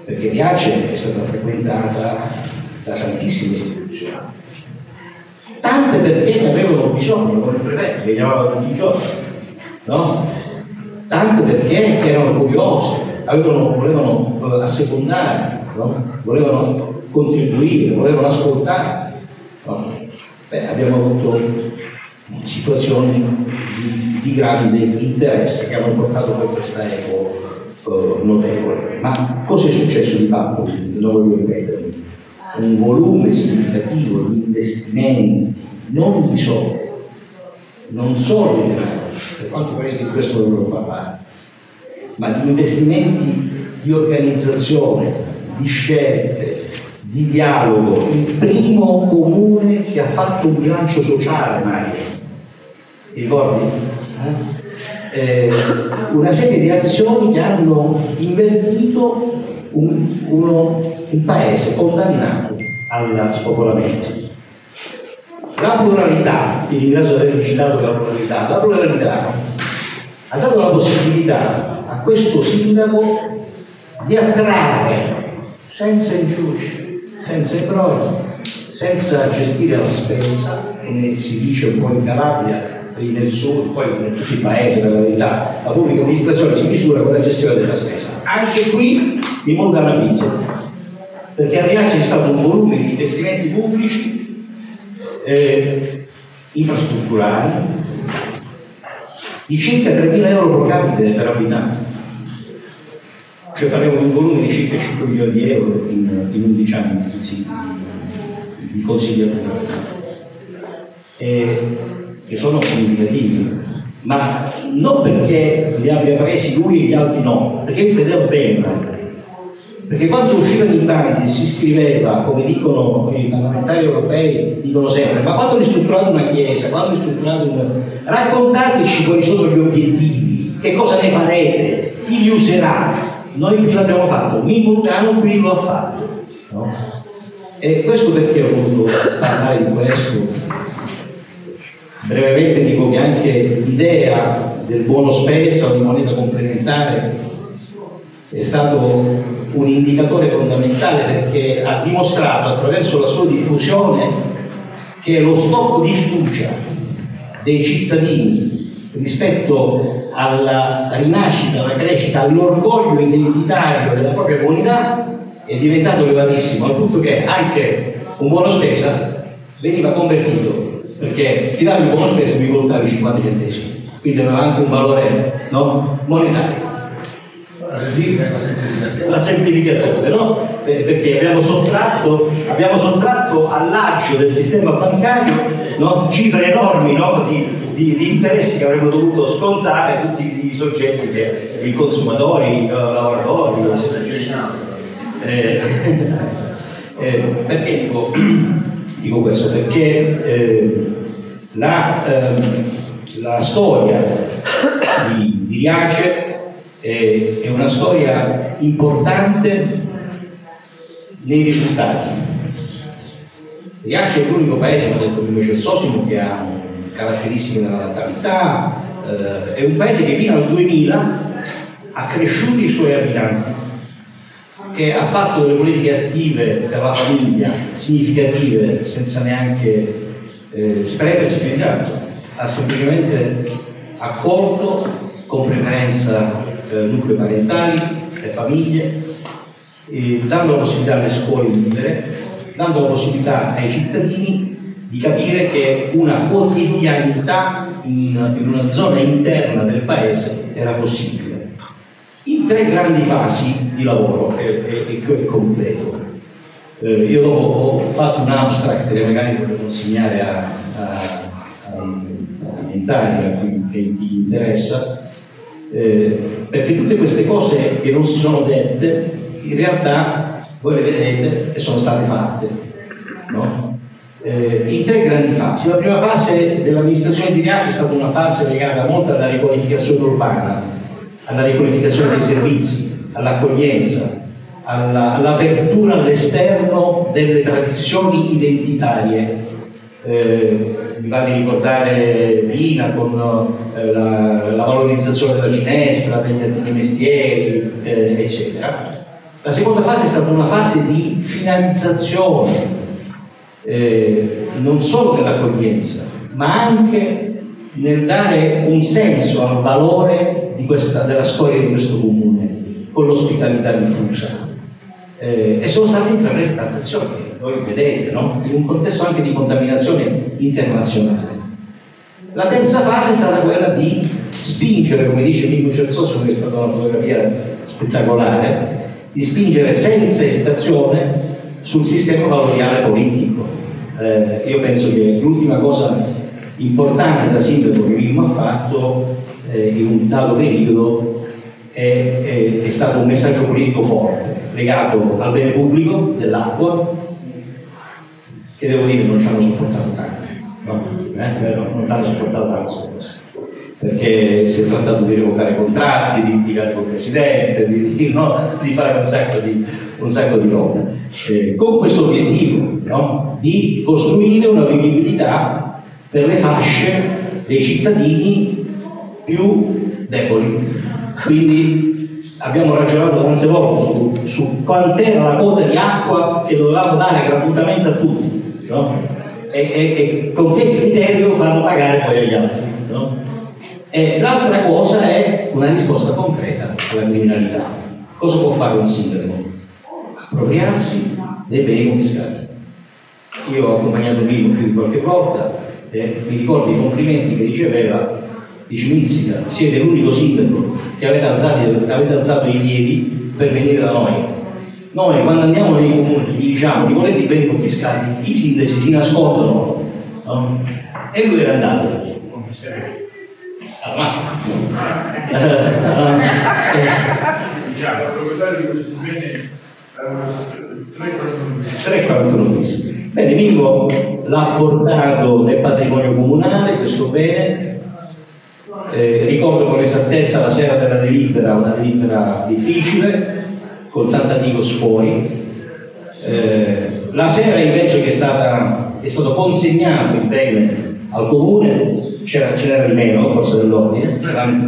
perché Riace è stata frequentata da tantissime istituzioni, tante perché ne avevano bisogno, come il prefetto, che chiamava tutti i giorni, no? tante perché erano curiose, avevano, volevano uh, assecondare, no? volevano contribuire, volevano ascoltare. Beh, abbiamo avuto situazioni di, di, grande interesse che hanno portato per questa eco uh, notevole. Ma cosa è successo di fatto? Non voglio ripetermi. Un volume significativo di investimenti, non di soldi, non solo di denaro, per quanto pare di questo dovrò parlare, ma di investimenti di organizzazione, di scelte, di dialogo, il primo comune che ha fatto un bilancio sociale, Mario. Ti ricordi? Eh, una serie di azioni che hanno invertito un, uno, un paese condannato al spopolamento. La pluralità, ti ringrazio di aver citato la pluralità, la pluralità ha dato la possibilità a questo sindaco di attrarre senza inciuci, senza imbrogli, senza gestire la spesa, come si dice un po' in Calabria, quelli del sud, poi in tutti i paesi per la verità, la pubblica amministrazione si misura con la gestione della spesa. Anche qui il mondo ha vinto, perché a Riace c'è stato un volume di investimenti pubblici eh, infrastrutturali di circa 3.000 euro pro capite per abitante cioè parliamo di un volume di circa 5 milioni di euro in, in 11 anni di, di consigliatura, che sono significativi, ma non perché li abbia presi lui e gli altri no, perché li spendeva bene. Perché quando uscivano i bandi si scriveva, come dicono i parlamentari europei, dicono sempre, ma quando ristrutturate una chiesa, quando ristrutturate un... raccontateci quali sono gli obiettivi, che cosa ne farete, chi li userà, noi qui l'abbiamo fatto, Mimulcano qui lo ha fatto. No? E questo perché ho voluto parlare di questo? Brevemente dico che anche l'idea del buono spesa o di moneta complementare è stato un indicatore fondamentale perché ha dimostrato attraverso la sua diffusione che lo stock di fiducia dei cittadini rispetto alla rinascita, alla crescita, all'orgoglio identitario della propria comunità è diventato elevatissimo, al punto che anche un buono spesa veniva convertito, perché ti davi il buono spesa e mi portavi 50 centesimi, quindi aveva anche un valore no, monetario. La semplificazione, no? Perché abbiamo sottratto, abbiamo sottratto all'agio del sistema bancario no? cifre enormi no? di, di, di, interessi che avremmo dovuto scontare tutti i soggetti, che, i consumatori, i lavoratori. Eh, eh, perché dico, dico, questo? Perché eh, la, ehm, la, storia di, di Riace è una storia importante nei risultati. Riace è l'unico paese, come ha detto prima Celsosimo, che ha caratteristiche della natalità, eh, è un paese che fino al 2000 ha cresciuto i suoi abitanti, che ha fatto delle politiche attive per la famiglia, significative, senza neanche eh, spremersi più di tanto, ha semplicemente accolto con preferenza eh, nuclei parentali, le famiglie, dando la possibilità alle scuole di vivere, dando la possibilità ai cittadini di capire che una quotidianità in, in una zona interna del paese era possibile. In tre grandi fasi di lavoro che è completo. Eh, io ho fatto un abstract che magari vorrei consegnare a, a, a, chi, chi interessa, eh, perché tutte queste cose che non si sono dette, in realtà voi le vedete e sono state fatte. No? Eh, in tre grandi fasi. La prima fase dell'amministrazione di Riace è stata una fase legata molto alla riqualificazione urbana, alla riqualificazione dei servizi, all'accoglienza, alla, all'apertura all'esterno delle tradizioni identitarie. Eh, mi va di ricordare Pina con eh, la, la, valorizzazione della ginestra, degli antichi mestieri, eh, eccetera. La seconda fase è stata una fase di finalizzazione, eh, non solo dell'accoglienza, ma anche nel dare un senso al valore questa, della storia di questo comune, con l'ospitalità diffusa. Eh, e sono state intraprese tante azioni, voi vedete, no? in un contesto anche di contaminazione internazionale. La terza fase è stata quella di spingere, come dice Mimmo Cerzoso, che è stata una fotografia spettacolare, di spingere senza esitazione sul sistema valoriale politico. Eh, io penso che l'ultima cosa importante da sindaco che Mimmo ha fatto eh, in un dato periodo è, è, è stato un messaggio politico forte, legato al bene pubblico dell'acqua, che devo dire non ci hanno sopportato tanto, no? eh? non hanno sopportato tanto perché si è trattato di revocare contratti, di litigare col Presidente, di, di, no? di fare un sacco di, un sacco di roba, eh, con questo obiettivo no? di costruire una vivibilità per le fasce dei cittadini più deboli. Quindi abbiamo ragionato tante volte su, su quant'era la quota di acqua che dovevamo dare gratuitamente a tutti no? e, e, e, con che criterio farlo pagare poi agli altri. E l'altra cosa è una risposta concreta alla criminalità. Cosa può fare un sindaco? Appropriarsi dei beni confiscati. Io ho accompagnato Mimo più di qualche volta e mi ricordo i complimenti che riceveva, dice Mizzica, siete l'unico sindaco che avete, alzati, avete alzato i piedi per venire da noi. Noi quando andiamo nei comuni gli diciamo di volete i beni confiscati, i sindaci si nascondono no? e lui era andato diciamo, il proprietario di questi beni tre 41 Bene, Vivo l'ha portato nel patrimonio comunale questo bene. Eh, ricordo con esattezza la sera della delibera, una delibera difficile, con tanta digos fuori. Eh, la sera invece che è, stata, è stato consegnato il bene al comune c'era, c'era il meno, forse dell'ordine, c'era, il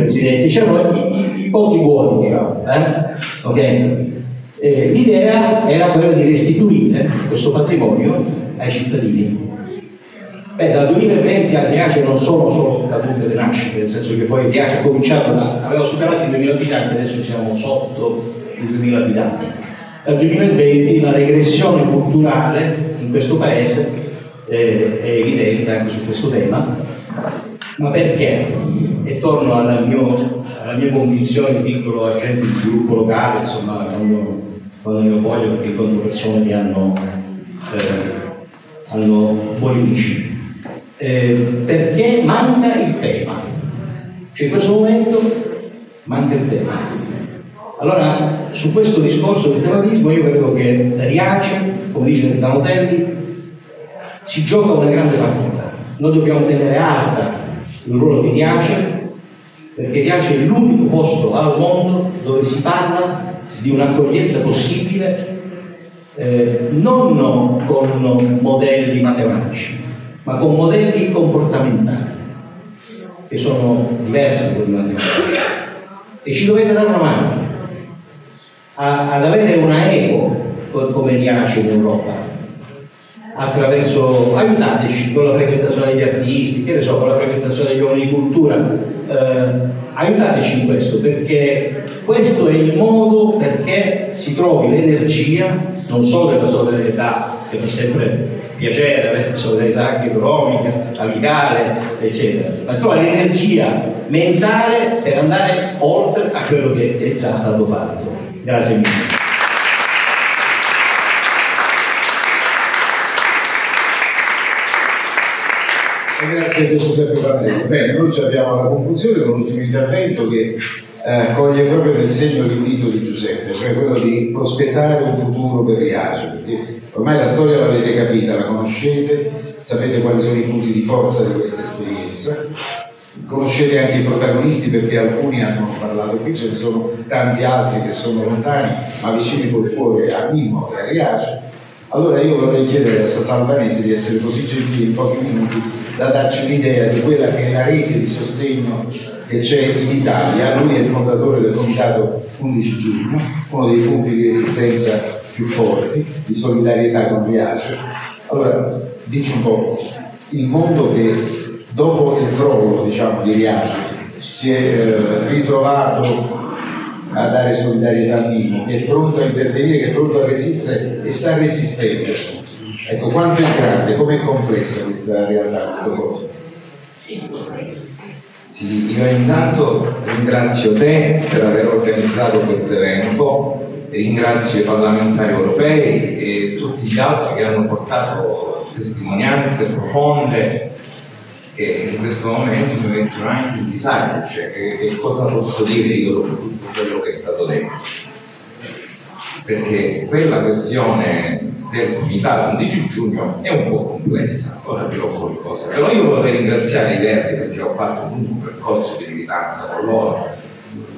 presidente, c'erano i, i, i pochi buoni, diciamo. Eh? Okay? Eh, l'idea era quella di restituire questo patrimonio ai cittadini. Beh, dal 2020 a Riace non sono solo cadute le nascite, nel senso che poi Riace ha cominciato da, aveva superato i 2000 abitanti, adesso siamo sotto i 2000 abitanti. Dal 2020 la regressione culturale in questo paese eh, è evidente anche su questo tema, ma perché? E torno alla, mio, alla mia convinzione di piccolo agente di sviluppo locale, insomma, quando, quando io voglio, perché incontro persone che hanno, eh, hanno buoni amici. Eh, perché manca il tema. Cioè in questo momento manca il tema. Allora, su questo discorso del tematismo io credo che Riace, come dice Zanotelli, si gioca una grande partita. Noi dobbiamo tenere alta il ruolo di Riace, perché Riace è l'unico posto al mondo dove si parla di un'accoglienza possibile eh, non con modelli matematici, ma con modelli comportamentali, che sono diversi da quelli matematici. E ci dovete dare una mano a, ad avere una eco come Riace in Europa attraverso, aiutateci con la frequentazione degli artisti, che ne so, con la frequentazione degli uomini di cultura, eh, aiutateci in questo perché questo è il modo perché si trovi l'energia non solo della solidarietà che fa sempre piacere, avere solidarietà anche economica, amicale, eccetera, ma si trova l'energia mentale per andare oltre a quello che è già stato fatto. Grazie mille. Grazie a Giuseppe Panelli. Bene, noi ci abbiamo alla conclusione con l'ultimo intervento che eh, coglie proprio nel segno l'invito di Giuseppe, cioè quello di prospettare un futuro per Riace, perché ormai la storia l'avete capita, la conoscete, sapete quali sono i punti di forza di questa esperienza, conoscete anche i protagonisti perché alcuni hanno parlato qui, ce ne sono tanti altri che sono lontani ma vicini col cuore a Mimmo e a Riace. Allora io vorrei chiedere a Salvanese di essere così gentili in pochi minuti da darci un'idea di quella che è la rete di sostegno che c'è in Italia. Lui è il fondatore del comitato 11 giugno, uno dei punti di resistenza più forti, di solidarietà con Riace. Allora, dici un po', il mondo che dopo il crollo diciamo, di Riace si è eh, ritrovato a dare solidarietà a Mimmo, che è pronto a intervenire, che è pronto a resistere e sta resistendo. Ecco, quanto è grande, come è complessa questa realtà, questo coso? Sì, io intanto ringrazio te per aver organizzato questo evento, ringrazio i parlamentari europei e tutti gli altri che hanno portato testimonianze profonde che in questo momento mi mettono anche in disagio, cioè che, che cosa posso dire io dopo tutto quello che è stato detto. Perché quella questione del comitato 11 giugno è un po' complessa, ora dirò qualcosa, però io vorrei ringraziare i Verdi perché ho fatto un lungo percorso di militanza con loro,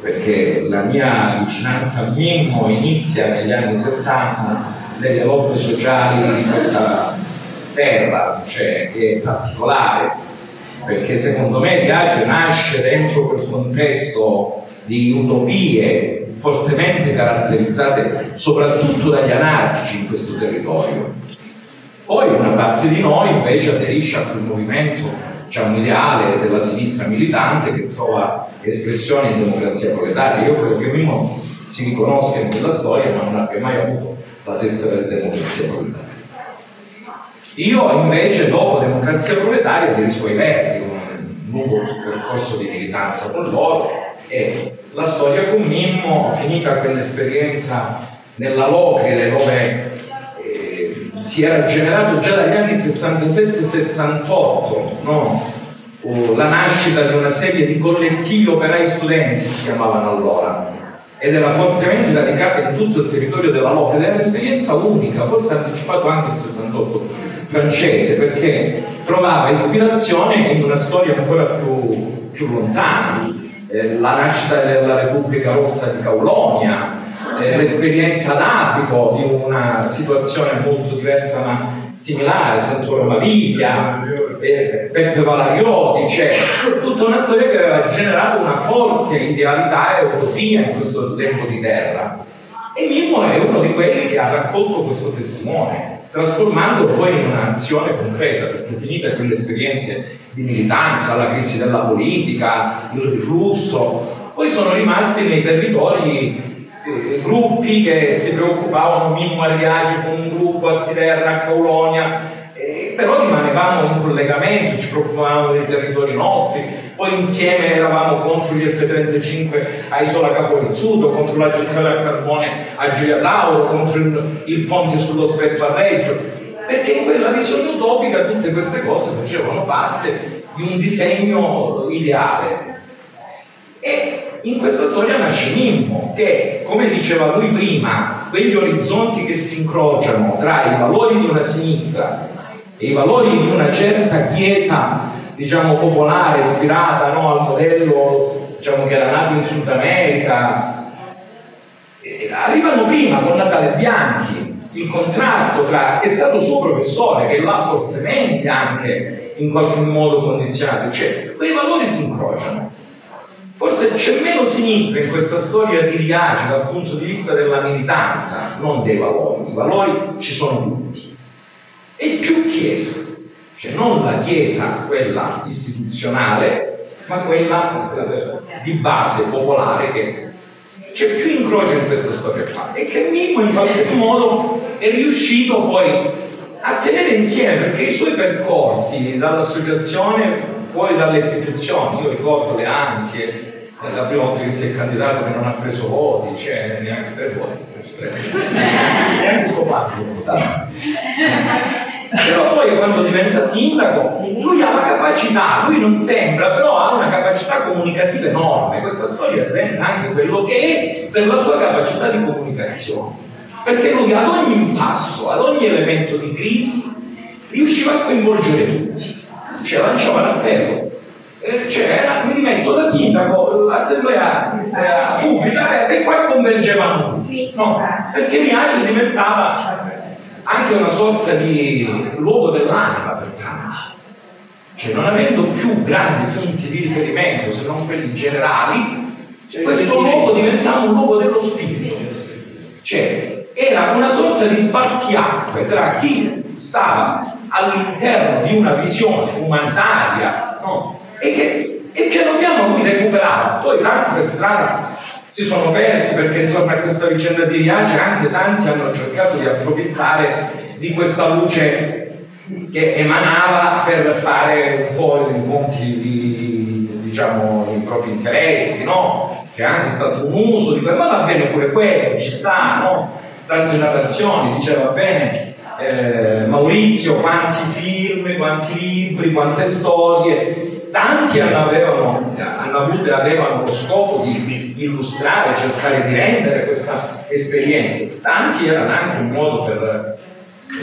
perché la mia vicinanza a Mimmo inizia negli anni 70 nelle lotte sociali di questa terra, cioè che è particolare, perché secondo me Diage nasce dentro quel contesto di utopie fortemente caratterizzate soprattutto dagli anarchici in questo territorio. Poi una parte di noi invece aderisce a quel movimento diciamo, ideale della sinistra militante che trova espressione in democrazia proletaria. Io credo che Mimo si riconosca in quella storia ma non abbia mai avuto la testa della democrazia proletaria. Io invece dopo democrazia proletaria aderisco ai Verdi, un lungo percorso di militanza con loro e la storia con Mimmo, finita quell'esperienza nella Lochere dove eh, si era generato già dagli anni 67-68 no? la nascita di una serie di collettivi operai studenti si chiamavano allora ed era fortemente radicata in tutto il territorio della Lochere, era un'esperienza unica, forse anticipato anche il 68 francese perché trovava ispirazione in una storia ancora più, più lontana eh, la nascita della Repubblica Rossa di Caulonia, eh, l'esperienza d'Africo di una situazione molto diversa ma similare, Santoro Maviglia, eh, Peppe Valarioti, cioè tutta una storia che aveva generato una forte idealità europea in questo tempo di terra. E Mimmo è uno di quelli che ha raccolto questo testimone, trasformandolo poi in un'azione concreta, perché finite quelle esperienze di militanza, la crisi della politica, il riflusso, poi sono rimasti nei territori eh, gruppi che si preoccupavano, Mimmo a Riace con un gruppo, a Siderna, a Caulonia, eh, però rimanevamo in collegamento, ci preoccupavamo dei territori nostri, poi insieme eravamo contro gli F-35 a Isola Capolizzuto, contro la centrale a carbone a Gioia Tauro, contro il, il ponte sullo stretto a Reggio, perché in quella visione utopica tutte queste cose facevano parte di un disegno ideale. E in questa storia nasce Mimmo, che, come diceva lui prima, quegli orizzonti che si incrociano tra i valori di una sinistra e i valori di una certa chiesa, diciamo, popolare, ispirata no, al modello diciamo, che era nato in Sud America, arrivano prima con Natale Bianchi, il contrasto tra, è stato suo professore che l'ha fortemente anche in qualche modo condizionato, cioè quei valori si incrociano. Forse c'è meno sinistra in questa storia di Riace dal punto di vista della militanza, non dei valori. I valori ci sono tutti. E più Chiesa, cioè non la Chiesa, quella istituzionale, ma quella di base popolare che c'è più incrocio in questa storia qua e che Mimmo in qualche modo è riuscito poi a tenere insieme perché i suoi percorsi dall'associazione fuori dalle istituzioni, io ricordo le ansie, la prima volta che si è candidato che non ha preso voti, cioè neanche tre voti, neanche suo padre votato. Però poi quando diventa sindaco, lui ha la capacità, lui non sembra, però ha una capacità comunicativa enorme. Questa storia diventa anche quello che è per la sua capacità di comunicazione. Perché lui ad ogni passo, ad ogni elemento di crisi, riusciva a coinvolgere tutti. Cioè lanciava l'appello. Eh, cioè, era, mi metto da sindaco, l'assemblea eh, pubblica e qua convergevano tutti. No? Perché Miage diventava anche una sorta di luogo dell'anima per tanti. Cioè non avendo più grandi punti di riferimento se non quelli generali, cioè, questo luogo diventava un luogo dello spirito. Cioè era una sorta di spartiacque tra chi stava all'interno di una visione umanitaria no? E, che, e che dobbiamo qui recuperare. Poi tanti per strada si sono persi perché intorno a questa vicenda di Riace anche tanti hanno cercato di approfittare di questa luce che emanava per fare un po' i conti di, diciamo, i propri interessi, no? C'è anche stato un uso di quello, ma va bene pure quello, ci sta, no? Tante narrazioni, diceva bene eh, Maurizio, quanti film, quanti libri, quante storie, tanti hanno, avevano, hanno avuto e avevano lo scopo di illustrare, cercare di rendere questa esperienza, tanti erano anche un modo per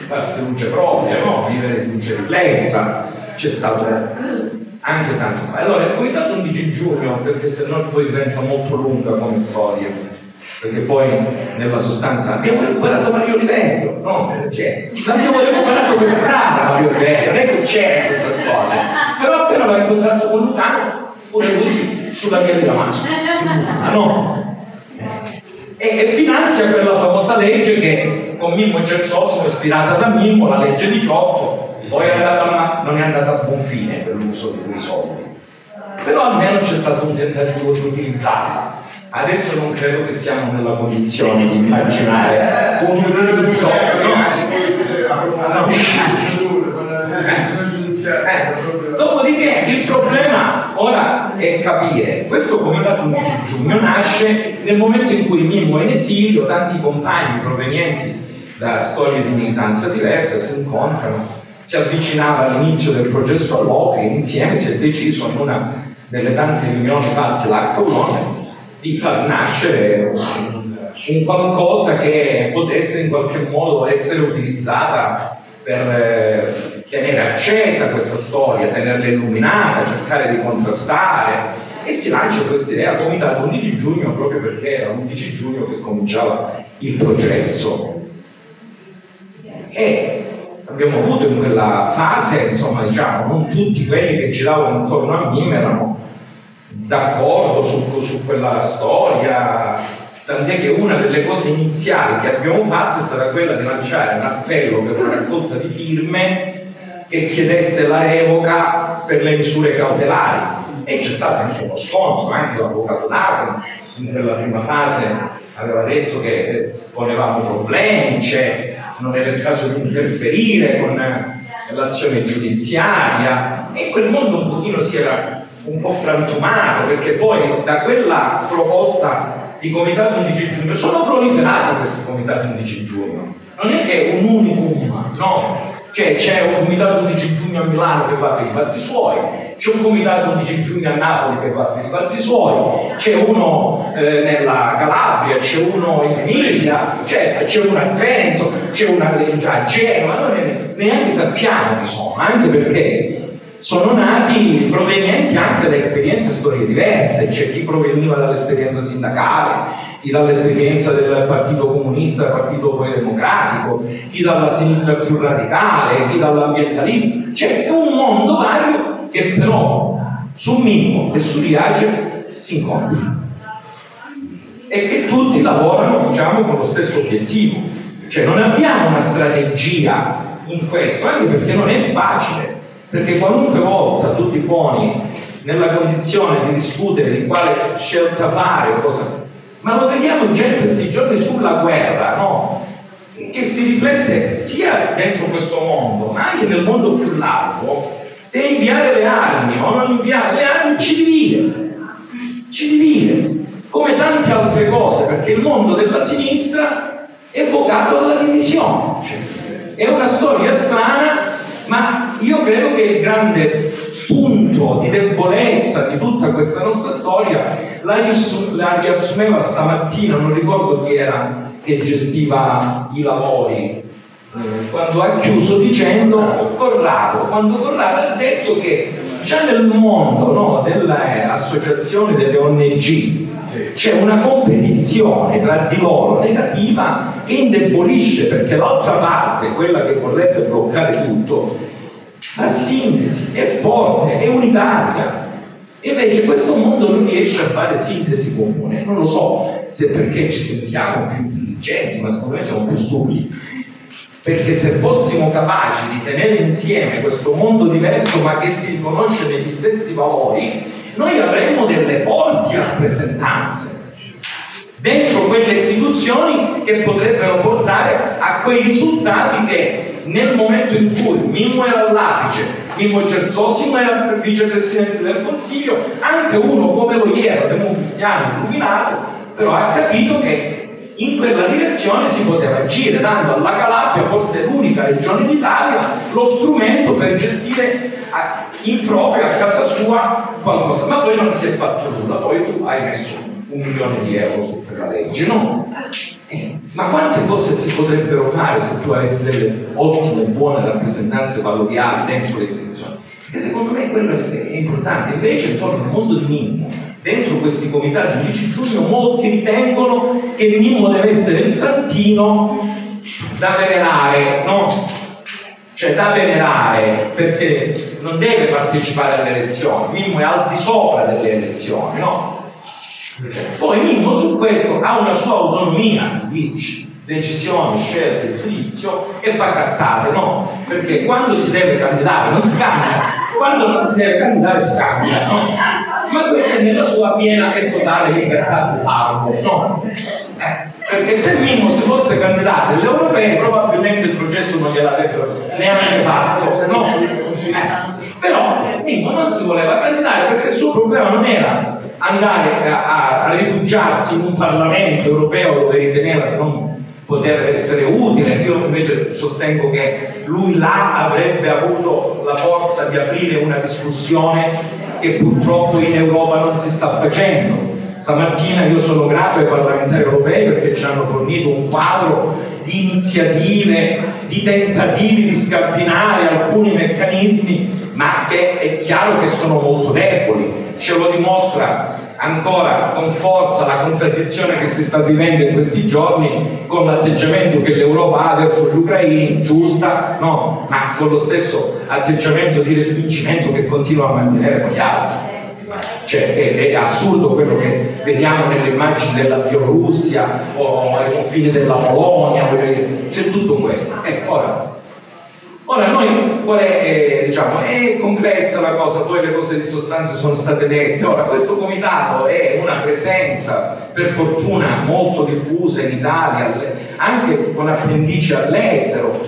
farsi luce propria, no? vivere di luce riflessa, c'è stato anche tanto. Allora il comitato 11 giugno, perché se no poi diventa molto lunga come storia, perché poi nella sostanza abbiamo recuperato Mario Livello, no? Cioè, l'abbiamo recuperato per strada Mario Livello, non è che c'è questa storia, però appena l'ho incontrato con Lucano, pure così, sulla via di Damasco, ah, no? E, e finanzia quella famosa legge che con Mimmo Gersosimo, ispirata da Mimmo, la legge 18, poi è andata, non è andata a buon fine per l'uso di quei soldi. Però almeno c'è stato un tentativo di utilizzarla. Adesso non credo che siamo nella condizione di immaginare un utilizzo. Eh, dopodiché il problema ora è capire, questo comitato 11 giugno nasce nel momento in cui Mimmo è in esilio, tanti compagni provenienti da storie di militanza diverse si incontrano, si avvicinava all'inizio del processo all'Ocri, insieme si è deciso in una delle tante riunioni fatte là a di far nascere un, un qualcosa che potesse in qualche modo essere utilizzata per eh, tenere accesa questa storia, tenerla illuminata, cercare di contrastare e si lancia questa idea comitato 11 giugno proprio perché era l'11 giugno che cominciava il processo. E abbiamo avuto in quella fase, insomma, diciamo, non tutti quelli che giravano intorno a Mim erano d'accordo su, su quella storia, tant'è che una delle cose iniziali che abbiamo fatto è stata quella di lanciare un appello per una raccolta di firme che chiedesse la revoca per le misure cautelari. E c'è stato anche uno scontro, anche l'avvocato D'Arco nella prima fase aveva detto che ponevamo problemi, cioè non era il caso di interferire con l'azione giudiziaria. E quel mondo un pochino si era un po' frantumato perché poi da quella proposta di comitato 11 giugno sono proliferati questi comitati 11 giugno. Non è che è un unicum no. Cioè c'è un comitato 11 giugno a Milano che va per i fatti suoi, c'è un comitato 11 giugno a Napoli che va per i fatti suoi, c'è uno eh, nella Calabria, c'è uno in Emilia, c'è, c'è uno a Trento, c'è uno a Genova, noi neanche sappiamo chi sono, anche perché sono nati provenienti anche da esperienze e storie diverse, c'è chi proveniva dall'esperienza sindacale, chi dall'esperienza del Partito Comunista, Partito Democratico, chi dalla sinistra più radicale, chi dall'ambientalismo, c'è un mondo vario che però su Mimmo e su Riace si incontra. E che tutti lavorano diciamo con lo stesso obiettivo, cioè non abbiamo una strategia in questo, anche perché non è facile perché qualunque volta tu ti poni nella condizione di discutere di quale scelta fare, cosa... ma lo vediamo già in questi giorni sulla guerra, no? che si riflette sia dentro questo mondo, ma anche nel mondo più largo, se inviare le armi o non inviare le armi ci divide, ci divide, come tante altre cose, perché il mondo della sinistra è vocato alla divisione. Cioè, è una storia strana ma io credo che il grande punto di debolezza di tutta questa nostra storia la, la riassumeva stamattina, non ricordo chi era che gestiva i lavori, eh, quando ha chiuso dicendo Corrado, quando Corrado ha detto che già nel mondo no, delle associazioni delle ONG c'è una competizione tra di loro negativa che indebolisce perché l'altra parte, quella che vorrebbe bloccare tutto, a sintesi, è forte, è unitaria. Invece questo mondo non riesce a fare sintesi comune, non lo so se perché ci sentiamo più intelligenti, ma secondo me siamo più stupidi. Perché se fossimo capaci di tenere insieme questo mondo diverso ma che si riconosce negli stessi valori, noi avremmo delle forti rappresentanze. dentro quelle istituzioni che potrebbero portare a quei risultati che nel momento in cui Mimmo era all'apice, Mimmo Gersosimo era il vicepresidente del Consiglio, anche uno come lo era, democristiano, illuminato, però ha capito che in quella direzione si poteva agire, dando alla Calabria, forse l'unica regione d'Italia, lo strumento per gestire in proprio a casa sua qualcosa. Ma poi non si è fatto nulla, poi tu hai messo un milione di euro su quella legge, no? Eh, ma quante cose si potrebbero fare se tu avessi delle ottime, buone rappresentanze valoriali dentro le istituzioni? Perché secondo me quello è importante. Invece intorno al mondo di Mimmo, dentro questi comitati di 10 giugno, molti ritengono che Mimmo deve essere il santino da venerare, no? Cioè da venerare, perché non deve partecipare alle elezioni, Mimmo è al di sopra delle elezioni, no? Poi Mimmo su questo ha una sua autonomia di decisioni, scelte, giudizio e fa cazzate, no? Perché quando si deve candidare non si cambia, quando non si deve candidare si cambia, no? Ma questo è nella sua piena e totale libertà di farlo, no? Eh, perché se Mimmo si fosse candidato agli europei probabilmente il processo non gliel'avrebbero neanche fatto, no? Eh, però Mimmo non si voleva candidare perché il suo problema non era andare a, a rifugiarsi in un Parlamento europeo dove riteneva che non poter essere utile. Io invece sostengo che lui là avrebbe avuto la forza di aprire una discussione che purtroppo in Europa non si sta facendo. Stamattina io sono grato ai parlamentari europei perché ci hanno fornito un quadro di iniziative, di tentativi di scardinare alcuni meccanismi, ma che è chiaro che sono molto deboli. Ce lo dimostra ancora con forza la contraddizione che si sta vivendo in questi giorni con l'atteggiamento che l'Europa ha verso gli ucraini, giusta, no, ma con lo stesso atteggiamento di respingimento che continua a mantenere con gli altri. Cioè, è, è, assurdo quello che vediamo nelle immagini della Bielorussia o ai confini della Polonia, c'è tutto questo. Ecco, ora, Ora, noi, qual è, eh, diciamo, è complessa la cosa, poi le cose di sostanza sono state dette. Ora, questo comitato è una presenza, per fortuna, molto diffusa in Italia, anche con appendici all'estero,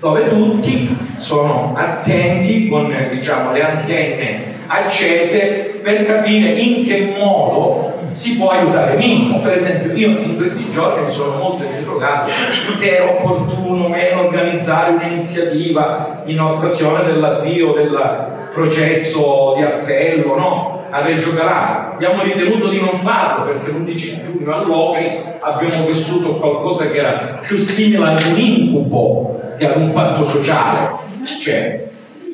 dove tutti sono attenti con, diciamo, le antenne accese per capire in che modo si può aiutare Mimmo. Per esempio, io in questi giorni mi sono molto interrogato se era opportuno o meno organizzare un'iniziativa in occasione dell'avvio del processo di appello no? a Reggio Calabria. Abbiamo ritenuto di non farlo perché l'11 giugno a Logri abbiamo vissuto qualcosa che era più simile ad un incubo che ad un patto sociale. Cioè,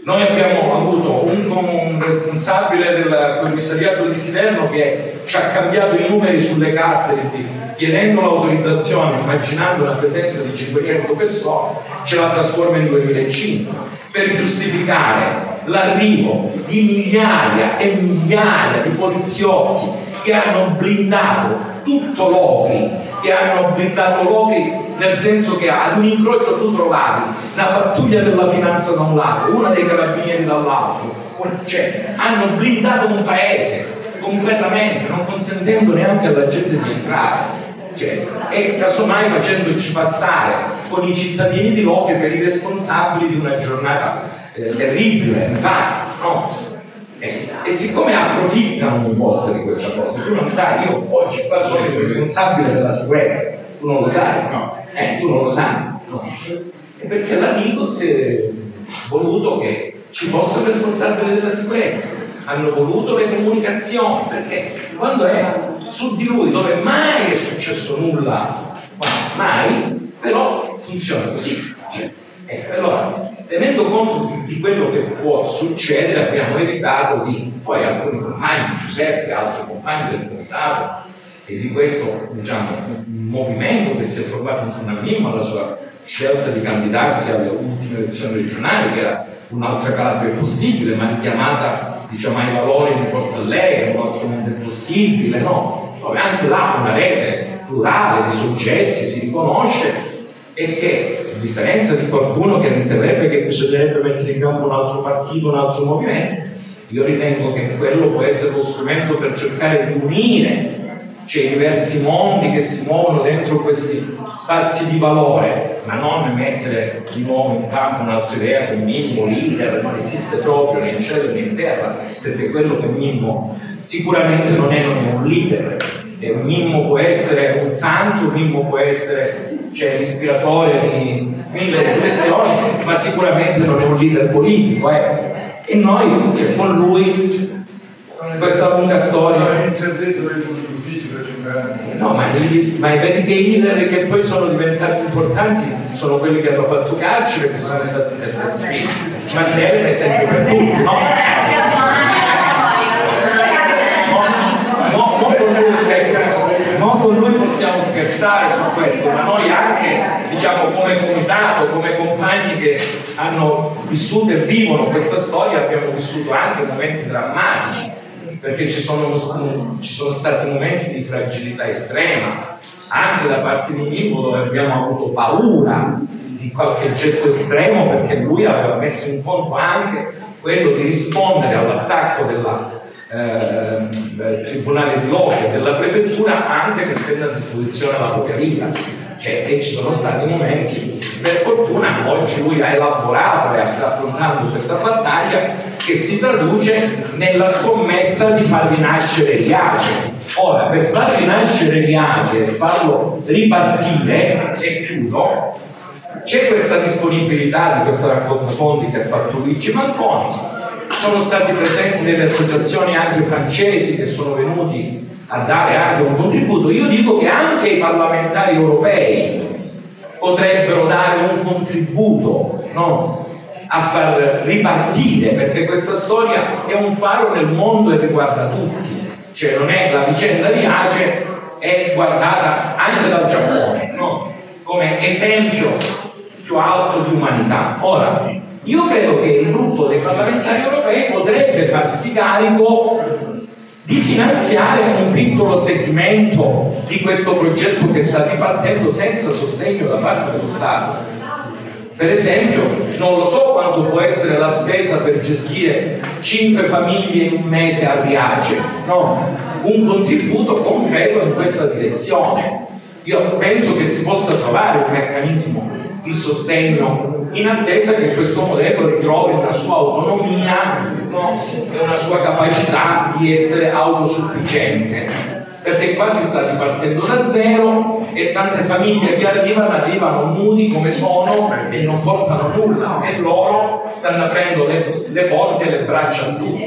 noi abbiamo avuto un, un responsabile del commissariato di Siderno che ci ha cambiato i numeri sulle carte chiedendo l'autorizzazione, immaginando la presenza di 500 persone, ce la trasforma in 2005 per giustificare l'arrivo di migliaia e migliaia di poliziotti che hanno blindato tutto l'Ocri, che hanno blindato l'Ocri nel senso che ad un incrocio tu trovavi la pattuglia della finanza da un lato, una dei carabinieri dall'altro, cioè hanno blindato un paese completamente, non consentendo neanche alla gente di entrare. Cioè, e casomai facendoci passare con i cittadini di Locri per i responsabili di una giornata eh, terribile, nefasta, no? E, e, siccome approfittano un po' di questa cosa, tu non sai, io oggi qua sono il responsabile della sicurezza, tu non lo sai, no? Eh, tu non lo sai, no? E perché la Digos ha voluto che ci fosse un responsabile della sicurezza, hanno voluto le comunicazioni, perché quando è su di lui dove mai è successo nulla, mai, però funziona così. Cioè, ecco, allora, tenendo conto di quello che può succedere, abbiamo evitato di, poi alcuni compagni, Giuseppe, altri compagni del comitato, e di questo diciamo, movimento che si è formato intorno a Mimmo alla sua scelta di candidarsi alle ultime elezioni regionali, che era un'altra Calabria possibile, ma chiamata diciamo, ai valori di Porto Allegro, un altro mondo possibile, no? Dove anche là una rete plurale di soggetti si riconosce e che, a differenza di qualcuno che riterrebbe che bisognerebbe mettere in campo un altro partito, un altro movimento, io ritengo che quello può essere lo strumento per cercare di unire c'è i diversi mondi che si muovono dentro questi spazi di valore, ma non mettere di nuovo in campo un'altra idea che Mimmo, leader, non esiste proprio né in cielo né in terra, perché quello che Mimmo sicuramente non è un leader, e un Mimmo può essere un santo, un Mimmo può essere cioè, l'ispiratore di mille riflessioni, ma sicuramente non è un leader politico. Eh. E noi, cioè, con lui, questa lunga storia. No, ma, ma vedi che i leader che poi sono diventati importanti sono quelli che hanno fatto carcere, che sono stati interdetti. Mandela è un esempio per tutti, no? No, no, con lui, no, con lui possiamo scherzare su questo, ma noi anche, diciamo, come comitato, come compagni che hanno vissuto e vivono questa storia, abbiamo vissuto anche momenti drammatici perché ci sono, ci sono, stati momenti di fragilità estrema, anche da parte di Mimmo dove abbiamo avuto paura di qualche gesto estremo perché lui aveva messo in conto anche quello di rispondere all'attacco della, eh, del Tribunale di Lodi e della Prefettura anche mettendo a disposizione la propria vita. Cioè, e ci sono stati momenti, per fortuna oggi lui ha elaborato e sta affrontando questa battaglia che si traduce nella scommessa di far rinascere Riace. Ora, per far rinascere Riace e farlo ripartire, e chiudo, c'è questa disponibilità di questa raccolta fondi che ha fatto Luigi Manconi, sono stati presenti delle associazioni anche francesi che sono venuti a dare anche un contributo. Io dico che anche i parlamentari europei potrebbero dare un contributo no? a far ripartire, perché questa storia è un faro nel mondo e riguarda tutti. Cioè non è la vicenda di Ace, è guardata anche dal Giappone, no? come esempio più alto di umanità. Ora, io credo che il gruppo dei parlamentari europei potrebbe farsi carico di finanziare un piccolo segmento di questo progetto che sta ripartendo senza sostegno da parte dello Stato. Per esempio, non lo so quanto può essere la spesa per gestire 5 famiglie in un mese a Riace, no, un contributo concreto in questa direzione. Io penso che si possa trovare un meccanismo di sostegno in attesa che questo modello ritrovi una sua autonomia no? e una sua capacità di essere autosufficiente perché qua si sta ripartendo da zero e tante famiglie che arrivano arrivano nudi come sono e non portano nulla e loro stanno aprendo le, le porte e le braccia a tutti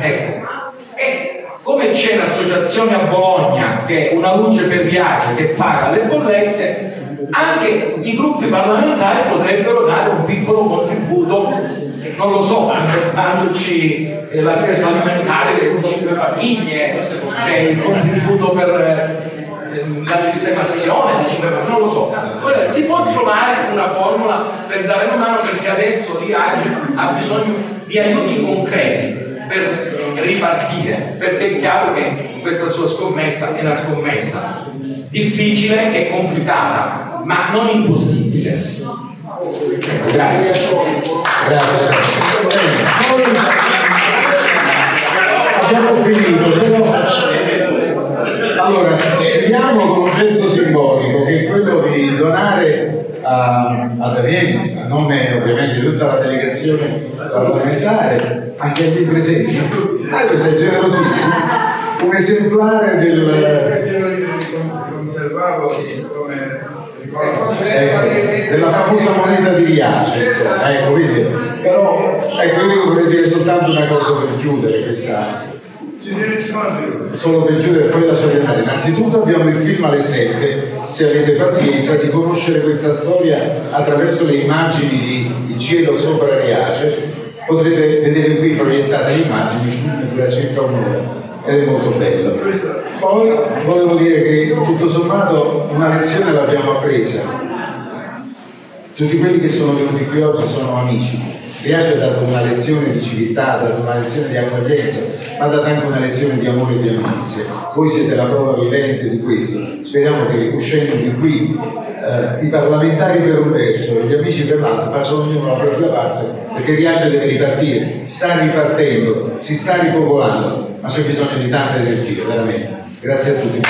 ecco. e come c'è l'associazione a Bologna che è una luce per viaggio che paga le bollette anche i gruppi parlamentari potrebbero dare un piccolo contributo, non lo so, dandoci eh, la spesa alimentare delle 5 famiglie, cioè il contributo per eh, la sistemazione, non lo so. Ora, si può trovare una formula per dare una mano perché adesso l'IAGE ha bisogno di aiuti concreti per ripartire, perché è chiaro che questa sua scommessa è una scommessa difficile e complicata, ma non impossibile. Grazie. Grazie. Abbiamo finito, però... Allora, chiudiamo con un gesto simbolico che è quello di donare a, ad Arienti, a nome ovviamente di tutta la delegazione parlamentare, anche agli presenti, ah, questo è generosissimo, un esemplare del conservato come eh, della famosa moneta di Riace, insomma, ecco, quindi, però ecco, io vorrei dire soltanto una cosa per chiudere questa solo per chiudere e poi lasciare andare. Innanzitutto abbiamo il film alle 7, se avete pazienza, di conoscere questa storia attraverso le immagini di Il cielo sopra Riace. Potrete vedere qui proiettate le immagini, dura circa un'ora ed è molto bello. Poi volevo dire che tutto sommato una lezione l'abbiamo appresa. Tutti quelli che sono venuti qui oggi sono amici. Riace ha dato una lezione di civiltà, ha dato una lezione di accoglienza, ma ha dato anche una lezione di amore e di amicizia. Voi siete la prova vivente di questo. Speriamo che uscendo di qui eh, i parlamentari per un verso e gli amici per l'altro facciano ognuno la propria parte, perché Riace deve ripartire, sta ripartendo, si sta ripopolando, ma c'è bisogno di tante energie, veramente. Grazie a tutti.